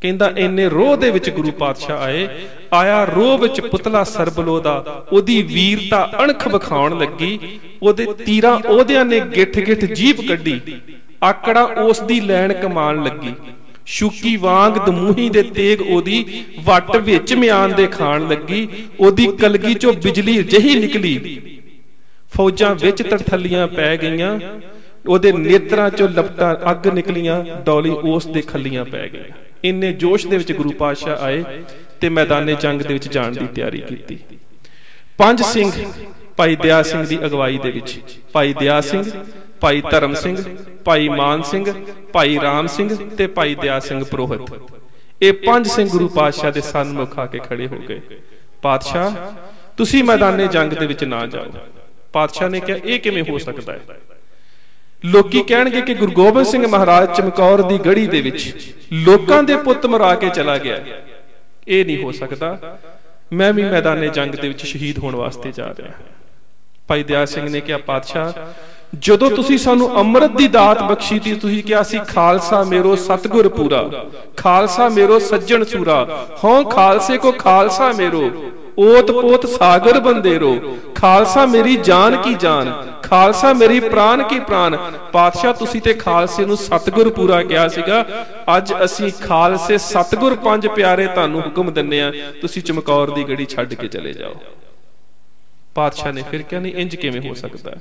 ਕਹਿੰਦਾ, ਇੰਨੇ ਰੋਹ ਦੇ ਵਿੱਚ ਗੁਰੂ ਪਾਤਸ਼ਾਹ ਆਏ, ਆਇਆ ਰੋਹ ਵਿੱਚ ਪੁਤਲਾ ਸਰਬਲੋ ਦਾ ਉਹਦੀ ਵੀਰਤਾ ਅਣਖ ਵਿਖਾਉਣ ਲੱਗੀ, ਉਹਦੇ ਤੀਰਾਂ ਉਹਦਿਆਂ ਨੇ ਗਿੱਠ ਗਿੱਠ ਜੀਭ ਕੱਢੀ, ਆਕੜਾ ਉਸ ਦੀ ਲੈਣ ਕਮਾਣ ਲੱਗੀ। ਸ਼ੂਕੀ ਵਾਂਗ ਦਮੂਹੀ ਦੇ ਤੇਗ ਉਹਦੀ ਵੱਟ ਵਿੱਚ ਮਿਆਨ ਦੇ ਖਾਣ ਲੱਗੀ, ਉਹਦੀ ਕਲਗੀ ਚੋਂ ਬਿਜਲੀ ਜਹੀ ਨਿਕਲੀ। ਫੌਜਾਂ ਵਿੱਚ ਤੜਥੱਲੀਆਂ ਪੈ ਗਈਆਂ, ਉਹਦੇ ਨੇਤਰਾਂ ਚੋਂ ਲਪਟਾਂ ਅੱਗ ਨਿਕਲੀਆਂ, ਡੋਲੀ ਉਸ ਦੇ ਖੱਲੀਆਂ ਪੈ ਗਈਆਂ। ਇੰਨੇ ਜੋਸ਼ ਦੇ ਵਿੱਚ ਗੁਰੂ ਪਾਤਸ਼ਾਹ ਆਏ ਤੇ ਮੈਦਾਨੇ ਜੰਗ ਦੇ ਵਿੱਚ ਜਾਣ ਦੀ ਤਿਆਰੀ ਕੀਤੀ। ਪੰਜ ਸਿੰਘ ਭਾਈ ਦਿਆ ਸਿੰਘ ਦੀ ਅਗਵਾਈ ਦੇ ਵਿੱਚ, ਭਾਈ ਦਿਆ ਸਿੰਘ ਭਾਈ ਧਰਮ ਸਿੰਘ, ਭਾਈ ਮਾਨ ਸਿੰਘ, ਭਾਈ ਰਾਮ ਸਿੰਘ ਤੇ ਭਾਈ ਦਿਆ ਸਿੰਘ ਪ੍ਰੋਹਿਤ। ਇਹ ਪੰਜ ਸਿੰਘ ਗੁਰੂ ਪਾਤਸ਼ਾਹ ਦੇ ਸਨਮੁਖ ਆ ਕੇ ਖੜੇ ਹੋ ਗਏ। ਪਾਤਸ਼ਾਹ, ਤੁਸੀਂ ਮੈਦਾਨੇ ਜੰਗ ਦੇ ਵਿੱਚ ਨਾ ਜਾਓ। ਪਾਤਸ਼ਾਹ ਨੇ ਕਿਹਾ, ਇਹ ਕਿਵੇਂ ਹੋ ਸਕਦਾ ਹੈ? ਲੋਕੀ ਕਹਿਣਗੇ ਕਿ ਗੁਰੂ ਗੋਬਿੰਦ ਸਿੰਘ ਮਹਾਰਾਜ ਚਮਕੌਰ ਦੀ ਗੜੀ ਦੇ ਵਿੱਚ ਲੋਕਾਂ ਦੇ ਪੁੱਤ ਮਰਾ ਕੇ ਚਲਾ ਗਿਆ। ਇਹ ਨਹੀਂ ਹੋ ਸਕਦਾ। ਮੈਂ ਵੀ ਮੈਦਾਨੇ ਜੰਗ ਦੇ ਵਿੱਚ ਸ਼ਹੀਦ ਹੋਣ ਵਾਸਤੇ ਜਾ ਰਿਹਾ। ਭਾਈ ਦਿਆ ਸਿੰਘ ਨੇ ਕਿਹਾ, ਪਾਤਸ਼ਾਹ ਜਦੋਂ ਤੁਸੀਂ ਸਾਨੂੰ ਅੰਮ੍ਰਿਤ ਦੀ ਦਾਤ ਬਖਸ਼ੀ ਤੀ ਤੁਸੀਂ ਕਿਹਾ ਸੀ ਖਾਲਸਾ ਮੇਰੋ ਸਤਗੁਰ ਪੂਰਾ। ਖਾਲਸਾ ਮੇਰੋ ਸੱਜਣ ਸੂਰਾ। ਹਉ ਖਾਲਸੇ ਕੋ ਖਾਲਸਾ ਮੇਰੋ। ਓਤ ਪੋਤ ਸਾਗਰ ਬੰਦੇਰੋ ਖਾਲਸਾ ਮੇਰੀ ਜਾਨ ਕੀ ਜਾਨ। ਖਾਲਸਾ ਮੇਰੀ ਪ੍ਰਾਨ ਕੀ ਪ੍ਰਾਨ। ਪਾਤਸ਼ਾਹ ਤੁਸੀਂ ਤੇ ਖਾਲਸੇ ਨੂੰ ਸਤਗੁਰ ਪੂਰਾ ਕਿਹਾ ਸੀਗਾ। ਅੱਜ ਅਸੀਂ ਖਾਲਸੇ ਸਤਗੁਰ ਪੰਜ ਪਿਆਰੇ ਤੁਹਾਨੂੰ ਹੁਕਮ ਦਿੰਨੇ ਆ ਤੁਸੀਂ ਚਮਕੌਰ ਦੀ ਗੜੀ ਛੱਡ ਕੇ ਚਲੇ ਜਾਓ। ਪਾਤਸ਼ਾਹ ਨੇ ਫਿਰ ਕਿਹਾ ਨਹੀਂ ਇੰਜ ਕਿਵੇਂ ਹੋ ਸਕਦਾ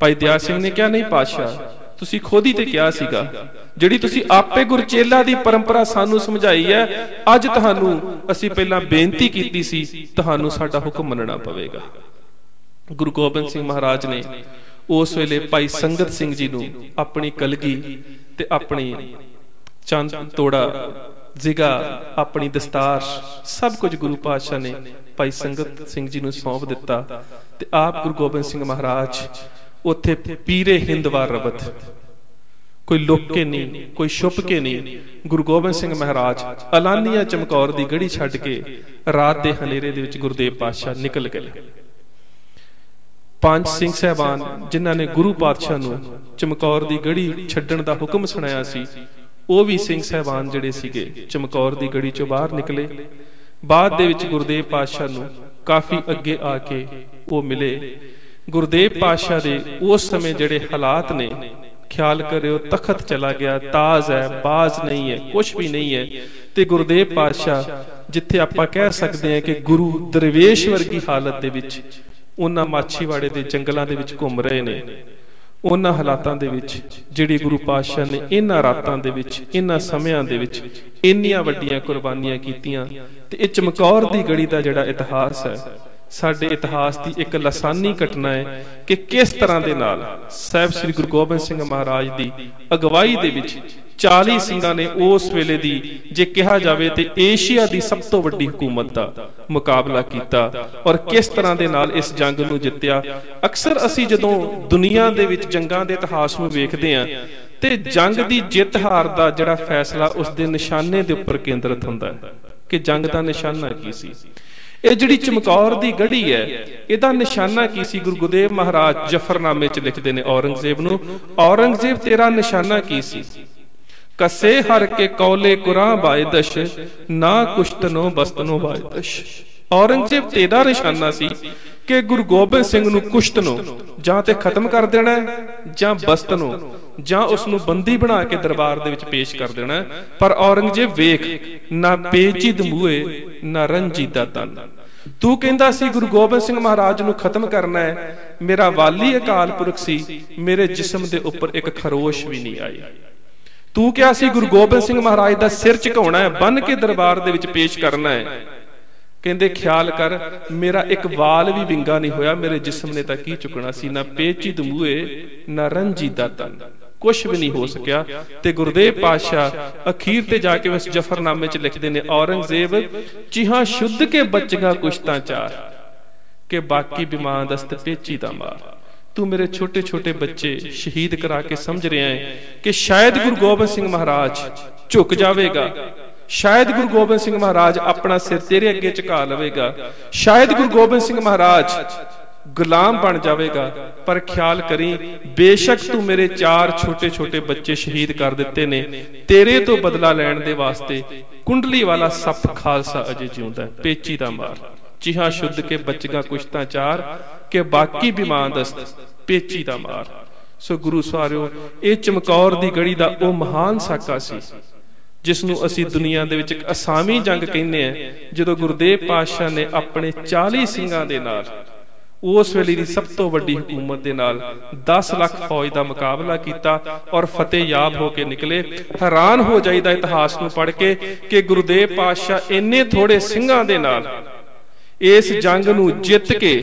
ਭਾਈ ਦਿਆ ਸਿੰਘ ਨੇ ਕਿਹਾ, ਨਹੀਂ ਪਾਤਸ਼ਾਹ, ਤੁਸੀਂ ਖੁਦ ਹੀ ਤੇ ਕਿਹਾ ਸੀਗਾ, ਜਿਹੜੀ ਤੁਸੀਂ ਆਪੇ ਗੁਰਚੇਲਾ ਦੀ ਪਰੰਪਰਾ ਸਾਨੂੰ ਸਮਝਾਈ ਹੈ, ਅੱਜ ਤੁਹਾਨੂੰ ਅਸੀਂ ਪਹਿਲਾਂ ਬੇਨਤੀ ਕੀਤੀ ਸੀ, ਤੁਹਾਨੂੰ ਸਾਡਾ ਹੁਕਮ ਮੰਨਣਾ ਪਵੇਗਾ। ਗੁਰੂ ਗੋਬਿੰਦ ਸਿੰਘ ਮਹਾਰਾਜ ਨੇ ਉਸ ਵੇਲੇ ਭਾਈ ਸੰਗਤ ਸਿੰਘ ਜੀ ਨੂੰ ਆਪਣੀ ਕਲਗੀ ਤੇ ਆਪਣੀ ਚੰਦ ਤੋੜਾ, ਜ਼ਿਗਾ, ਆਪਣੀ ਦਸਤਾਰ, ਸਭ ਕੁਝ ਗੁਰੂ ਪਾਤਸ਼ਾਹ ਨੇ ਭਾਈ ਸੰਗਤ ਸਿੰਘ ਜੀ ਨੂੰ ਸੌਂਪ ਦਿੱਤਾ ਤੇ ਆਪ ਗੁਰੂ ਗੋਬਿੰਦ ਸਿੰਘ ਮਹਾਰਾਜ ਉੱਥੇ ਪੀਰੇ ਹਿੰਦਵਾਰ ਰਬਤ। ਕੋਈ ਲੁੱਕ ਕੇ ਨਹੀਂ, ਕੋਈ ਛੁਪ ਕੇ ਨਹੀਂ। ਗੁਰੂ ਗੋਬਿੰਦ ਸਿੰਘ ਮਹਾਰਾਜ ਅਲਾਨੀਆ ਚਮਕੌਰ ਦੀ ਗੜੀ ਛੱਡ ਕੇ ਰਾਤ ਦੇ ਹਨੇਰੇ ਦੇ ਵਿੱਚ ਗੁਰਦੇਵ ਪਾਤਸ਼ਾਹ ਨਿਕਲ ਗਏ। ਪੰਜ ਸਿੰਘ ਸਹਿਬਾਨ, ਜਿਨ੍ਹਾਂ ਨੇ ਗੁਰੂ ਪਾਤਸ਼ਾਹ ਨੂੰ ਚਮਕੌਰ ਦੀ ਗੜੀ ਛੱਡਣ ਦਾ ਹੁਕਮ ਸੁਣਾਇਆ ਸੀ, ਉਹ ਵੀ ਸਿੰਘ ਸਹਿਬਾਨ ਜਿਹੜੇ ਸੀਗੇ, ਚਮਕੌਰ ਦੀ ਗੜੀ ਚੋਂ ਬਾਹਰ ਨਿਕਲੇ। ਬਾਅਦ ਦੇ ਵਿੱਚ ਗੁਰਦੇਵ ਪਾਤਸ਼ਾਹ ਨੂੰ ਕਾਫੀ ਅੱਗੇ ਆ ਕੇ ਉਹ ਮਿਲੇ। ਗੁਰਦੇਵ ਪਾਤਸ਼ਾਹ ਦੇ ਉਸ ਸਮੇਂ ਜਿਹੜੇ ਹਾਲਾਤ ਨੇ, ਖਿਆਲ ਕਰਿਓ, ਤਖਤ ਚਲਾ ਗਿਆ, ਤਾਜ਼ ਹੈ, ਬਾਜ਼ ਨਹੀਂ ਹੈ ਕੁਝ ਵੀ ਨਹੀਂ ਹੈ। ਤੇ ਗੁਰਦੇਵ ਪਾਤਸ਼ਾਹ, ਜਿੱਥੇ ਆਪਾਂ ਕਹਿ ਸਕਦੇ ਹਾਂ ਕਿ ਗੁਰੂ ਦਰਵੇਸ਼ ਵਰਗੀ ਹਾਲਤ ਦੇ ਵਿੱਚ, ਉਹਨਾਂ ਮਾਛੀਵਾੜੇ ਦੇ ਜੰਗਲਾਂ ਦੇ ਵਿੱਚ ਘੁੰਮ ਰਹੇ ਨੇ। ਉਹਨਾਂ ਹਾਲਾਤਾਂ ਦੇ ਵਿੱਚ, ਜਿਹੜੀ ਗੁਰੂ ਪਾਤਸ਼ਾਹ ਨੇ ਇਹਨਾਂ ਰਾਤਾਂ ਦੇ ਵਿੱਚ, ਇਹਨਾਂ ਸਮਿਆਂ ਦੇ ਵਿੱਚ ਇੰਨੀਆਂ ਵੱਡੀਆਂ ਕੁਰਬਾਨੀਆਂ ਕੀਤੀਆਂ, ਤੇ ਇਹ ਚਮਕੌਰ ਦੀ ਗੜੀ ਦਾ ਜਿਹੜਾ ਇਤਿਹਾਸ ਹੈ ਸਾਡੇ ਇਤਿਹਾਸ ਦੀ ਇੱਕ ਲਸਾਨੀ ਘਟਨਾ ਹੈ ਕਿ ਕਿਸ ਤਰ੍ਹਾਂ ਦੇ ਨਾਲ ਸਾਹਿਬ ਸ੍ਰੀ ਗੁਰੂ ਗੋਬਿੰਦ ਸਿੰਘ ਮਹਾਰਾਜ ਦੀ ਅਗਵਾਈ ਦੇ ਵਿੱਚ 40 ਸਿੰਘਾਂ ਨੇ ਉਸ ਵੇਲੇ ਦੀ ਜੇ ਕਿਹਾ ਜਾਵੇ ਤੇ ਏਸ਼ੀਆ ਦੀ ਸਭ ਤੋਂ ਵੱਡੀ ਹਕੂਮਤ ਦਾ ਮੁਕਾਬਲਾ ਕੀਤਾ ਔਰ ਕਿਸ ਤਰ੍ਹਾਂ ਦੇ ਨਾਲ ਇਸ ਜੰਗ ਨੂੰ ਜਿੱਤਿਆ, ਅਕਸਰ ਅਸੀਂ ਜਦੋਂ ਦੁਨੀਆ ਦੇ ਵਿੱਚ ਜੰਗਾਂ ਦੇ ਇਤਿਹਾਸ ਨੂੰ ਵੇਖਦੇ ਹਾਂ ਤੇ ਜੰਗ ਦੀ ਜਿੱਤ ਹਾਰ ਦਾ ਜਿਹੜਾ ਫੈਸਲਾ ਉਸ ਦੇ ਨਿਸ਼ਾਨੇ ਦੇ ਉੱਪਰ ਕੇਂਦਰਿਤ ਹੁੰਦਾ ਹੈ ਕਿ ਜੰਗ ਦਾ ਨਿਸ਼ਾਨਾ ਕੀ ਸੀ। ਇਹ ਜਿਹੜੀ ਚਮਕੌਰ ਦੀ ਗੜੀ ਹੈ, ਇਹਦਾ ਨਿਸ਼ਾਨਾ ਕੀ ਸੀ? ਗੁਰੂ ਗੁਰਦੇਵ ਮਹਾਰਾਜ ਜਫਰਨਾਮੇ 'ਚ ਲਿਖਦੇ ਨੇ ਔਰੰਗਜ਼ੇਬ ਨੂੰ, ਔਰੰਗਜ਼ੇਬ, ਤੇਰਾ ਨਿਸ਼ਾਨਾ ਕੀ ਸੀ? ਕਸੇ ਹਰ ਕੇ ਕੌਲੇ ਕੁਰਾਂ ਬਾਇਦਸ਼ ਨਾ ਕੁਸ਼ਤਨੋ ਬਸਤਨੋ ਬਾਇਦਸ਼ ਔਰੰਗਜ਼ੇਬ ਤੇਰਾ ਨਿਸ਼ਾਨਾ ਸੀ ਕਿ ਗੁਰੂ ਗੋਬਿੰਦ ਸਿੰਘ ਨੂੰ ਕੁਸ਼ਤ ਨੂੰ ਜਾਂ ਤੇ ਖਤਮ ਕਰ ਦੇਣਾ ਜਾਂ ਬਸਤ ਜਾਂ ਉਸ ਨੂੰ ਬੰਦੀ ਬਣਾ ਕੇ ਦਰਬਾਰ ਦੇ ਵਿੱਚ ਪੇਸ਼ ਕਰ ਦੇਣਾ ਪਰ ਔਰੰਗਜ਼ੇਬ ਵੇਖ, ਨਾ ਪੇਚਿਦ ਮੂਏ ਨਾ ਰੰਜੀਦਾ ਤਨ। ਤੂੰ ਕਹਿੰਦਾ ਸੀ, ਗੁਰੂ ਗੋਬਿੰਦ ਸਿੰਘ ਮਹਾਰਾਜ ਨੂੰ ਖਤਮ ਕਰਨਾ ਹੈ। ਮੇਰਾ ਵਾਲੀ ਅਕਾਲ ਪੁਰਖ ਸੀ, ਮੇਰੇ ਜਿਸਮ ਦੇ ਉੱਪਰ ਇੱਕ ਖਰੋਸ਼ ਵੀ ਨਹੀਂ ਆਈ ਤੂੰ ਕਿਹਾ ਸੀ, ਗੁਰੂ ਗੋਬਿੰਦ ਸਿੰਘ ਮਹਾਰਾਜ ਦਾ ਸਿਰ ਝੁਕਾਉਣਾ ਹੈ ਬੰਨ ਕੇ ਦਰਬਾਰ ਦੇ ਵਿੱਚ ਪੇਸ਼ ਕਰਨਾ ਹੈ। ਕਹਿੰਦੇ, ਖਿਆਲ ਕਰ, ਮੇਰਾ ਇੱਕ ਵਾਲ ਵੀ ਵਿੰਗਾ ਨਹੀਂ ਹੋਇਆ, ਮੇਰੇ ਜਿਸਮ ਨੇ ਤਾਂ ਕੀ ਚੁੱਕਣਾ ਸੀ? ਨਾ ਪੇਚੀ ਦਮੂਏ ਨਾ ਰੰਜੀ ਤਨ। ਕੁਝ ਵੀ ਨਹੀਂ ਹੋ ਸਕਿਆ ਤੇ ਗੁਰਦੇਵ ਪਾਤਸ਼ਾਹ ਅਖੀਰ ਤੇ ਜਾ ਕੇ ਉਸ ਜਫਰਨਾਮੇ 'ਚ ਲਿਖਦੇ ਨੇ, ਔਰੰਗਜ਼ੇਬ, ਚਿਹਾ ਸ਼ੁੱਧ ਕੇ ਬਚਗਾ ਕੁਸ਼ਤਾ ਚਾਰ, ਕਿ ਬਾਕੀ ਬਿਮਾਰ ਦਸਤ ਪੇਚੀ ਦਾ ਮਾਰ। ਤੂੰ ਮੇਰੇ ਛੋਟੇ ਛੋਟੇ ਬੱਚੇ ਸ਼ਹੀਦ ਕਰਾ ਕੇ ਸਮਝ ਰਿਹਾ ਹੈ ਕਿ ਸ਼ਾਇਦ ਗੁਰੂ ਗੋਬਿੰਦ ਸਿੰਘ ਮਹਾਰਾਜ ਝੁਕ ਜਾਵੇਗਾ। ਸ਼ਾਇਦ ਗੁਰੂ ਗੋਬਿੰਦ ਸਿੰਘ ਮਹਾਰਾਜ ਆਪਣਾ ਸਿਰ ਤੇਰੇ ਅੱਗੇ ਝੁਕਾ ਲਵੇਗਾ। ਸ਼ਾਇਦ ਗੁਰੂ ਗੋਬਿੰਦ ਸਿੰਘ ਮਹਾਰਾਜ ਗੁਲਾਮ ਬਣ ਜਾਵੇਗਾ, ਪਰ ਖਿਆਲ ਕਰੀ, ਬੇਸ਼ੱਕ ਤੂੰ ਮੇਰੇ ਚਾਰ ਛੋਟੇ ਛੋਟੇ ਬੱਚੇ ਸ਼ਹੀਦ ਕਰ ਦਿੱਤੇ ਨੇ। ਤੇਰੇ ਤੋਂ ਬਦਲਾ ਲੈਣ ਦੇ ਵਾਸਤੇ ਕੁੰਡਲੀ ਵਾਲਾ ਸੱਪ ਖਾਲਸਾ ਅਜੇ ਜਿਉਂਦਾ ਪੇਚੀ ਦਾ ਮਾਰ। ਚਿਹਾ ਸ਼ੁੱਧ ਕੇ ਬਚਗਾ ਕੁਸ਼ਤਾ ਚਾਰ, ਕਿ ਬਾਕੀ ਬਿਮਾਨਦਸਤ ਪੇਚੀ ਦਾ ਮਾਰ। ਸੋ ਗੁਰੂ ਸਾਰਿਓ ਇਹ ਚਮਕੌਰ ਦੀ ਗੜੀ ਦਾ ਉਹ ਮਹਾਨ ਸਾਕਾ ਸੀ। ਜਿਸ ਨੂੰ ਅਸੀਂ ਦੁਨੀਆ ਦੇ ਵਿੱਚ ਇੱਕ ਅਸਾਮੀ ਜੰਗ ਕਹਿੰਦੇ ਆ ਜਦੋਂ ਗੁਰਦੇਵ ਪਾਤਸ਼ਾਹ ਨੇ ਆਪਣੇ 40 ਸਿੰਘਾਂ ਦੇ ਨਾਲ ਉਸ ਵੇਲੇ ਦੀ ਸਭ ਤੋਂ ਵੱਡੀ ਹਕੂਮਤ ਦੇ ਨਾਲ 10 ਲੱਖ ਫੌਜ ਦਾ ਮੁਕਾਬਲਾ ਕੀਤਾ ਔਰ ਫਤਿਹ ਯਾਬ ਹੋ ਕੇ ਨਿਕਲੇ। ਹੈਰਾਨ ਹੋ ਜਾਈਦਾ ਇਤਿਹਾਸ ਨੂੰ ਪੜ੍ਹ ਕੇ ਕਿ ਗੁਰਦੇਵ ਪਾਤਸ਼ਾਹ ਇੰਨੇ ਥੋੜੇ ਸਿੰਘਾਂ ਦੇ ਨਾਲ ਇਸ ਜੰਗ ਨੂੰ ਜਿੱਤ ਕੇ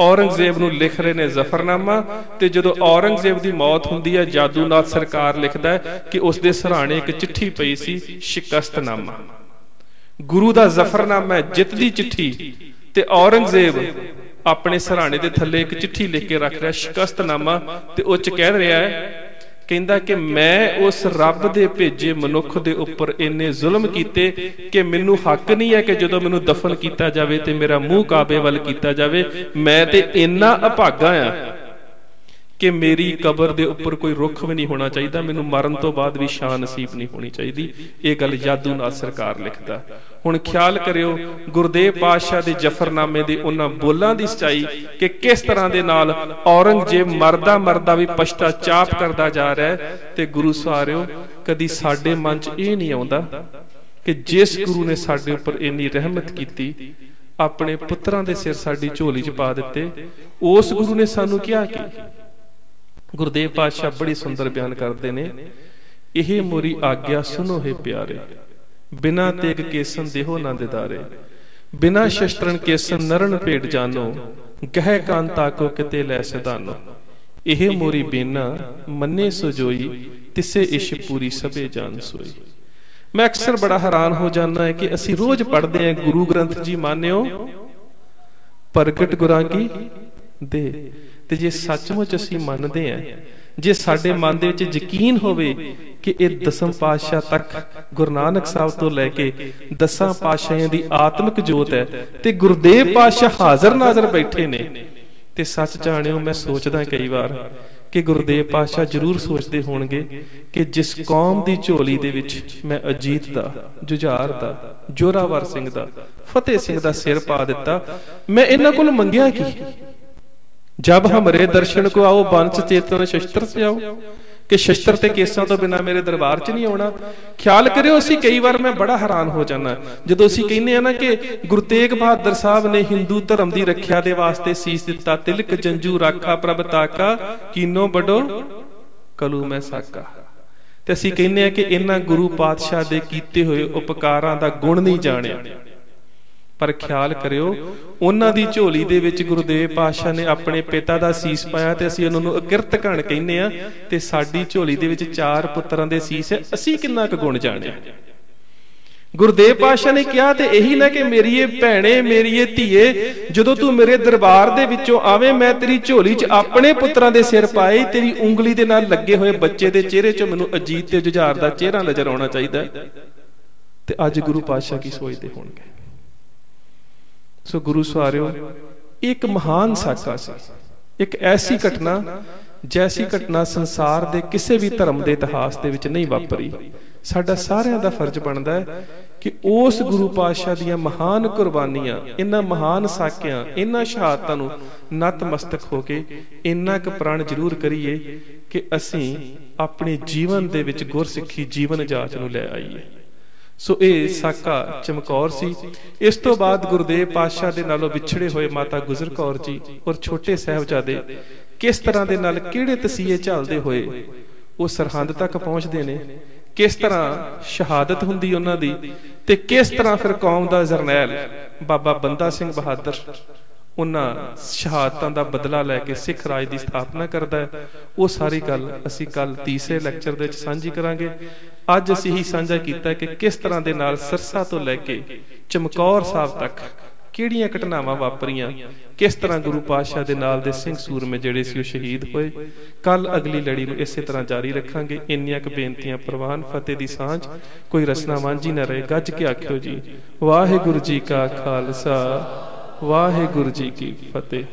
ਔਰੰਗਜ਼ੇਬ ਨੂੰ ਲਿਖ ਰਹੇ ਨੇ ਜ਼ਫਰਨਾਮਾ ਤੇ ਜਦੋਂ ਔਰੰਗਜ਼ੇਬ ਦੀ ਮੌਤ ਹੁੰਦੀ ਹੈ, ਜਾਦੂਨਾਥ ਸਰਕਾਰ ਲਿਖਦਾ ਹੈ ਕਿ ਉਸ ਦੇ ਸਰਾਣੇ ਇੱਕ ਚਿੱਠੀ ਪਈ ਸੀ, ਸ਼ਿਕਸਤਨਾਮਾ। ਗੁਰੂ ਦਾ ਜ਼ਫਰਨਾਮਾ ਹੈ, ਜਿੱਤ ਦੀ ਚਿੱਠੀ। ਤੇ ਔਰੰਗਜ਼ੇਬ ਆਪਣੇ ਸਰਾਣੇ ਦੇ ਥੱਲੇ ਇੱਕ ਚਿੱਠੀ ਲਿਖ ਕੇ ਰੱਖ ਰਿਹਾ, ਸ਼ਿਕਸਤਨਾਮਾ। ਤੇ ਉਹ ਚ ਕਹਿ ਰਿਹਾ ਹੈ ਕਹਿੰਦਾ ਕਿ ਮੈਂ ਉਸ ਰੱਬ ਦੇ ਭੇਜੇ ਮਨੁੱਖ ਦੇ ਉੱਪਰ ਇੰਨੇ ਜ਼ੁਲਮ ਕੀਤੇ ਕਿ ਮੈਨੂੰ ਹੱਕ ਨਹੀਂ ਹੈ ਕਿ ਜਦੋਂ ਮੈਨੂੰ ਦਫਨ ਕੀਤਾ ਜਾਵੇ ਤੇ ਮੇਰਾ ਮੂੰਹ ਕਾਬੇ ਵੱਲ ਕੀਤਾ ਜਾਵੇ, ਮੈਂ ਤੇ ਇੰਨਾ ਅਭਾਗਾ ਆ ਕਿ ਮੇਰੀ ਕਬਰ ਦੇ ਉੱਪਰ ਕੋਈ ਰੁੱਖ ਵੀ ਨਹੀਂ ਹੋਣਾ ਚਾਹੀਦਾ, ਮੈਨੂੰ ਮਰਨ ਤੋਂ ਬਾਅਦ ਵੀ ਸ਼ਾਨ ਨਸੀਬ ਨਹੀਂ ਹੋਣੀ ਚਾਹੀਦੀ। ਇਹ ਗੱਲ ਜਾਦੂ ਨਾਲ ਸਰਕਾਰ ਲਿਖਦਾ। ਹੁਣ ਖਿਆਲ ਕਰਿਓ, ਗੁਰਦੇਵ ਪਾਤਸ਼ਾਹ ਦੇ ਜਫਰਨਾਮੇ ਦੇ ਉਹਨਾਂ ਬੋਲਾਂ ਦੀ ਸਚਾਈ ਕਿ ਕਿਸ ਤਰ੍ਹਾਂ ਦੇ ਨਾਲ ਔਰੰਗਜ਼ੇਬ ਮਰਦਾ ਮਰਦਾ ਵੀ ਪਛਤਾ ਚਾਪ ਕਰਦਾ ਜਾ ਰਿਹਾ ਤੇ ਗੁਰੂ ਸਾਰਿਓ, ਕਦੀ ਸਾਡੇ ਮਨ 'ਚ ਇਹ ਨਹੀਂ ਆਉਂਦਾ ਕਿ ਜਿਸ ਗੁਰੂ ਨੇ ਸਾਡੇ ਉੱਪਰ ਇੰਨੀ ਰਹਿਮਤ ਕੀਤੀ, ਆਪਣੇ ਪੁੱਤਰਾਂ ਦੇ ਸਿਰ ਸਾਡੀ ਝੋਲੀ 'ਚ ਪਾ ਦਿੱਤੇ, ਉਸ ਗੁਰੂ ਨੇ ਸਾਨੂੰ ਕਿਹਾ ਕਿ? ਗੁਰਦੇਵ ਪਾਤਸ਼ਾਹ ਬੜੀ ਸੁੰਦਰ ਬਿਆਨ ਕਰਦੇ ਨੇ, ਇਹ ਮੋਰੀ ਆਗਿਆ ਸੁਨੋ ਹੈ ਪਿਆਰੇ, ਬਿਨਾ ਤੇਗ ਕੇਸਨ ਦੇਹੋ ਨਾ ਦਿਦਾਰੇ, ਬਿਨਾ ਸ਼ਸਤਰਨ ਕੇਸਨ ਨਰਨ ਭੇਟ ਜਾਨੋ, ਗਹਿ ਕਾਂਤਾ ਕੋ ਕਿਤੇ ਲੈ ਸਿਧਾਨੋ। ਇਹ ਮੋਰੀ ਬੇਨਾ ਮੰਨੇ ਸੁਜੋਈ, ਤਿਸੇ ਇਸ਼ ਪੂਰੀ ਸਭੇ ਜਾਨ ਸੋਈ। ਮੈਂ ਅਕਸਰ ਬੜਾ ਹੈਰਾਨ ਹੋ ਜਾਂਦਾ ਹੈ ਕਿ ਅਸੀਂ ਰੋਜ਼ ਪੜ੍ਹਦੇ ਹਾਂ ਗੁਰੂ ਗ੍ਰੰਥ ਜੀ ਮਾਨਿਓ, ਪ੍ਰਗਟ ਗੁਰਾਂ ਕੀ ਦੇ ਤੇ ਜੇ ਸੱਚਮੁੱਚ ਅਸੀਂ ਮੰਨਦੇ ਹਾਂ, ਜੇ ਸਾਡੇ ਮਨ ਦੇ ਵਿੱਚ ਯਕੀਨ ਹੋਵੇ ਕਿ ਇਹ ਦਸਮ ਪਾਤਸ਼ਾਹ ਤੱਕ ਗੁਰੂ ਨਾਨਕ ਸਾਹਿਬ ਤੋਂ ਲੈ ਕੇ ਦਸਾਂ ਪਾਤਸ਼ਾਹਾਂ ਦੀ ਆਤਮਿਕ ਜੋਤ ਹੈ ਤੇ ਗੁਰਦੇਵ ਪਾਤਸ਼ਾਹ ਹਾਜ਼ਰ ਨਾਜ਼ਰ ਬੈਠੇ ਨੇ, ਤੇ ਸੱਚ ਜਾਣਿਓ ਮੈਂ ਸੋਚਦਾ ਕਈ ਵਾਰ ਕਿ ਗੁਰਦੇਵ ਪਾਤਸ਼ਾਹ ਜ਼ਰੂਰ ਸੋਚਦੇ ਹੋਣਗੇ ਕਿ ਜਿਸ ਕੌਮ ਦੀ ਝੋਲੀ ਦੇ ਵਿੱਚ ਮੈਂ ਅਜੀਤ ਦਾ, ਜੁਝਾਰ ਦਾ, ਜੋਰਾਵਰ ਸਿੰਘ ਦਾ, ਫਤਿਹ ਸਿੰਘ ਦਾ ਸਿਰ ਪਾ ਦਿੱਤਾ, ਮੈਂ ਇਹਨਾਂ ਕੋਲ ਮੰਗਿਆ ਕੀ? ਜਬ ਹਮਰੇ ਦਰਸ਼ਨ ਕੋ ਆਓ, ਬੰਸ ਚੇਤਨ ਸ਼ਸਤਰ ਸਿਆਓ। ਕਿ ਸ਼ਸਤਰ ਤੇ ਕੇਸਾਂ ਤੋਂ ਬਿਨਾ ਮੇਰੇ ਦਰਬਾਰ 'ਚ ਨਹੀਂ ਆਉਣਾ। ਖਿਆਲ ਕਰਿਓ, ਅਸੀਂ ਕਈ ਵਾਰ ਮੈਂ ਬੜਾ ਹੈਰਾਨ ਹੋ ਜਾਂਦਾ। ਜਦੋਂ ਅਸੀਂ ਕਹਿੰਦੇ ਆ ਨਾ ਕਿ ਗੁਰੂ ਤੇਗ ਬਹਾਦਰ ਸਾਹਿਬ ਨੇ ਹਿੰਦੂ ਧਰਮ ਦੀ ਰੱਖਿਆ ਦੇ ਵਾਸਤੇ ਸੀਸ ਦਿੱਤਾ, ਤਿਲਕ ਜੰਜੂ ਰਾਖਾ ਪ੍ਰਭ ਤਾਕਾ, ਕੀਨੋ ਬਡੋ, ਕਲੂ ਮੈਂ ਸਾਕਾ। ਤੇ ਅਸੀਂ ਕਹਿੰਦੇ ਆ ਕਿ ਇਹਨਾਂ ਗੁਰੂ ਪਾਤਸ਼ਾਹ ਦੇ ਕੀਤੇ ਹੋਏ ਉਪਕਾਰਾਂ ਦਾ ਗੁਣ ਨਹੀਂ ਜਾਣਿਆ। ਪਰ ਖਿਆਲ ਕਰਿਓ, ਉਹਨਾਂ ਦੀ ਝੋਲੀ ਦੇ ਵਿੱਚ ਗੁਰਦੇਵ ਪਾਤਸ਼ਾਹ ਨੇ ਆਪਣੇ ਪਿਤਾ ਦਾ ਸੀਸ ਪਾਇਆ ਤੇ ਅਸੀਂ ਉਹਨਾਂ ਨੂੰ ਅਕਿਰਤ ਘਣ ਕਹਿੰਦੇ ਆ ਤੇ ਸਾਡੀ ਝੋਲੀ ਦੇ ਵਿੱਚ ਚਾਰ ਪੁੱਤਰਾਂ ਦੇ ਸੀਸ ਹੈ, ਅਸੀਂ ਕਿੰਨਾ ਕੁ ਗੁਣ ਜਾਣਿਆ? ਗੁਰਦੇਵ ਪਾਤਸ਼ਾਹ ਨੇ ਕਿਹਾ ਤੇ ਇਹੀ ਨਾ ਕਿ ਮੇਰੀਏ ਭੈਣੇ, ਮੇਰੀਏ ਧੀਏ, ਜਦੋਂ ਤੂੰ ਮੇਰੇ ਦਰਬਾਰ ਦੇ ਵਿੱਚੋਂ ਆਵੇਂ, ਮੈਂ ਤੇਰੀ ਝੋਲੀ 'ਚ ਆਪਣੇ ਪੁੱਤਰਾਂ ਦੇ ਸਿਰ ਪਾਏ, ਤੇਰੀ ਉਂਗਲੀ ਦੇ ਨਾਲ ਲੱਗੇ ਹੋਏ ਬੱਚੇ ਦੇ ਚਿਹਰੇ 'ਚੋਂ ਮੈਨੂੰ ਅਜੀਤ ਤੇ ਜੁਝਾਰ ਦਾ ਚਿਹਰਾ ਨਜ਼ਰ ਆਉਣਾ ਚਾਹੀਦਾ ਤੇ ਅੱਜ ਗੁਰੂ ਪਾਤਸ਼ਾਹ ਕੀ ਸੋਚਦੇ ਹੋਣਗੇ? ਸੋ ਗੁਰੂ ਸਵਾਰਿਓ, ਇੱਕ ਮਹਾਨ ਸਾਕਾ ਸੀ। ਇੱਕ ਐਸੀ ਘਟਨਾ ਜੈਸੀ ਘਟਨਾ ਸੰਸਾਰ ਦੇ ਕਿਸੇ ਵੀ ਧਰਮ ਦੇ ਇਤਿਹਾਸ ਦੇ ਵਿੱਚ ਨਹੀਂ ਵਾਪਰੀ। ਸਾਡਾ ਸਾਰਿਆਂ ਦਾ ਫਰਜ਼ ਬਣਦਾ ਹੈ ਕਿ ਉਸ ਗੁਰੂ ਪਾਤਸ਼ਾਹ ਦੀਆਂ ਮਹਾਨ ਕੁਰਬਾਨੀਆਂ, ਇਹਨਾਂ ਮਹਾਨ ਸਾਕਿਆਂ, ਇਹਨਾਂ ਸ਼ਹਾਦਤਾਂ ਨੂੰ ਨਤਮਸਤਕ ਹੋ ਕੇ ਇੰਨਾ ਕੁ ਪ੍ਰਣ ਜ਼ਰੂਰ ਕਰੀਏ ਕਿ ਅਸੀਂ ਆਪਣੇ ਜੀਵਨ ਦੇ ਵਿੱਚ ਗੁਰਸਿੱਖੀ ਜੀਵਨ ਜਾਚ ਨੂੰ ਲੈ ਆਈਏ। ਸੋ ਇਹ ਸਾਕਾ ਚਮਕੌਰ ਸੀ। ਇਸ ਤੋਂ ਬਾਅਦ ਗੁਰਦੇਵ ਪਾਤਸ਼ਾਹ ਦੇ ਨਾਲੋਂ ਵਿਛੜੇ ਹੋਏ ਮਾਤਾ ਗੁਜਰ ਕੌਰ ਜੀ ਔਰ ਛੋਟੇ ਸਹਿਬਜ਼ਾਦੇ ਕਿਸ ਤਰ੍ਹਾਂ ਦੇ ਨਾਲ ਕਿਹੜੇ ਤਸੀਹੇ ਝੱਲਦੇ ਹੋਏ ਉਹ ਸਰਹੰਦ ਤੱਕ ਪਹੁੰਚਦੇ ਨੇ? ਕਿਸ ਤਰ੍ਹਾਂ ਸ਼ਹਾਦਤ ਹੁੰਦੀ ਉਹਨਾਂ ਦੀ ਤੇ ਕਿਸ ਤਰ੍ਹਾਂ ਫਿਰ ਕੌਮ ਦਾ ਜਰਨੈਲ? ਬਾਬਾ ਬੰਦਾ ਸਿੰਘ ਬਹਾਦਰ। ਉਹਨਾਂ ਸ਼ਹਾਦਤਾਂ ਦਾ ਬਦਲਾ ਲੈ ਕੇ ਸਿੱਖ ਰਾਜ ਦੀ ਸਥਾਪਨਾ ਕਰਦਾ ਹੈ। ਉਹ ਸਾਰੀ ਗੱਲ ਅਸੀਂ ਕੱਲ ਤੀਸਰੇ ਲੈਕਚਰ ਦੇ ਵਿੱਚ ਸਾਂਝੀ ਕਰਾਂਗੇ। ਅੱਜ ਅਸੀਂ ਹੀ ਸਾਂਝਾ ਕੀਤਾ ਕਿ ਕਿਸ ਤਰ੍ਹਾਂ ਦੇ ਨਾਲ ਸਰਸਾ ਤੋਂ ਲੈ ਕੇ ਚਮਕੌਰ ਸਾਹਿਬ ਤੱਕ ਕਿਹੜੀਆਂ ਘਟਨਾਵਾਂ ਵਾਪਰੀਆਂ, ਕਿਸ ਤਰ੍ਹਾਂ ਗੁਰੂ ਪਾਤਸ਼ਾਹ ਦੇ ਨਾਲ ਦੇ ਸਿੰਘ ਸੂਰਮੇ ਜਿਹੜੇ ਸੀ ਉਹ ਸ਼ਹੀਦ ਹੋਏ। ਕੱਲ ਅਗਲੀ ਲੜੀ ਨੂੰ ਇਸੇ ਤਰ੍ਹਾਂ ਜਾਰੀ ਰੱਖਾਂਗੇ। ਇੰਨੀਆਂ ਕੁ ਬੇਨਤੀਆਂ ਪ੍ਰਵਾਨ ਫਤਿਹ ਦੀ ਸਾਂਝ, ਕੋਈ ਰਸਨਾ ਵਾਂਝੀ ਨਾ ਰਹੇ। ਗੱਜ ਕੇ ਆਖਿਓ ਜੀ, ਵਾਹਿਗੁਰੂ ਜੀ ਕਾ ਖਾਲਸਾ। ਵਾਹਿਗੁਰੂ ਜੀ ਕੀ ਫਤਿਹ।